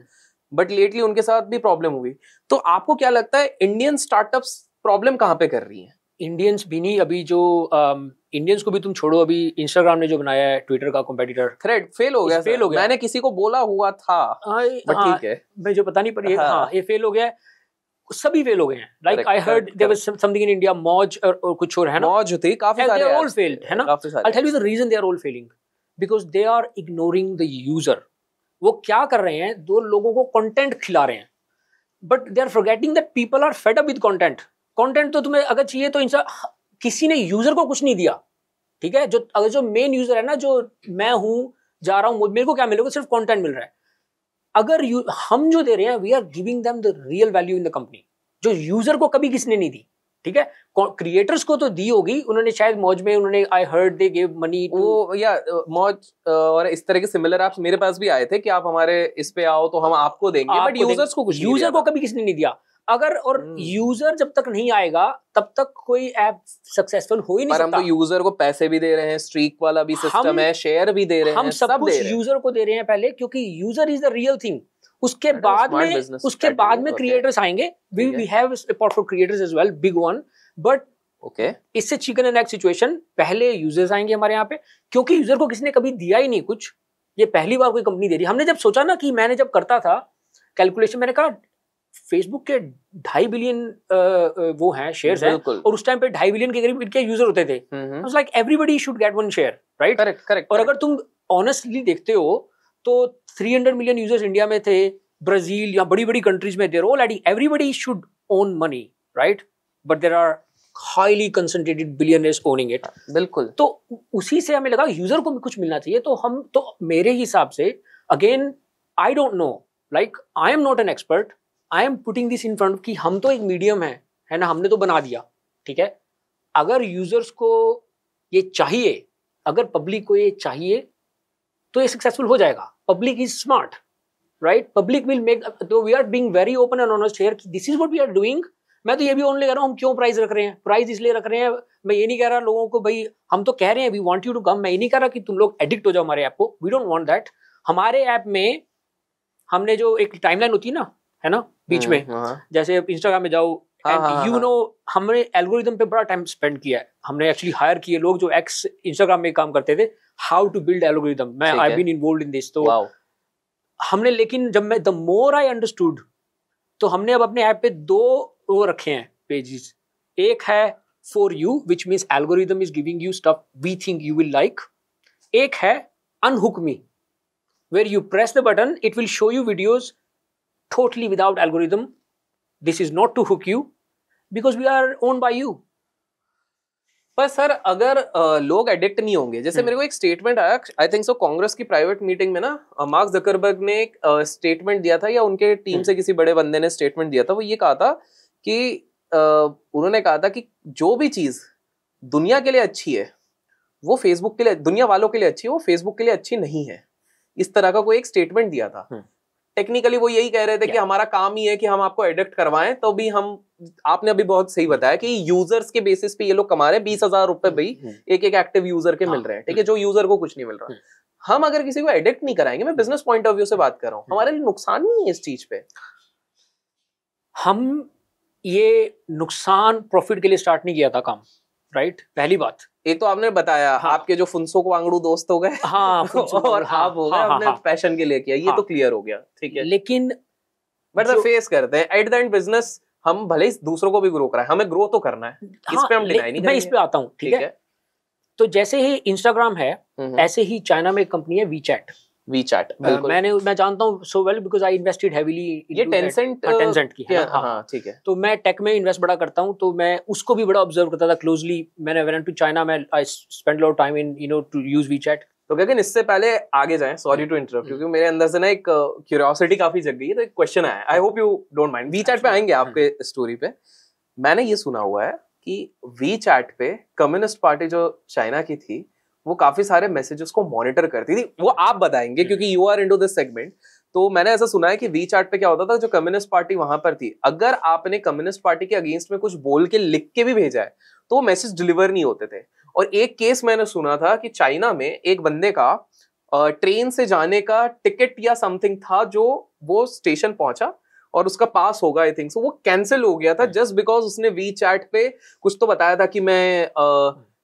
बट लेटली उनके साथ भी प्रॉब्लम हुई। तो आपको क्या लगता है इंडियन स्टार्टअप्स प्रॉब्लम कहाँ पे कर रही है? इंडियंस भी नहीं अभी जो इंडियंस को भी तुम छोड़ो अभी इंस्टाग्राम ने जो बनाया है ट्विटर का कॉम्पिटिटर थ्रेड फेल हो गया sir. हो गया। मैंने किसी को बोला हुआ था बट ठीक है। मैं जो पता नहीं पर ये हाँ। हाँ ये फेल हो गया है। सभी फेल हो गए हैं। Like I heard there was something in India Moj और और कुछ और है ना? मौज थी काफ़ी सारे are all apps है ना? I'll सारे tell you the reason they are all failing. Because they are ignoring the वो क्या कर रहे हैं? दो लोगों को कंटेंट खिला रहे हैं। But they are forgetting that people are fed up with content content तो तुम्हें अगर चाहिए तो इंसान किसी ने यूज़र को कुछ नहीं दिया। ठीक है? जो अगर जो मेन यूज़र है ना जो मैं हूँ जा रहा हूँ मेरे को क्या मिलेगा? सिर्फ़ कंटेंट मिल रहा है। अगर यू, हम जो दे रहे हैं we are giving them the real value in the company जो यूज़र को कभी किसने नहीं दी ठीक है? क्रिएटर्स को तो दी होगी उन्होंने शायद मौज में उन्होंने I heard they give money वो या मौज और इस तरह के सिमिलर ऐप्स मेरे पास भी आए थे कि आप हमारे इस पे आओ तो हम आपको देंगे बट यूज़र्स को कुछ यूज़र को। कभी किसने नहीं दिया। अगर और हम्म। यूज़र जब तक नहीं आएगा तब तक कोई ऐप सक्सेसफुल हो ही नहीं पर हम तो यूज़र को पैसे भी दे रहे हैं स्ट्रीक वाला भी सिस्टम है शेयर भी दे रहे हैं हम सब सब कुछ यूज़र को दे रहे हैं पहले क्योंकि user is the real thing उसके बाद में उसके बाद में क्रिएटर्स आएँगे। We we have for creators as well big one but okay इससे चिकन एंड एग सिचुएशन पहले यूज़र्स आएँगे हमारे यहाँ पे क्योंकि यूज़र को किसी ने कभी दिया ही नहीं कुछ। ये पहली बार कोई कंपनी दे रही हमने जब सोचा ना कि मैंने जब करता था कैलकुलेशन मैंने कहा फेसबुक के ढाई बिलियन वो हैं शेयर्स हैं और उस टाइम पे ढाई बिलियन के करीब इनके यूज़र होते थे। Like everybody should get one share right correct correct और अगर तुम ऑनेस्टली देखते हो तो 300 मिलियन यूज़र्स इंडिया में थे ब्राज़ील या बड़ी बड़ी कंट्रीज़ में there all adding everybody should own money right but there are highly concentrated billionaires owning it बिल्कुल। तो उसी से हमें लगा यूज़र को भी कुछ मिलना चाहिए तो हम तो मेरे हिसाब से again I don't know like I am not an expert I am putting this in front कि हम तो एक मीडियम है है ना? हमने तो बना दिया, ठीक है? अगर यूज़र्स को ये चाहिए, अगर पब्लिक को ये चाहिए तो ये सक्सेसफुल हो जाएगा। Public is smart right public will make तो we are being very open and honest here this is what we are doing मैं तो ये भी ओनली कह रहा हूँ, हम क्यों प्राइस रख रहे हैं? प्राइस इसलिए रख रहे हैं, मैं ये नहीं कह रहा लोगों को, भाई, हम तो कह रहे हैं we want you to come मैं ये नहीं कह रहा कि तुम लोग एडिक्ट हो जाओ हमारे ऐप को। वी डोंट वांट दैट हमारे ऐप में हमने जो एक टाइमलाइन होती है ना है ना? बीच में। हाँ जैसे इंस्टाग्राम में जाओ हाँ, हाँ, यू हाँ। नो हमने एल्गोरिदम पे बड़ा टाइम स्पेंड किया है। हमने एक्चुअली हायर किए लोग जो एक्स इंस्टाग्राम में काम करते थे हाउ टू बिल्ड एल्गोरिदम मैं I been involve in this तो हमने लेकिन जब मैं द मोर आई अंडरस्टूड तो हमने अब अपने ऐप पे दो वो रखे हैं पेजेस एक है for you which means algorithm is giving you stuff we think you will like एक है unhook me where you press the button it will show you videos totally without algorithm this is not to hook you because we are owned by you पर sir अगर अ, लोग एडिक्ट नहीं होंगे जैसे हम्म। मेरे को एक स्टेटमेंट आया आई थिंक सो कांग्रेस की प्राइवेट मीटिंग में ना मार्क जकरबर्ग ने एक स्टेटमेंट दिया था या उनके टीम हम्म। से किसी बड़े बंदे ने स्टेटमेंट दिया था वो ये कहा था कि अ, उन्होंने कहा था कि जो भी चीज़ दुनिया के लिए अच्छी है वो फेसबुक के लिए दुनिया वालों के लिए अच्छी है वो फेसबुक के लिए अच्छी नहीं है इस तरह का कोई एक स्टेटमेंट दिया था हम्म। टेक्निकली वो यही कह रहे थे कि हमारा काम ही है कि हम आपको एडिक्ट करवाएँ तो भी हम आपने अभी बहुत सही बताया कि यूज़र्स के बेसिस पे ये लोग कमा रहे हैं बीस हज़ार रुपए भाई एक एक एक्टिव यूज़र के मिल हाँ, रहे हैं ठीक है जो यूज़र को कुछ नहीं मिल रहा। हम्म। हम अगर किसी को एडिक्ट नहीं कराएँगे मैं बिज़नेस पॉइंट ऑफ़ व्यू से बात कर रहा हूँ हम्म। हमारे लिए नुकसान नहीं है इस चीज़ पे। हम ये नुकसान प्रॉफिट के लिए स्टार्ट नहीं किया था काम राइट पहली बात। एक तो आपने बताया हाँ। आपके जो फुनसो को आंगड़ू दोस्त हो गए। हाँ और आप हो गए हाँ, हाँ, हाँ। पैशन के लिए किया ये हाँ। तो क्लियर हो गया ठीक है। लेकिन बट फेस करते हैं एट द एंड बिज़नेस हम भले ही दूसरों को भी ग्रो कराएँ हमें ग्रो तो करना है हाँ, पे हम डिनाई नहीं मैं इस पे आता हूँ ठीक है? तो जैसे ही इंस्टाग्राम है हम्म, ऐसे ही चाइना में एक कंपनी है वीचैट वी चैट बिल्कुल। मैंने मैं जानता हूँ so well because I invested heavily ये टेंसेंट टेंसेंट की है हाँ। हाँ ठीक है। तो मैं टेक में इन्वेस्ट बड़ा करता हूँ तो मैं उसको भी बड़ा ऑब्ज़र्व करता था क्लोजली मैंने वेन टू चाइना में I spend lot time in you know to use WeChat तो गगन इससे पहले आगे जाएँ सॉरी टू इंटरप्ट क्योंकि मेरे अंदर से ना एक क्यूरियोसिटी काफ़ी जग गई है तो एक क्वेश्चन आया I hope you don't mind WeChat पे आएँगे आपके स्टोरी पे। मैंने ये सुना हुआ है कि वी चैट पे कम्युनिस्ट पार्टी जो चाइना की थी वो काफ़ी सारे मैसेजेस को मॉनिटर करती थी। वो आप बताएँगे क्योंकि you are into this segment तो मैंने ऐसा सुना है कि वी चैट पे क्या होता था जो कम्युनिस्ट पार्टी वहाँ पर थी। अगर आपने कम्युनिस्ट पार्टी के अगेंस्ट में कुछ बोल के लिख के भी भेजा है तो वो मैसेज डिलीवर नहीं होते थे। और एक केस मैंने सुना था कि चाइना में एक बंदे का ट्रेन से जाने का टिकट या समथिंग था जो वो स्टेशन पहुँचा और उसका पास होगा आई थिंक सो वो कैंसिल हो गया था जस्ट बिकॉज़ उसने वी चैट पे कुछ तो बताया था कि मैं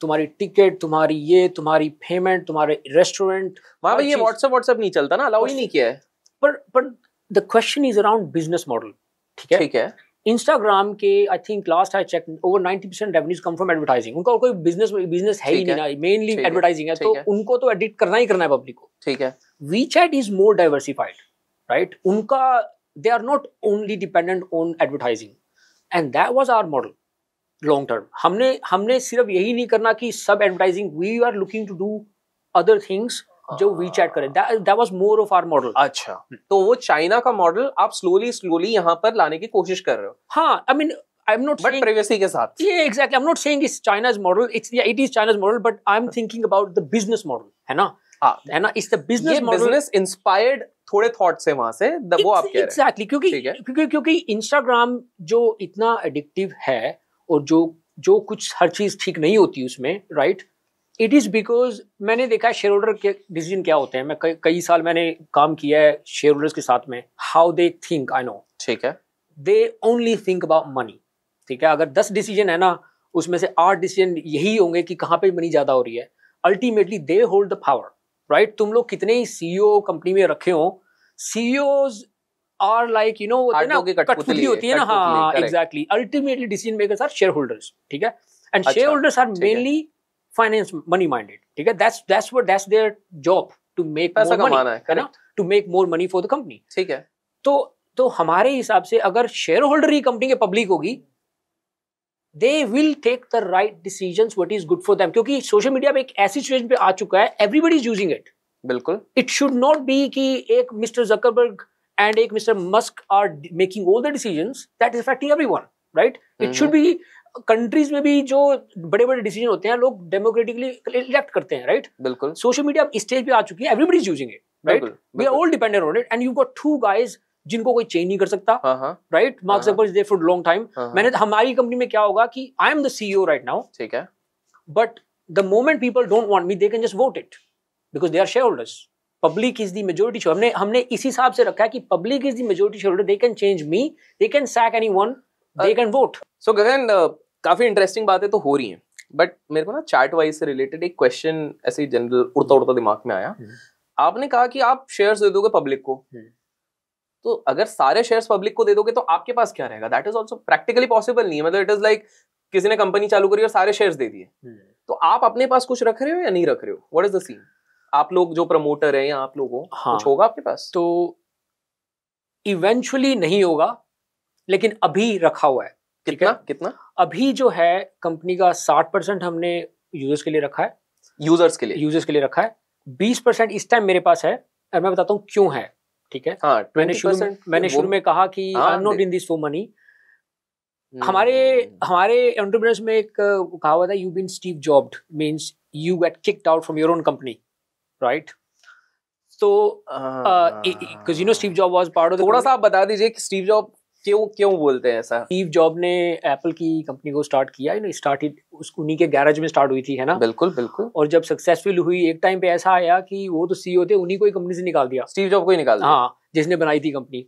तुम्हारी टिकट तुम्हारी ये तुम्हारी पेमेंट तुम्हारे रेस्टोरेंट वहाँ पे ये व्हाट्सएप व्हाट्सएप नहीं चलता ना अलाउ ही नहीं किया है। पर पर the question is around business model ठीक है? ठीक है। इंस्टाग्राम के I think last I check over 90 percent revenues come from advertising उनका और कोई बिज़नेस बिज़नेस है ही नहीं ना मेनली है, एडवर्टाइजिंग है तो। उनको तो एडिट करना ही करना है पब्लिक को। ठीक है। WeChat is more diversified right उनका they are not only dependent on advertising and that was our model long term हमने हमने सिर्फ़ यही नहीं करना कि सब advertising we are looking to do other things जो वी चैट करें that was more of our model अच्छा तो वो चाइना का मॉडल आप स्लोली स्लोली यहाँ पर लाने की कोशिश कर रहे हो हाँ I mean I am not but privacy के साथ Yeah, exactly. I'm not saying it's China's model. It's yeah, it is China's model, but I'm thinking about the business model. है ना? हाँ है ना? बिज़नेस इंस्पायर्ड थोड़े थॉट्स है वहाँ से द- वो आप कह रहे हैं एग्जैक्टली क्योंकि ठीक है। क्योंकि क्योंकि इंस्टाग्राम जो इतना एडिक्टिव है और जो जो कुछ हर चीज़ ठीक नहीं होती उसमें राइट इट इज़ बिकॉज़ मैंने देखा है शेयर होल्डर के डिसीज़न क्या होते हैं। मैं कई कई साल मैंने काम किया है शेयर होल्डर्स के साथ में। How they think I know ठीक है। They only think about money ठीक है? अगर दस डिसीज़न है ना उसमें से आठ डिसीज़न यही होंगे कि कहाँ पे मनी ज़्यादा हो रही है। Ultimately they hold the power right तुम लोग कितने ही सीईओ कंपनी में रखे हो CEOs are like you know कठपुतली होती है ना हाँ. Exactly ultimately decision makers are share holders ठीक है? एंड अच्छा, share holders are. Mainly finance money minded ठीक है? That's that's what that's their job to make पैसा कमाना है ना? Correct to make more money for the company ठीक है. तो तो हमारे हिसाब से अगर शेयर होल्डर ही कंपनी के पब्लिक होगी they will take the right decision what is good for them क्योंकि सोशल मीडिया में एक ऐसी सिचुएशन पे आ चुका है एवरीबडी इज़ यूजिंग इट बिल्कुल. इट शुड नॉट बी कि एक मिस्टर जकरबर्ग एंड एक mister Musk are making all the decisions that is affecting everyone right? It should be countries में भी जो बड़े बड़े डिसीज़न होते हैं लोग डेमोक्रेटिकली इलेक्ट करते हैं राइट? बिल्कुल। सोशल मीडिया इस स्टेज पे आ चुकी है everybody is using it right we are. All dependent on it and you got two guys जिनको कोई चेंज नहीं कर सकता right Mark. Zuckerberg is there for long time मैंने हमारी कंपनी में क्या होगा कि I am the CEO right now ठीक है। But the moment people don't want me they can just vote it because they are share holders public is the majority हमने हमने इस हिसाब से रखा है कि public is the majority share they can change me they can sack anyone they Uh, can vote so Gagan काफ़ी interesting बातें तो हो रही हैं. बट मेरे को ना चार्ट वाइज से रिलेटेड एक क्वेश्चन ऐसे ही जनरल उड़ता उड़ता दिमाग में आया. हम्म। आपने कहा कि आप शेयर्स दे दोगे पब्लिक को. हम्म। तो अगर सारे शेयर्स पब्लिक को दे दोगे तो आपके पास क्या रहेगा? That is also practically possible नहीं है. मतलब इट इज़ लाइक किसी ने कंपनी चालू करी और सारे शेयर्स दे दिए. तो आप अपने पास कुछ रख रहे हो या नहीं रख रहे हो? व्हाट इज़ द सीन आप लोग जो प्रमोटर हैं या आप लोग हाँ। कुछ होगा आपके पास? तो इवेंचुअली नहीं होगा लेकिन अभी रखा हुआ है कितना? कितना? अभी जो है कंपनी का साठ परसेंट हमने यूज़र्स के लिए रखा है। यूज़र्स के लिए? यूज़र्स के लिए रखा है। बीस परसेंट इस टाइम मेरे पास है और मैं बताता हूँ क्यों है ठीक है? हाँ मैंने शुरू में मैंने शुरू में कहा कि I am not in this for money हमारे हमारे एंटरप्रेन्योर्स में एक कहावत है you been Steve jobbed means you get kicked out from your own company right तो because you know Steve Job was part of थोड़ा सा आप बता दीजिए कि स्टीव जॉब क्यों क्यों बोलते हैं ऐसा? स्टीव जॉब ने एप्पल की कंपनी को स्टार्ट किया यू नो स्टार्टेड उस उन्हीं के गैरेज में स्टार्ट हुई थी है ना? बिल्कुल बिल्कुल। और जब सक्सेसफुल हुई एक टाइम पे ऐसा आया कि वो तो सीईओ थे उन्हीं को ही कंपनी से निकाल दिया। स्टीव जॉब को ही निकाल दिया। हाँ जिसने बनाई थी कंपनी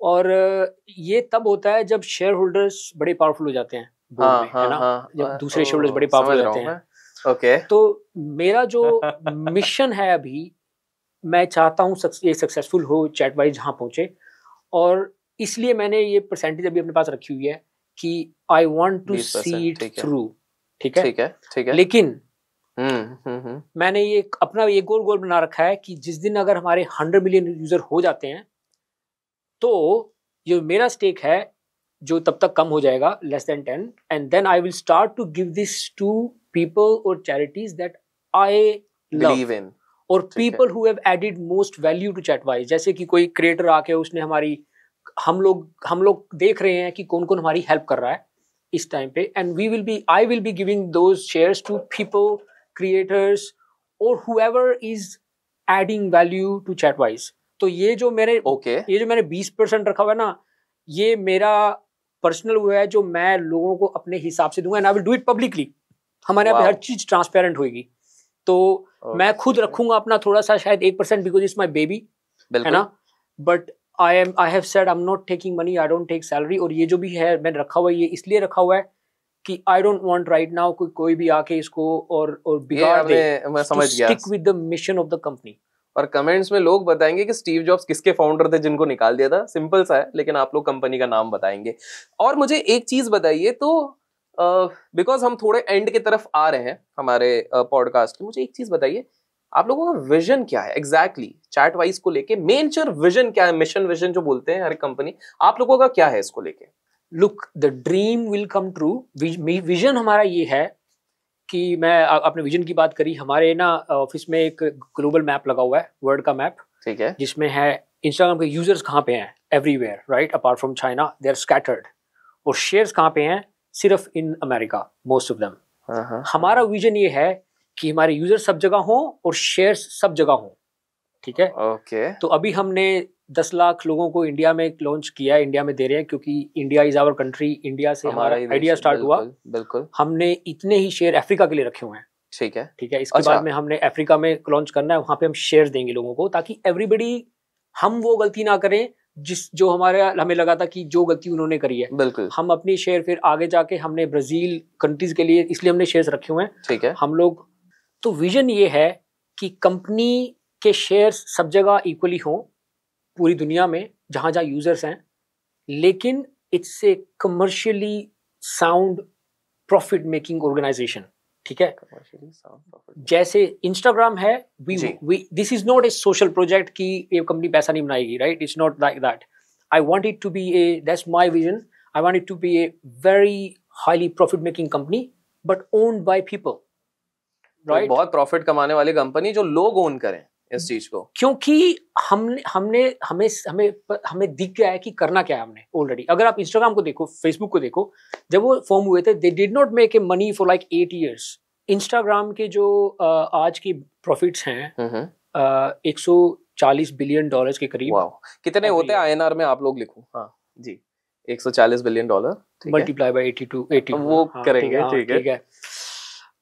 और ये तब होता है जब शेयर होल्डर्स बड़े पावरफुल हो जाते हैं हाँ है हाँ ना? हाँ जब दूसरे shareholders बड़े powerful हो जाते हैं। ओके तो मेरा जो मिशन है अभी मैं चाहता हूँ ये सक्सेसफुल हो चैट वाइज जहाँ पहुँचे। और इसलिए मैंने ये परसेंटेज अभी अपने पास रखी हुई है कि I want to see it through ठीक है। ठीक है? ठीक है लेकिन हम्म हम्म हम्म। मैंने ये अपना ये गोल गोल बना रखा है कि जिस दिन अगर हमारे हंड्रेड मिलियन यूज़र हो जाते हैं तो जो मेरा स्टेक है जो तब तक कम हो जाएगा less than ten and then I will start to give this to people और charities that I love believe in और people who. Have added most value to Chatwise जैसे कि कोई क्रिएटर आके उसने हमारी हम लोग हम लोग देख रहे हैं कि कौन कौन हमारी हेल्प कर रहा है इस टाइम पे। And we will be I will be giving those shares to people creators और whoever is adding value to Chatwise तो ये जो मेरे ओके। okay. ये जो मैंने 20 परसेंट रखा हुआ है ना ये मेरा पर्सनल वो है जो मैं लोगों को अपने हिसाब से दूँगा। And I will do it publicly हमारे यहाँ पे हर चीज़ ट्रांसपेरेंट होगी तो मैं खुद रखूँगा अपना थोड़ा सा शायद एक percent because it's my baby है ना? But I am I have said I am not taking money I don't take salary और ये जो भी है मैंने रखा हुआ है ये इसलिए रखा हुआ है कि I don't want right now कोई कोई भी आके इसको और और बिगाड़ दे मैं समझ गया। Stick with the mission of the company और कमेंट्स में लोग बताएँगे कि स्टीव जॉब्स किसके फाउंडर थे जिनको निकाल दिया था। सिंपल सा है लेकिन आप लोग कंपनी का नाम बताएँगे। और मुझे एक चीज़ बताइए तो बिकॉज़ हम थोड़े एंड की तरफ़ आ रहे हैं हमारे पॉडकास्ट uh, की मुझे एक चीज़ बताइए आप लोगों का विजन क्या है? एग्जैक्टली चैट वाइज को लेके मेन चर विजन क्या है? मिशन विजन जो बोलते हैं हर कंपनी आप लोगों का क्या है इसको लेके? Look the dream will come true vision हमारा ये है कि मैं आपने विजन की बात करी हमारे ना ऑफ़िस में एक ग्लोबल मैप लगा हुआ है वर्ल्ड का मैप ठीक है। जिसमें है इंस्टाग्राम के यूज़र्स कहाँ पे हैं? Everywhere right apart from China they are scattered और शेयर्स कहाँ पे हैं? सिर्फ़ in America most of them हमारा विजन ये है कि हमारे यूज़र सब जगह हों और शेयर्स सब जगह हों ठीक है? ओके तो अभी हमने दस लाख लोगों को इंडिया में लॉन्च किया इंडिया में दे रहे हैं क्योंकि India is our country India से हमारा आइडिया स्टार्ट हुआ। बिल्कुल, बिल्कुल। हमने इतने ही शेयर अफ्रीका के लिए रखे हुए हैं ठीक है। ठीक है? इसके अच्छा। बाद में हमने अफ्रीका में लॉन्च करना है वहाँ पे हम शेयर देंगे लोगों को ताकि एवरीबडी हम वो गलती ना करें जिस जो हमारे हमें लगा था कि जो गलती उन्होंने करी है। बिल्कुल। हम अपनी शेयर फिर आगे जाके हमने ब्राज़ील कंट्रीज़ के लिए इसलिए हमने शेयर्स रखे हुए हैं। ठीक है। हम लोग तो विजन ये है कि कंपनी के शेयर्स सब जगह इक्वली हों पूरी दुनिया में जहाँ जहाँ यूज़र्स हैं लेकिन it's a commercially sound profit making organisation ठीक है. जैसे इंस्टाग्राम है we we this is not a social project की ये कंपनी पैसा नहीं बनाएगी right it's not like that I want it to be a that's my vision I want it to be a very highly profit making company but owned by people right बहुत profit कमाने वाली company जो लोग own करें। इस चीज़ को। क्योंकि हमने हमने हमें हमें हमें दिख गया है कि करना क्या है हमने ऑलरेडी अगर आप इंस्टाग्राम को देखो फेसबुक को देखो जब वो फॉर्म हुए थे they did not make a money for like eight years Instagram के जो आज की प्रॉफिट्स हैं हम्म एक सौ चालीस बिलियन डॉलर्स के करीब। कितने होते हैं आईएनआर में? आप लोग लिखो। हाँ जी। 140 billion dollar multiply by eighty to eighty वो करेंगे, ठीक है। ठीक है।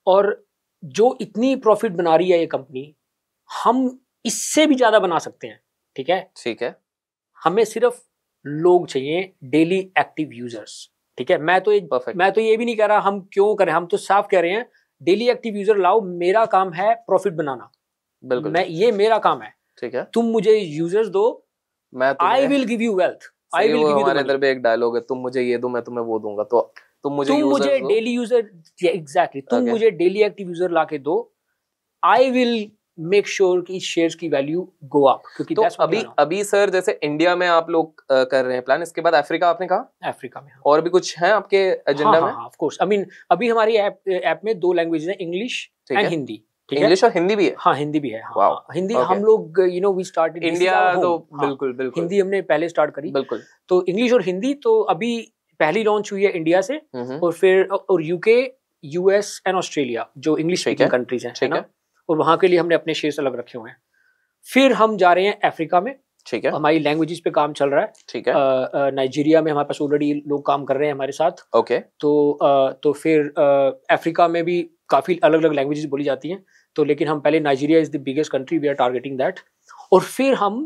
और जो इतनी प्रॉफिट बना रही है ये कंपनी हम इससे भी ज़्यादा बना सकते हैं ठीक है? ठीक है। हमें सिर्फ़ लोग चाहिए डेली एक्टिव यूज़र्स ठीक है? मैं तो ये परफेक्ट मैं तो ये भी नहीं कह रहा हम क्यों करें हम तो साफ़ कह रहे हैं डेली एक्टिव यूज़र लाओ मेरा काम है प्रॉफिट बनाना। बिल्कुल। मैं ये मेरा काम है। ठीक है। तुम मुझे यूज़र्स दो मैं I will give you wealth I will give you हमारे इधर भी एक डायलॉग है तुम मुझे ये दो मैं तुम्हें वो दूँगा तो तुम मुझे तुम मुझे डेली यूज़र एग्जैक्टली तुम मुझे डेली एक्टिव यूज़र लाके दो। आई विल मेक श्योर कि शेयर्स की वैल्यू गो अप क्योंकि तो अभी. अभी सर जैसे इंडिया में आप लोग कर रहे हैं प्लान इसके बाद अफ्रीका आपने कहा? अफ्रीका में हाँ। और भी कुछ है आपके एजेंडा में? ऑफ़ कोर्स आई मीन अभी हमारी ऐप ऐप में दो लैंग्वेजेस हैं इंग्लिश एंड हिंदी इंग्लिश और हिंदी भी है? हाँ हिंदी भी है हाँ, Wow. हाँ, हिंदी Okay. हम लोग you know we start India तो बिल्कुल बिल्कुल। हिंदी हमने पहले स्टार्ट करी। बिल्कुल। तो इंग्लिश और हिंदी तो अभी पहली लॉन्च हुई है इंडिया से हम्म, और फिर और यूके यूएस एंड ऑस्ट्रेलिया जो इंग्लिश स्पीकिंग है, कंट्रीज़ हैं है ठीक है। और वहाँ के लिए हमने अपने शेयर्स अलग रखे हुए हैं। फिर हम जा रहे हैं अफ्रीका में। ठीक है। हमारी लैंग्वेजेस पे काम चल रहा है। ठीक है। नाइजीरिया में हमारे पास ऑलरेडी लोग काम कर रहे हैं हमारे साथ। ओके तो अ, तो फिर अफ्रीका में भी काफ़ी अलग अलग लैंग्वेजेस बोली जाती हैं। तो लेकिन हम पहले Nigeria is the biggest country we are targeting that और फिर हम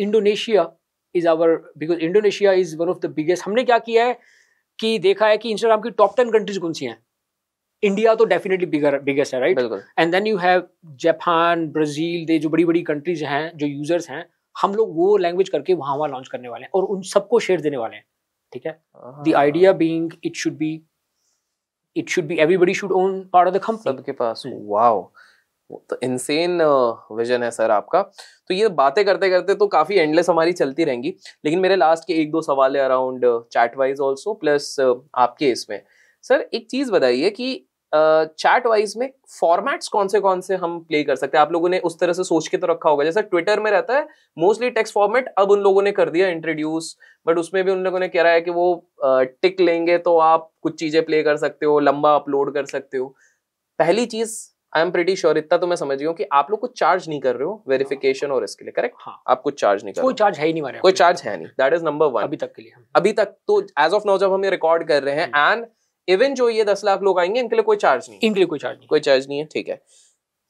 Indonesia is our because Indonesia is one of the biggest हमने क्या किया है कि देखा है कि इंस्टाग्राम की टॉप टेन कंट्रीज़ कौन सी हैं? इंडिया तो डेफिनेटली बिगर बिगेस्ट है right and then you have Japan Brazil they जो बड़ी बड़ी कंट्रीज़ हैं जो यूज़र्स हैं हम लोग वो लैंग्वेज करके वहाँ वहाँ लॉन्च करने वाले हैं और उन सबको शेयर देने वाले हैं ठीक है? हाँ। idea being it should be it should be everybody should own part of the company. सबके पास। वाओ तो इनसेन विजन है सर आपका। तो ये बातें करते करते तो काफ़ी एंडलेस हमारी चलती रहेंगी लेकिन मेरे लास्ट के एक दो सवाल है around chat wise also plus आपके इसमें। सर एक चीज़ बताइए कि चैट वाइज में फॉर्मेट्स कौन से कौन से हम प्ले कर सकते हैं? आप लोगों ने उस तरह से सोच के तो रखा होगा। जैसे ट्विटर में रहता है मोस्टली टेक्स्ट फॉर्मेट अब उन लोगों ने कर दिया इंट्रोड्यूस बट उसमें भी उन लोगों ने कह रहा है कि वो टिक लेंगे तो आप कुछ चीज़ें प्ले कर सकते हो लंबा अपलोड कर सकते हो। पहली चीज़ आई एम प्रिटी श्योर इतना तो मैं समझ गया हूँ कि आप लोग कुछ चार्ज नहीं कर रहे हो वेरिफिकेशन और इसके लिए करेक्ट हाँ। आप कुछ चार्ज नहीं कर कोई। चार्ज है। ही नहीं हमारे कोई चार्ज है नहीं। दैट इज़ नंबर वन अभी तक के लिए अभी तक तो एज ऑफ़ नाउ जब हम ये रिकॉर्ड कर रहे हैं एंड इवन जो ये दस लाख लोग आएँगे इनके लिए कोई चार्ज नहीं इनके लिए कोई चार्ज नहीं कोई चार्ज नहीं है ठीक है।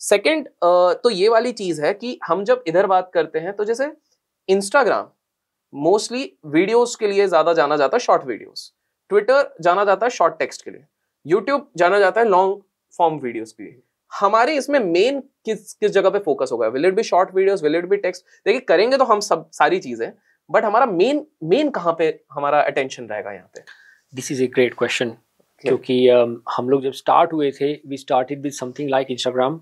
सेकंड तो ये वाली चीज़ है कि हम जब इधर बात करते हैं तो जैसे इंस्टाग्राम मोस्टली वीडियोस के लिए ज़्यादा जाना जाता है शॉर्ट वीडियोस ट्विटर जाना जाता है शॉर्ट टेक्स्ट के लिए। यूट्यूब जाना जाता है लॉन्ग फॉर्म वीडियोस के लिए। हमारे इसमें मेन किस किस जगह पे फोकस होगा? Will it be short videos will it be text देखिए करेंगे तो हम सब सारी चीज़ें बट हमारा मेन मेन कहाँ पे हमारा अटेंशन रहेगा यहाँ पे? This is a great question क्योंकि um, हम लोग जब स्टार्ट हुए थे we started with something like Instagram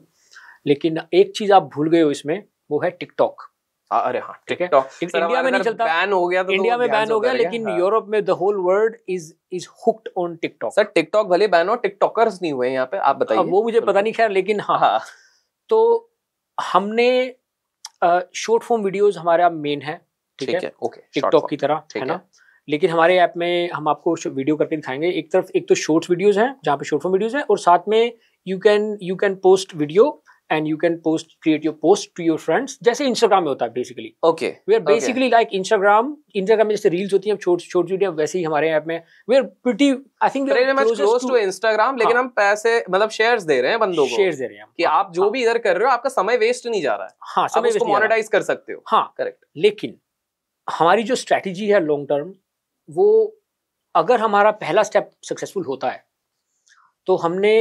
लेकिन एक चीज़ आप भूल गए हो इसमें वो है टिकटॉक हाँ, अरे हाँ ठीक है? इंडिया में नहीं चलता। बैन हो गया तो इंडिया तो में बैन हो गया लेकिन हाँ। यूरोप में the whole world is is hooked on TikTok sir TikTok भले बैन हो टिकटॉकर्स नहीं हुए यहाँ पे आप बताइए। वो मुझे पता नहीं खैर लेकिन हाँ। हाँ। तो हमने शॉर्ट फॉर्म वीडियोस हमारा मेन है ठीक है? है ओके टिकटॉक की तरह है है। ना? लेकिन हमारे ऐप में हम आपको वीडियो करके दिखाएँगे। एक तरफ़ एक तो शॉर्ट्स वीडियोस हैं जहाँ पे शॉर्ट फॉर्म वीडियोस हैं और साथ में you can you can post video and you can post create your post to your friends जैसे इंस्टाग्राम में होता है basically okay we are basically like Instagram Instagram में जैसे रील्स होती हैं शॉर्ट शॉर्ट वीडियो वैसे ही हमारे ऐप में। We are pretty I think close to Instagram लेकिन हाँ। हम पैसे मतलब शेयर्स दे रहे हैं बंदों को। शेयर दे रहे हैं। कि आप जो हाँ, भी इधर कर रहे हो आपका समय वेस्ट नहीं जा रहा है। हाँ समय रहा। मोनेटाइज कर सकते हो। हाँ। करेक्ट लेकिन हमारी जो स्ट्रैटेजी है लॉन्ग टर्म वो अगर हमारा पहला स्टेप सक्सेसफुल होता है तो हमने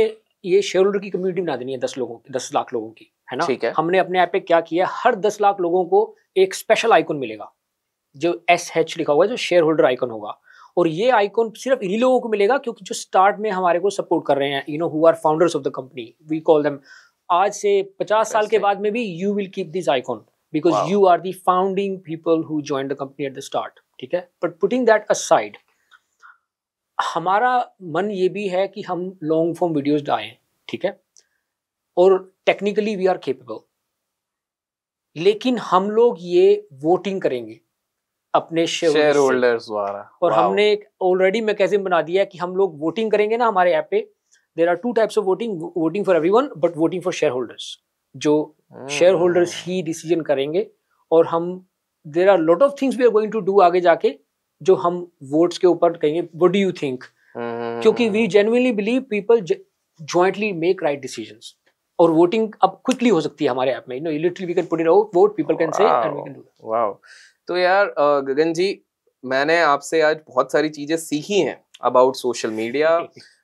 ये शेयर होल्डर की कम्युनिटी बना देनी है दस लोगों की दस लाख लोगों की है ना? ठीक है। हमने अपने ऐप पे क्या किया हर दस लाख लोगों को एक स्पेशल आइकन मिलेगा जो एस एच लिखा हुआ है जो शेयर होल्डर आइकन होगा। और ये आइकन सिर्फ़ इन्हीं लोगों को मिलेगा क्योंकि जो स्टार्ट में हमारे को सपोर्ट कर रहे हैं you know who are founders of the company we call them आज से पचास साल के बाद में भी you will keep this icon because you are the founding people who join the company at the start ठीक है? बट पुटिंग दैट असाइड हमारा मन ये भी है कि हम लॉन्ग फॉर्म वीडियोस डालें ठीक है? और टेक्निकली वी आर केपेबल लेकिन हम लोग ये वोटिंग करेंगे अपने शेयर होल्डर्स द्वारा। और हमने एक ऑलरेडी मैकेजिम बना दिया है कि हम लोग वोटिंग करेंगे ना हमारे ऐप पे। There are two types of voting voting for everyone but voting for share holders जो शेयर होल्डर्स Hmm. ही डिसीज़न करेंगे और हम there are lot of things we are going to do आगे जाके जो हम वोट्स के ऊपर कहेंगे व्हाट डू यू थिंक. क्योंकि we genuinely believe people jointly make right decisions और वोटिंग अब क्विकली हो सकती है हमारे ऐप में. You know literally we can put it out vote people can say and we can do wow तो यार गगन जी मैंने आपसे आज बहुत सारी चीज़ें सीखी हैं अबाउट सोशल मीडिया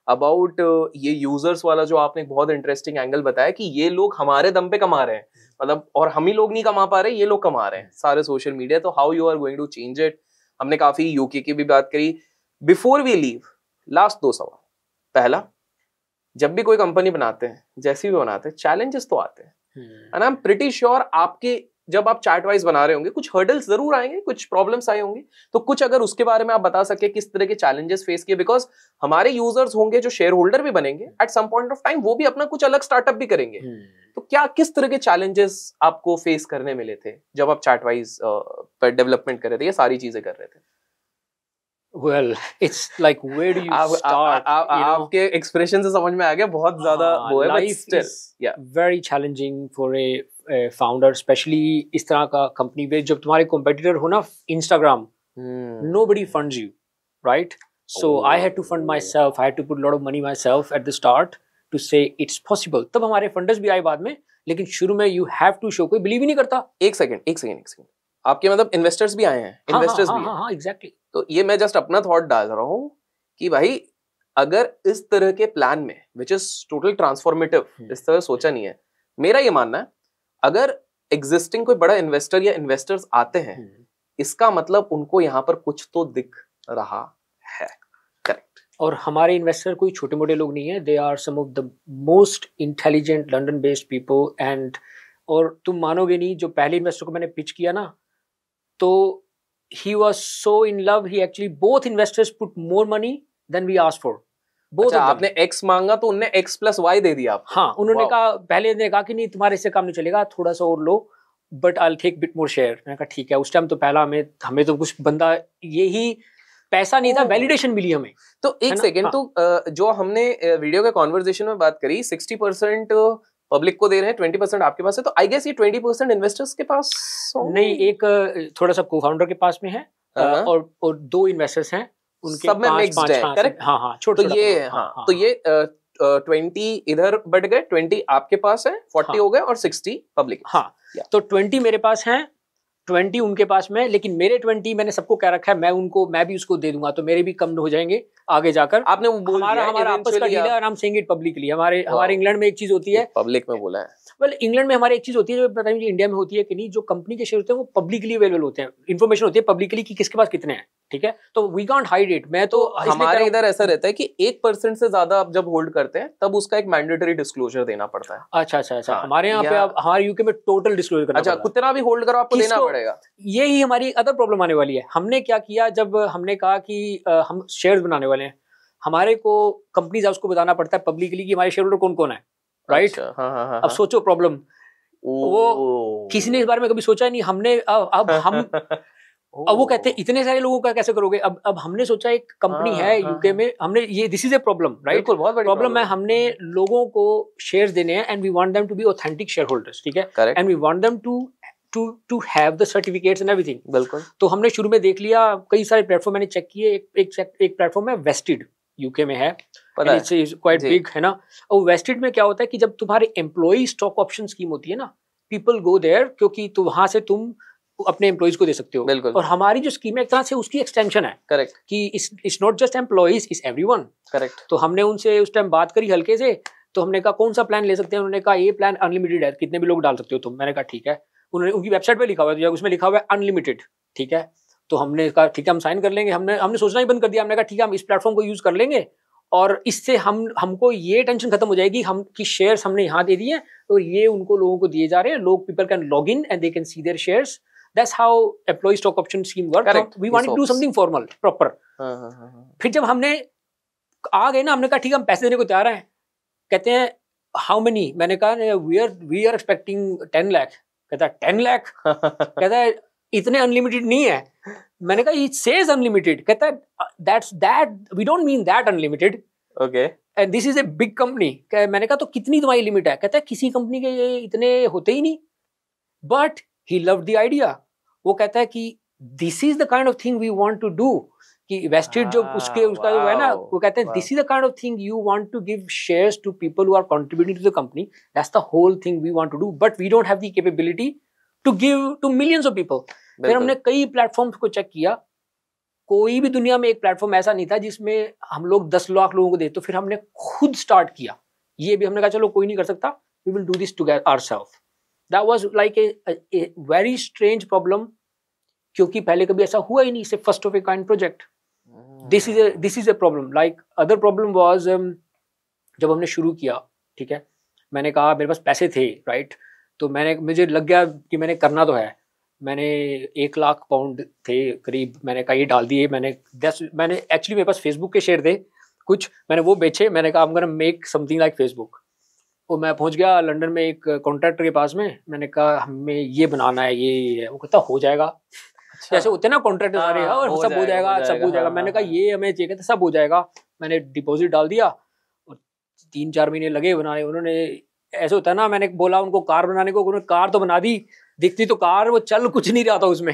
अबाउट ये यूज़र्स वाला जो आपने बहुत इंटरेस्टिंग एंगल बताया कि ये लोग हमारे दम पे कमा रहे हैं। मतलब और हम ही लोग नहीं कमा पा रहे ये लोग कमा रहे हैं सारे सोशल मीडिया तो how you are going to change it हमने काफ़ी यूके की भी बात करी। बिफोर वी लीव लास्ट दो सवाल। पहला जब भी कोई कंपनी बनाते हैं जैसी भी बनाते हैं चैलेंजेस तो आते हैं। And I am pretty sure आपके जब आप चार्ट वाइज बना रहे होंगे कुछ हर्डल्स ज़रूर आएँगे कुछ प्रॉब्लम्स आए होंगे। तो कुछ अगर उसके बारे में आप बता सके किस तरह के चैलेंजेस फेस किए बिकॉज़ हमारे यूज़र्स होंगे जो शेयर होल्डर भी बनेंगे at some point of time वो भी अपना कुछ अलग स्टार्टअप भी करेंगे। तो क्या किस तरह के चैलेंजेस आपको फेस करने मिले थे जब आप चार्ट वाइज पर डेवलपमेंट कर रहे थे? ये सारी चीज़ें कर रहे थे। Well it's like where do you start आपके एक्सप्रेशन से समझ में आ गया बहुत ज़्यादा वो है life is very challenging for a founder specially इस तरह का कंपनी में जब तुम्हारे कॉम्पिटिटर हो ना Instagram nobody funds you right so I had to fund myself I had to put lot of money myself at the start to say it's possible. तब हमारे फंडर्स भी आए बाद में लेकिन शुरू में यू हैव टू शो कोई बिलीव ही नहीं करता। एक सेकंड एक सेकंड एक सेकंड आपके मतलब इन्वेस्टर्स भी आए हैं हाँ, इन्वेस्टर्स हाँ, भी हाँ। हाँ एग्जैक्टली तो ये मैं जस्ट अपना थॉट डाल रहा हूँ कि भाई अगर इस तरह के प्लान में which is total transformative hmm. इस तरह सोचा नहीं है मेरा ये मानना है अगर एग्जिस्टिंग कोई बड़ा इन्वेस्टर या इन्वेस्टर्स आते हैं इसका मतलब उनको यहाँ पर कुछ तो दिख रहा है। और हमारे इन्वेस्टर कोई छोटे मोटे लोग नहीं है। They are some of the most intelligent London based people and और तुम मानोगे नहीं जो पहले इन्वेस्टर को मैंने पिच किया ना तो he was so in love he actually both investors put more money than we ask for both अच्छा आपने एक्स मांगा तो उनने एक्स प्लस वाई दे दिया आप हाँ उन्होंने कहा पहले ने कहा कि नहीं तुम्हारे से काम नहीं चलेगा थोड़ा सा और लो but I take bit more share मैंने कहा ठीक है उस टाइम तो पहला हमें हमें तो कुछ बंदा यही पैसा नहीं था. वैलिडेशन मिली हमें तो एक सेकेंड हाँ। तो जो हमने वीडियो के कॉन्वर्जेशन में बात करी सिक्सटी परसेंट पब्लिक को दे रहे हैं ट्वेंटी परसेंट आपके पास है तो आई गेस ये ट्वेंटी परसेंट इन्वेस्टर्स के पास नहीं एक थोड़ा सा को फाउंडर के पास में है हाँ। और और दो इन्वेस्टर्स हैं उनके सब में पांच- है, हाँ, correct? हाँ हाँ छोटे तो ये हाँ तो ये ट्वेंटी इधर बढ़ गए ट्वेंटी आपके पास है फोर्टी हाँ। हो गए और सिक्सटी पब्लिक हाँ तो ट्वेंटी मेरे पास हैं ट्वेंटी उनके पास में लेकिन मेरे ट्वेंटी मैंने सबको कह रखा है मैं उनको मैं भी उसको दे दूँगा तो मेरे भी कम हो जाएँगे आगे जाकर। आपने वो बोल हमारा हमारा आपस का डील है और हम सेंगे पब्लिकली हमारे हमारे इंग्लैंड में एक चीज़ होती है। पब्लिक में बोला है। वेल इंग्लैंड में हमारी एक चीज़ होती है जो पता नहीं इंडिया में होती है कि नहीं जो कंपनी के शेयर होते हैं वो पब्लिकली अवेलेबल होते हैं। इन्फॉर्मेशन होती है पब्लिकली कि किसके पास कितने हैं ठीक है? तो वी कांट हाइड इट मैं तो तो हमारे इधर ऐसा रहता है कि एक परसेंट से ज़्यादा आप जब होल्ड करते हैं तब उसका एक मैंडेटरी डिस्क्लोजर देना पड़ता है। अच्छा अच्छा अच्छा। हाँ, हमारे यहाँ पे यहाँ- अब हमारे यूके में टोटल डिस्क्लोजर करना अच्छा कितना भी होल्ड करो आपको देना पड़ेगा। ये ही हमारी अदर प्रॉब्लम आने वाली है। हमने क्या किया जब हमने कहा कि हम शेयर बनाने वाले हैं? हमारे को कंपनीज़ हाउस को बताना पड़ता है पब्लिकली कि हमारे शेयर होल्डर कौन कौन है? राइट अच्छा, हाँ हाँ हाँ अब सोचो प्रॉब्लम वो किसी ने इस बारे में कभी सोचा नहीं? हमने अब अब हम अब वो कहते हैं इतने सारे लोगों का कैसे करोगे? अब अब हमने सोचा एक कंपनी हाँ, है हाँ, यूके हाँ। में हमने ये this is a problem right बहुत बड़ी प्रॉब्लम है हमने लोगों को शेयर्स देने हैं and we want them to be authentic share holders ठीक है? And we want them to to to have the certificates and everything बिल्कुल। तो हमने शुरू में देख लिया कई सारे प्लेटफॉर्म मैंने चेक किए एक एक एक प्लेटफॉर्म है वेस्टेड यूके में है। पता है। है ना? और वेस्टेड में क्या होता है कि जब तुम्हारे एम्प्लॉय स्टॉक ऑप्शन स्कीम होती है ना पीपल गो देयर क्योंकि तो वहाँ से तुम अपने एम्प्लॉयज़ को दे सकते हो। बिल्कुल। और हमारी जो स्कीम है एक तरह से उसकी एक्सटेंशन है करेक्ट कि it's not just employees is everyone correct तो हमने उनसे उस टाइम बात करी हल्के से तो हमने कहा कौन सा प्लान ले सकते हैं? उन्होंने कहा ये प्लान अनलिमिटेड है कितने भी लोग डाल सकते हो तुम। मैंने कहा ठीक है। उन्होंने उनकी वेबसाइट पे लिखा हुआ है तो उसमें लिखा हुआ है अनलिमिटेड ठीक है? तो हमने कहा ठीक है हम साइन कर लेंगे। हमने हमने सोचना ही बंद कर दिया। हमने कहा ठीक है हम इस प्लेटफॉर्म को यूज़ कर लेंगे और इससे हम हमको ये टेंशन खत्म हो जाएगी हम कि शेयर्स हमने यहाँ दे दिए और ये उनको लोगों को दिए जा रहे हैं। लोग people can log in and they can see their shares that's how employee stock option scheme work we want to do something formal proper. फिर जब हमने आ गए ना हमने कहा ठीक है हम पैसे देने को तैयार हैं। कहते हैं हाउ मेनी मैंने कहा we are we are expecting ten lakh कहता है टेन लैख कहता है इतने अनलिमिटेड नहीं है। मैंने कहा इट सेज अनलिमिटेड कहता है that's that we don't mean that unlimited okay and this is a big company मैंने कहा तो कितनी तुम्हारी लिमिट है? कहता है किसी कंपनी के ये इतने होते ही नहीं. But he love the idea वो कहता है कि this is the kind of thing we want to do कि वेस्टेड जो Ah, उसके उसका जो है ना वो कहते हैं this is the kind of thing you want to give shares to people who are contributing to the company that's the whole thing we want to do but we don't have the capability to give to millions of people फिर हमने कई platforms को check किया। कोई भी दुनिया में एक प्लेटफॉर्म ऐसा नहीं था जिसमें हम लोग दस लाख लोगों को दे तो फिर हमने खुद स्टार्ट किया। ये भी हमने कहा चलो कोई नहीं कर सकता। We will do this together ourselves that was like a very strange problem क्योंकि पहले कभी ऐसा हुआ ही नहीं इसे first of a kind project this is this is a problem like other problem was जब हमने शुरू किया ठीक है? मैंने कहा मेरे पास पैसे थे राइट right? तो मैंने मुझे लग गया कि मैंने करना तो है। मैंने एक लाख पाउंड थे करीब मैंने कहा ये डाल दिए मैंने दस मैंने एक्चुअली मेरे पास फेसबुक के शेयर थे कुछ मैंने वो बेचे मैंने कहा I'm make something like Facebook और मैं पहुँच गया लंदन में एक कॉन्ट्रैक्टर के पास में मैंने कहा हमें ये बनाना है ये ये। है वो कहता हो जाएगा। अच्छा। जैसे होते हैं ना कॉन्ट्रैक्टर सारे हाँ, और सब हो जाएगा, जाएगा सब हो जाएगा, हाँ, मैंने हाँ, कहा ये हमें चाहिए था सब हो जाएगा। मैंने डिपॉजिट डाल दिया और तीन चार महीने लगे बनाने उन्होंने। ऐसे होता है ना मैंने बोला उनको कार बनाने को उन्होंने कार तो बना दी दिखती तो कार वो चल कुछ नहीं रहा था उसमें।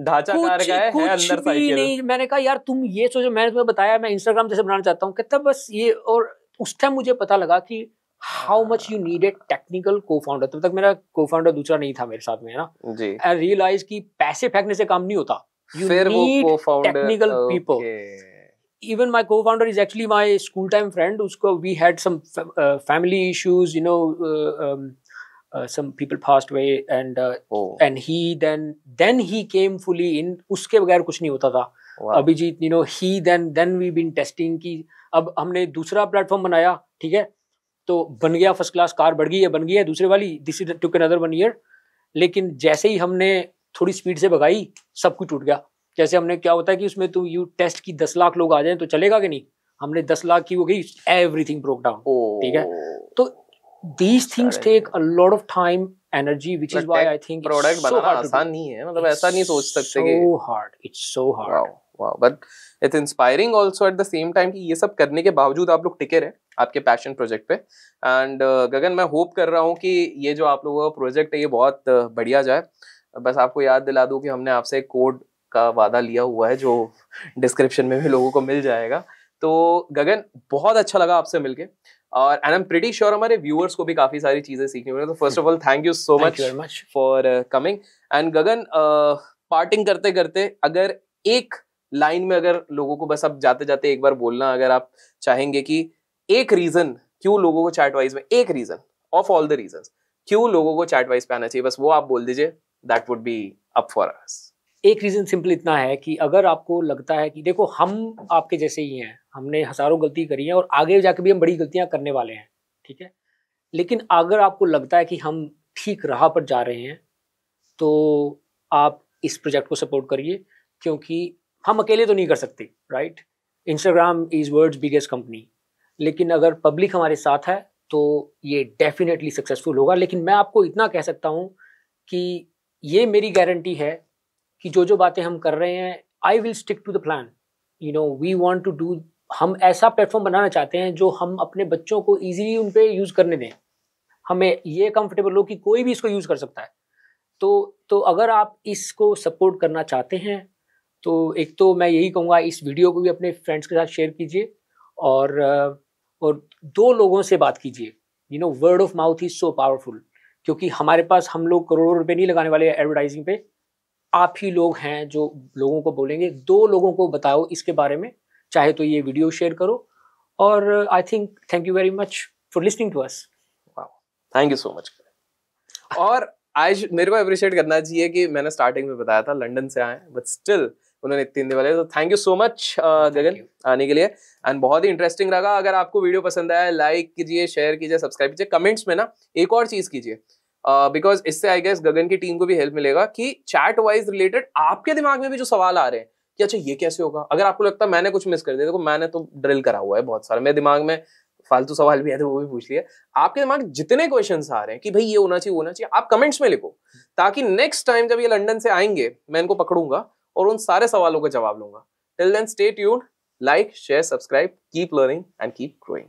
ढांचा कार का है, है अंदर भी साइकिल। नहीं। मैंने कहा यार तुम ये सोचो मैंने तुम्हें बताया मैं इंस्टाग्राम जैसे बनाना चाहता हूँ। कहता बस ये और उस टाइम मुझे पता लगा कि how much you need a technical cofounder तब तक मेरा को फाउंडर दूसरा नहीं था मेरे साथ में है ना? जी। आई रियलाइज़ कि पैसे फेंकने से काम नहीं होता। Need co-founder technical people. even my co-founder is actually my school time friend. usko we had some uh, family issues you know uh, um, uh, some people passed away and uh, Oh, and he then then he came fully in. उसके बगैर कुछ नहीं होता था। wow. Abhijit you know he then then we been testing कि अब हमने दूसरा प्लेटफॉर्म बनाया ठीक है? तो बन गया फ़र्स्ट क्लास कार बढ़ गई है बन गई है दूसरे वाली? This is took another one year लेकिन जैसे ही हमने थोड़ी स्पीड से भगाई सब कुछ टूट गया। जैसे हमने क्या होता है कि उसमें तू यू टेस्ट की दस लाख लोग आ जाएँ तो चलेगा कि नहीं? हमने दस लाख की हो गई एवरीथिंग ब्रोक डाउन. ठीक है? तो these things take a lot of time energy which is But why i think it's so do. आसान नहीं है मतलब ऐसा नहीं सोच सकते so कि hard. It's so hard. Wow wow but it's inspiring also at the same time कि ये सब करने के बावजूद आप लोग टिके रहे आपके पैशन प्रोजेक्ट पे। एंड uh, गगन मैं होप कर रहा हूँ कि ये जो आप लोगों का प्रोजेक्ट है ये बहुत uh, बढ़िया जाए। बस आपको याद दिला दूँ कि हमने आपसे एक कोड का वादा लिया हुआ है जो डिस्क्रिप्शन में भी लोगों को मिल जाएगा। तो गगन बहुत अच्छा लगा आपसे मिलके। और and I am pretty sure हमारे व्यूअर्स को भी काफ़ी सारी चीज़ें सीखने मिली तो first of all thank you so much you for coming and Gagan parting करते करते अगर एक लाइन में अगर लोगों को बस अब जाते जाते एक बार बोलना अगर आप चाहेंगे कि एक रीजन क्यों लोगों को चैट वाइज में एक reason of all the reason क्यों लोगों को चैट वाइज पे आना चाहिए बस वो आप बोल दीजिए that would be up for us एक रीज़न सिंपल इतना है कि अगर आपको लगता है कि देखो हम आपके जैसे ही हैं, हमने हज़ारों गलती करी है और आगे जाके भी हम बड़ी गलतियाँ करने वाले हैं, ठीक है? लेकिन अगर आपको लगता है कि हम ठीक राह पर जा रहे हैं तो आप इस प्रोजेक्ट को सपोर्ट करिए, क्योंकि हम अकेले तो नहीं कर सकते right Instagram is world biggest company लेकिन अगर पब्लिक हमारे साथ है तो ये डेफिनेटली सक्सेसफुल होगा। लेकिन मैं आपको इतना कह सकता हूँ कि ये मेरी गारंटी है कि जो जो बातें हम कर रहे हैं I will stick to the plan you know we want to do हम ऐसा प्लेटफॉर्म बनाना चाहते हैं जो हम अपने बच्चों को ईजिली उन पर यूज़ करने दें। हमें ये कंफर्टेबल हो कि कोई भी इसको यूज़ कर सकता है। तो तो अगर आप इसको सपोर्ट करना चाहते हैं तो एक तो मैं यही कहूँगा, इस वीडियो को भी अपने फ्रेंड्स के साथ शेयर कीजिए और और दो लोगों से बात कीजिए। You know word of mouth is so powerful क्योंकि हमारे पास हम लोग करोड़ों रुपए नहीं लगाने वाले एडवर्टाइजिंग पे। आप ही लोग हैं जो लोगों को बोलेंगे। दो लोगों को बताओ इसके बारे में। चाहे तो ये वीडियो शेयर करो। और I think thank you very much for listening to us thank you so much और आज मेरे को अप्रिशिएट करना चाहिए कि मैंने स्टार्टिंग में बताया था लंदन से आए बट स्टिल उन्होंने इतने दिन वाले तो thank you so much Gagan आने के लिए। एंड बहुत ही इंटरेस्टिंग लगा अगर आपको वीडियो पसंद आया लाइक कीजिए शेयर कीजिए सब्सक्राइब कीजिए। कमेंट्स में ना एक और चीज़ कीजिए। बिकॉज़ uh, इससे आई गेस गगन की टीम को भी हेल्प मिलेगा कि चैट वाइज रिलेटेड आपके दिमाग में भी जो सवाल आ रहे हैं कि अच्छा ये कैसे होगा? अगर आपको लगता है मैंने कुछ मिस कर दिया देखो मैंने तो ड्रिल करा हुआ है बहुत सारा। मेरे दिमाग में फालतू सवाल भी है तो वो भी पूछ लिया आपके दिमाग जितने क्वेश्चन आ रहे हैं कि भाई ये होना चाहिए होना चाहिए आप कमेंट्स में लिखो ताकि नेक्स्ट टाइम जब ये लंडन से आएँगे मैं इनको पकड़ूँगा और उन सारे सवालों का जवाब लूँगा। Till then stay tuned like share subscribe keep learning and keep growing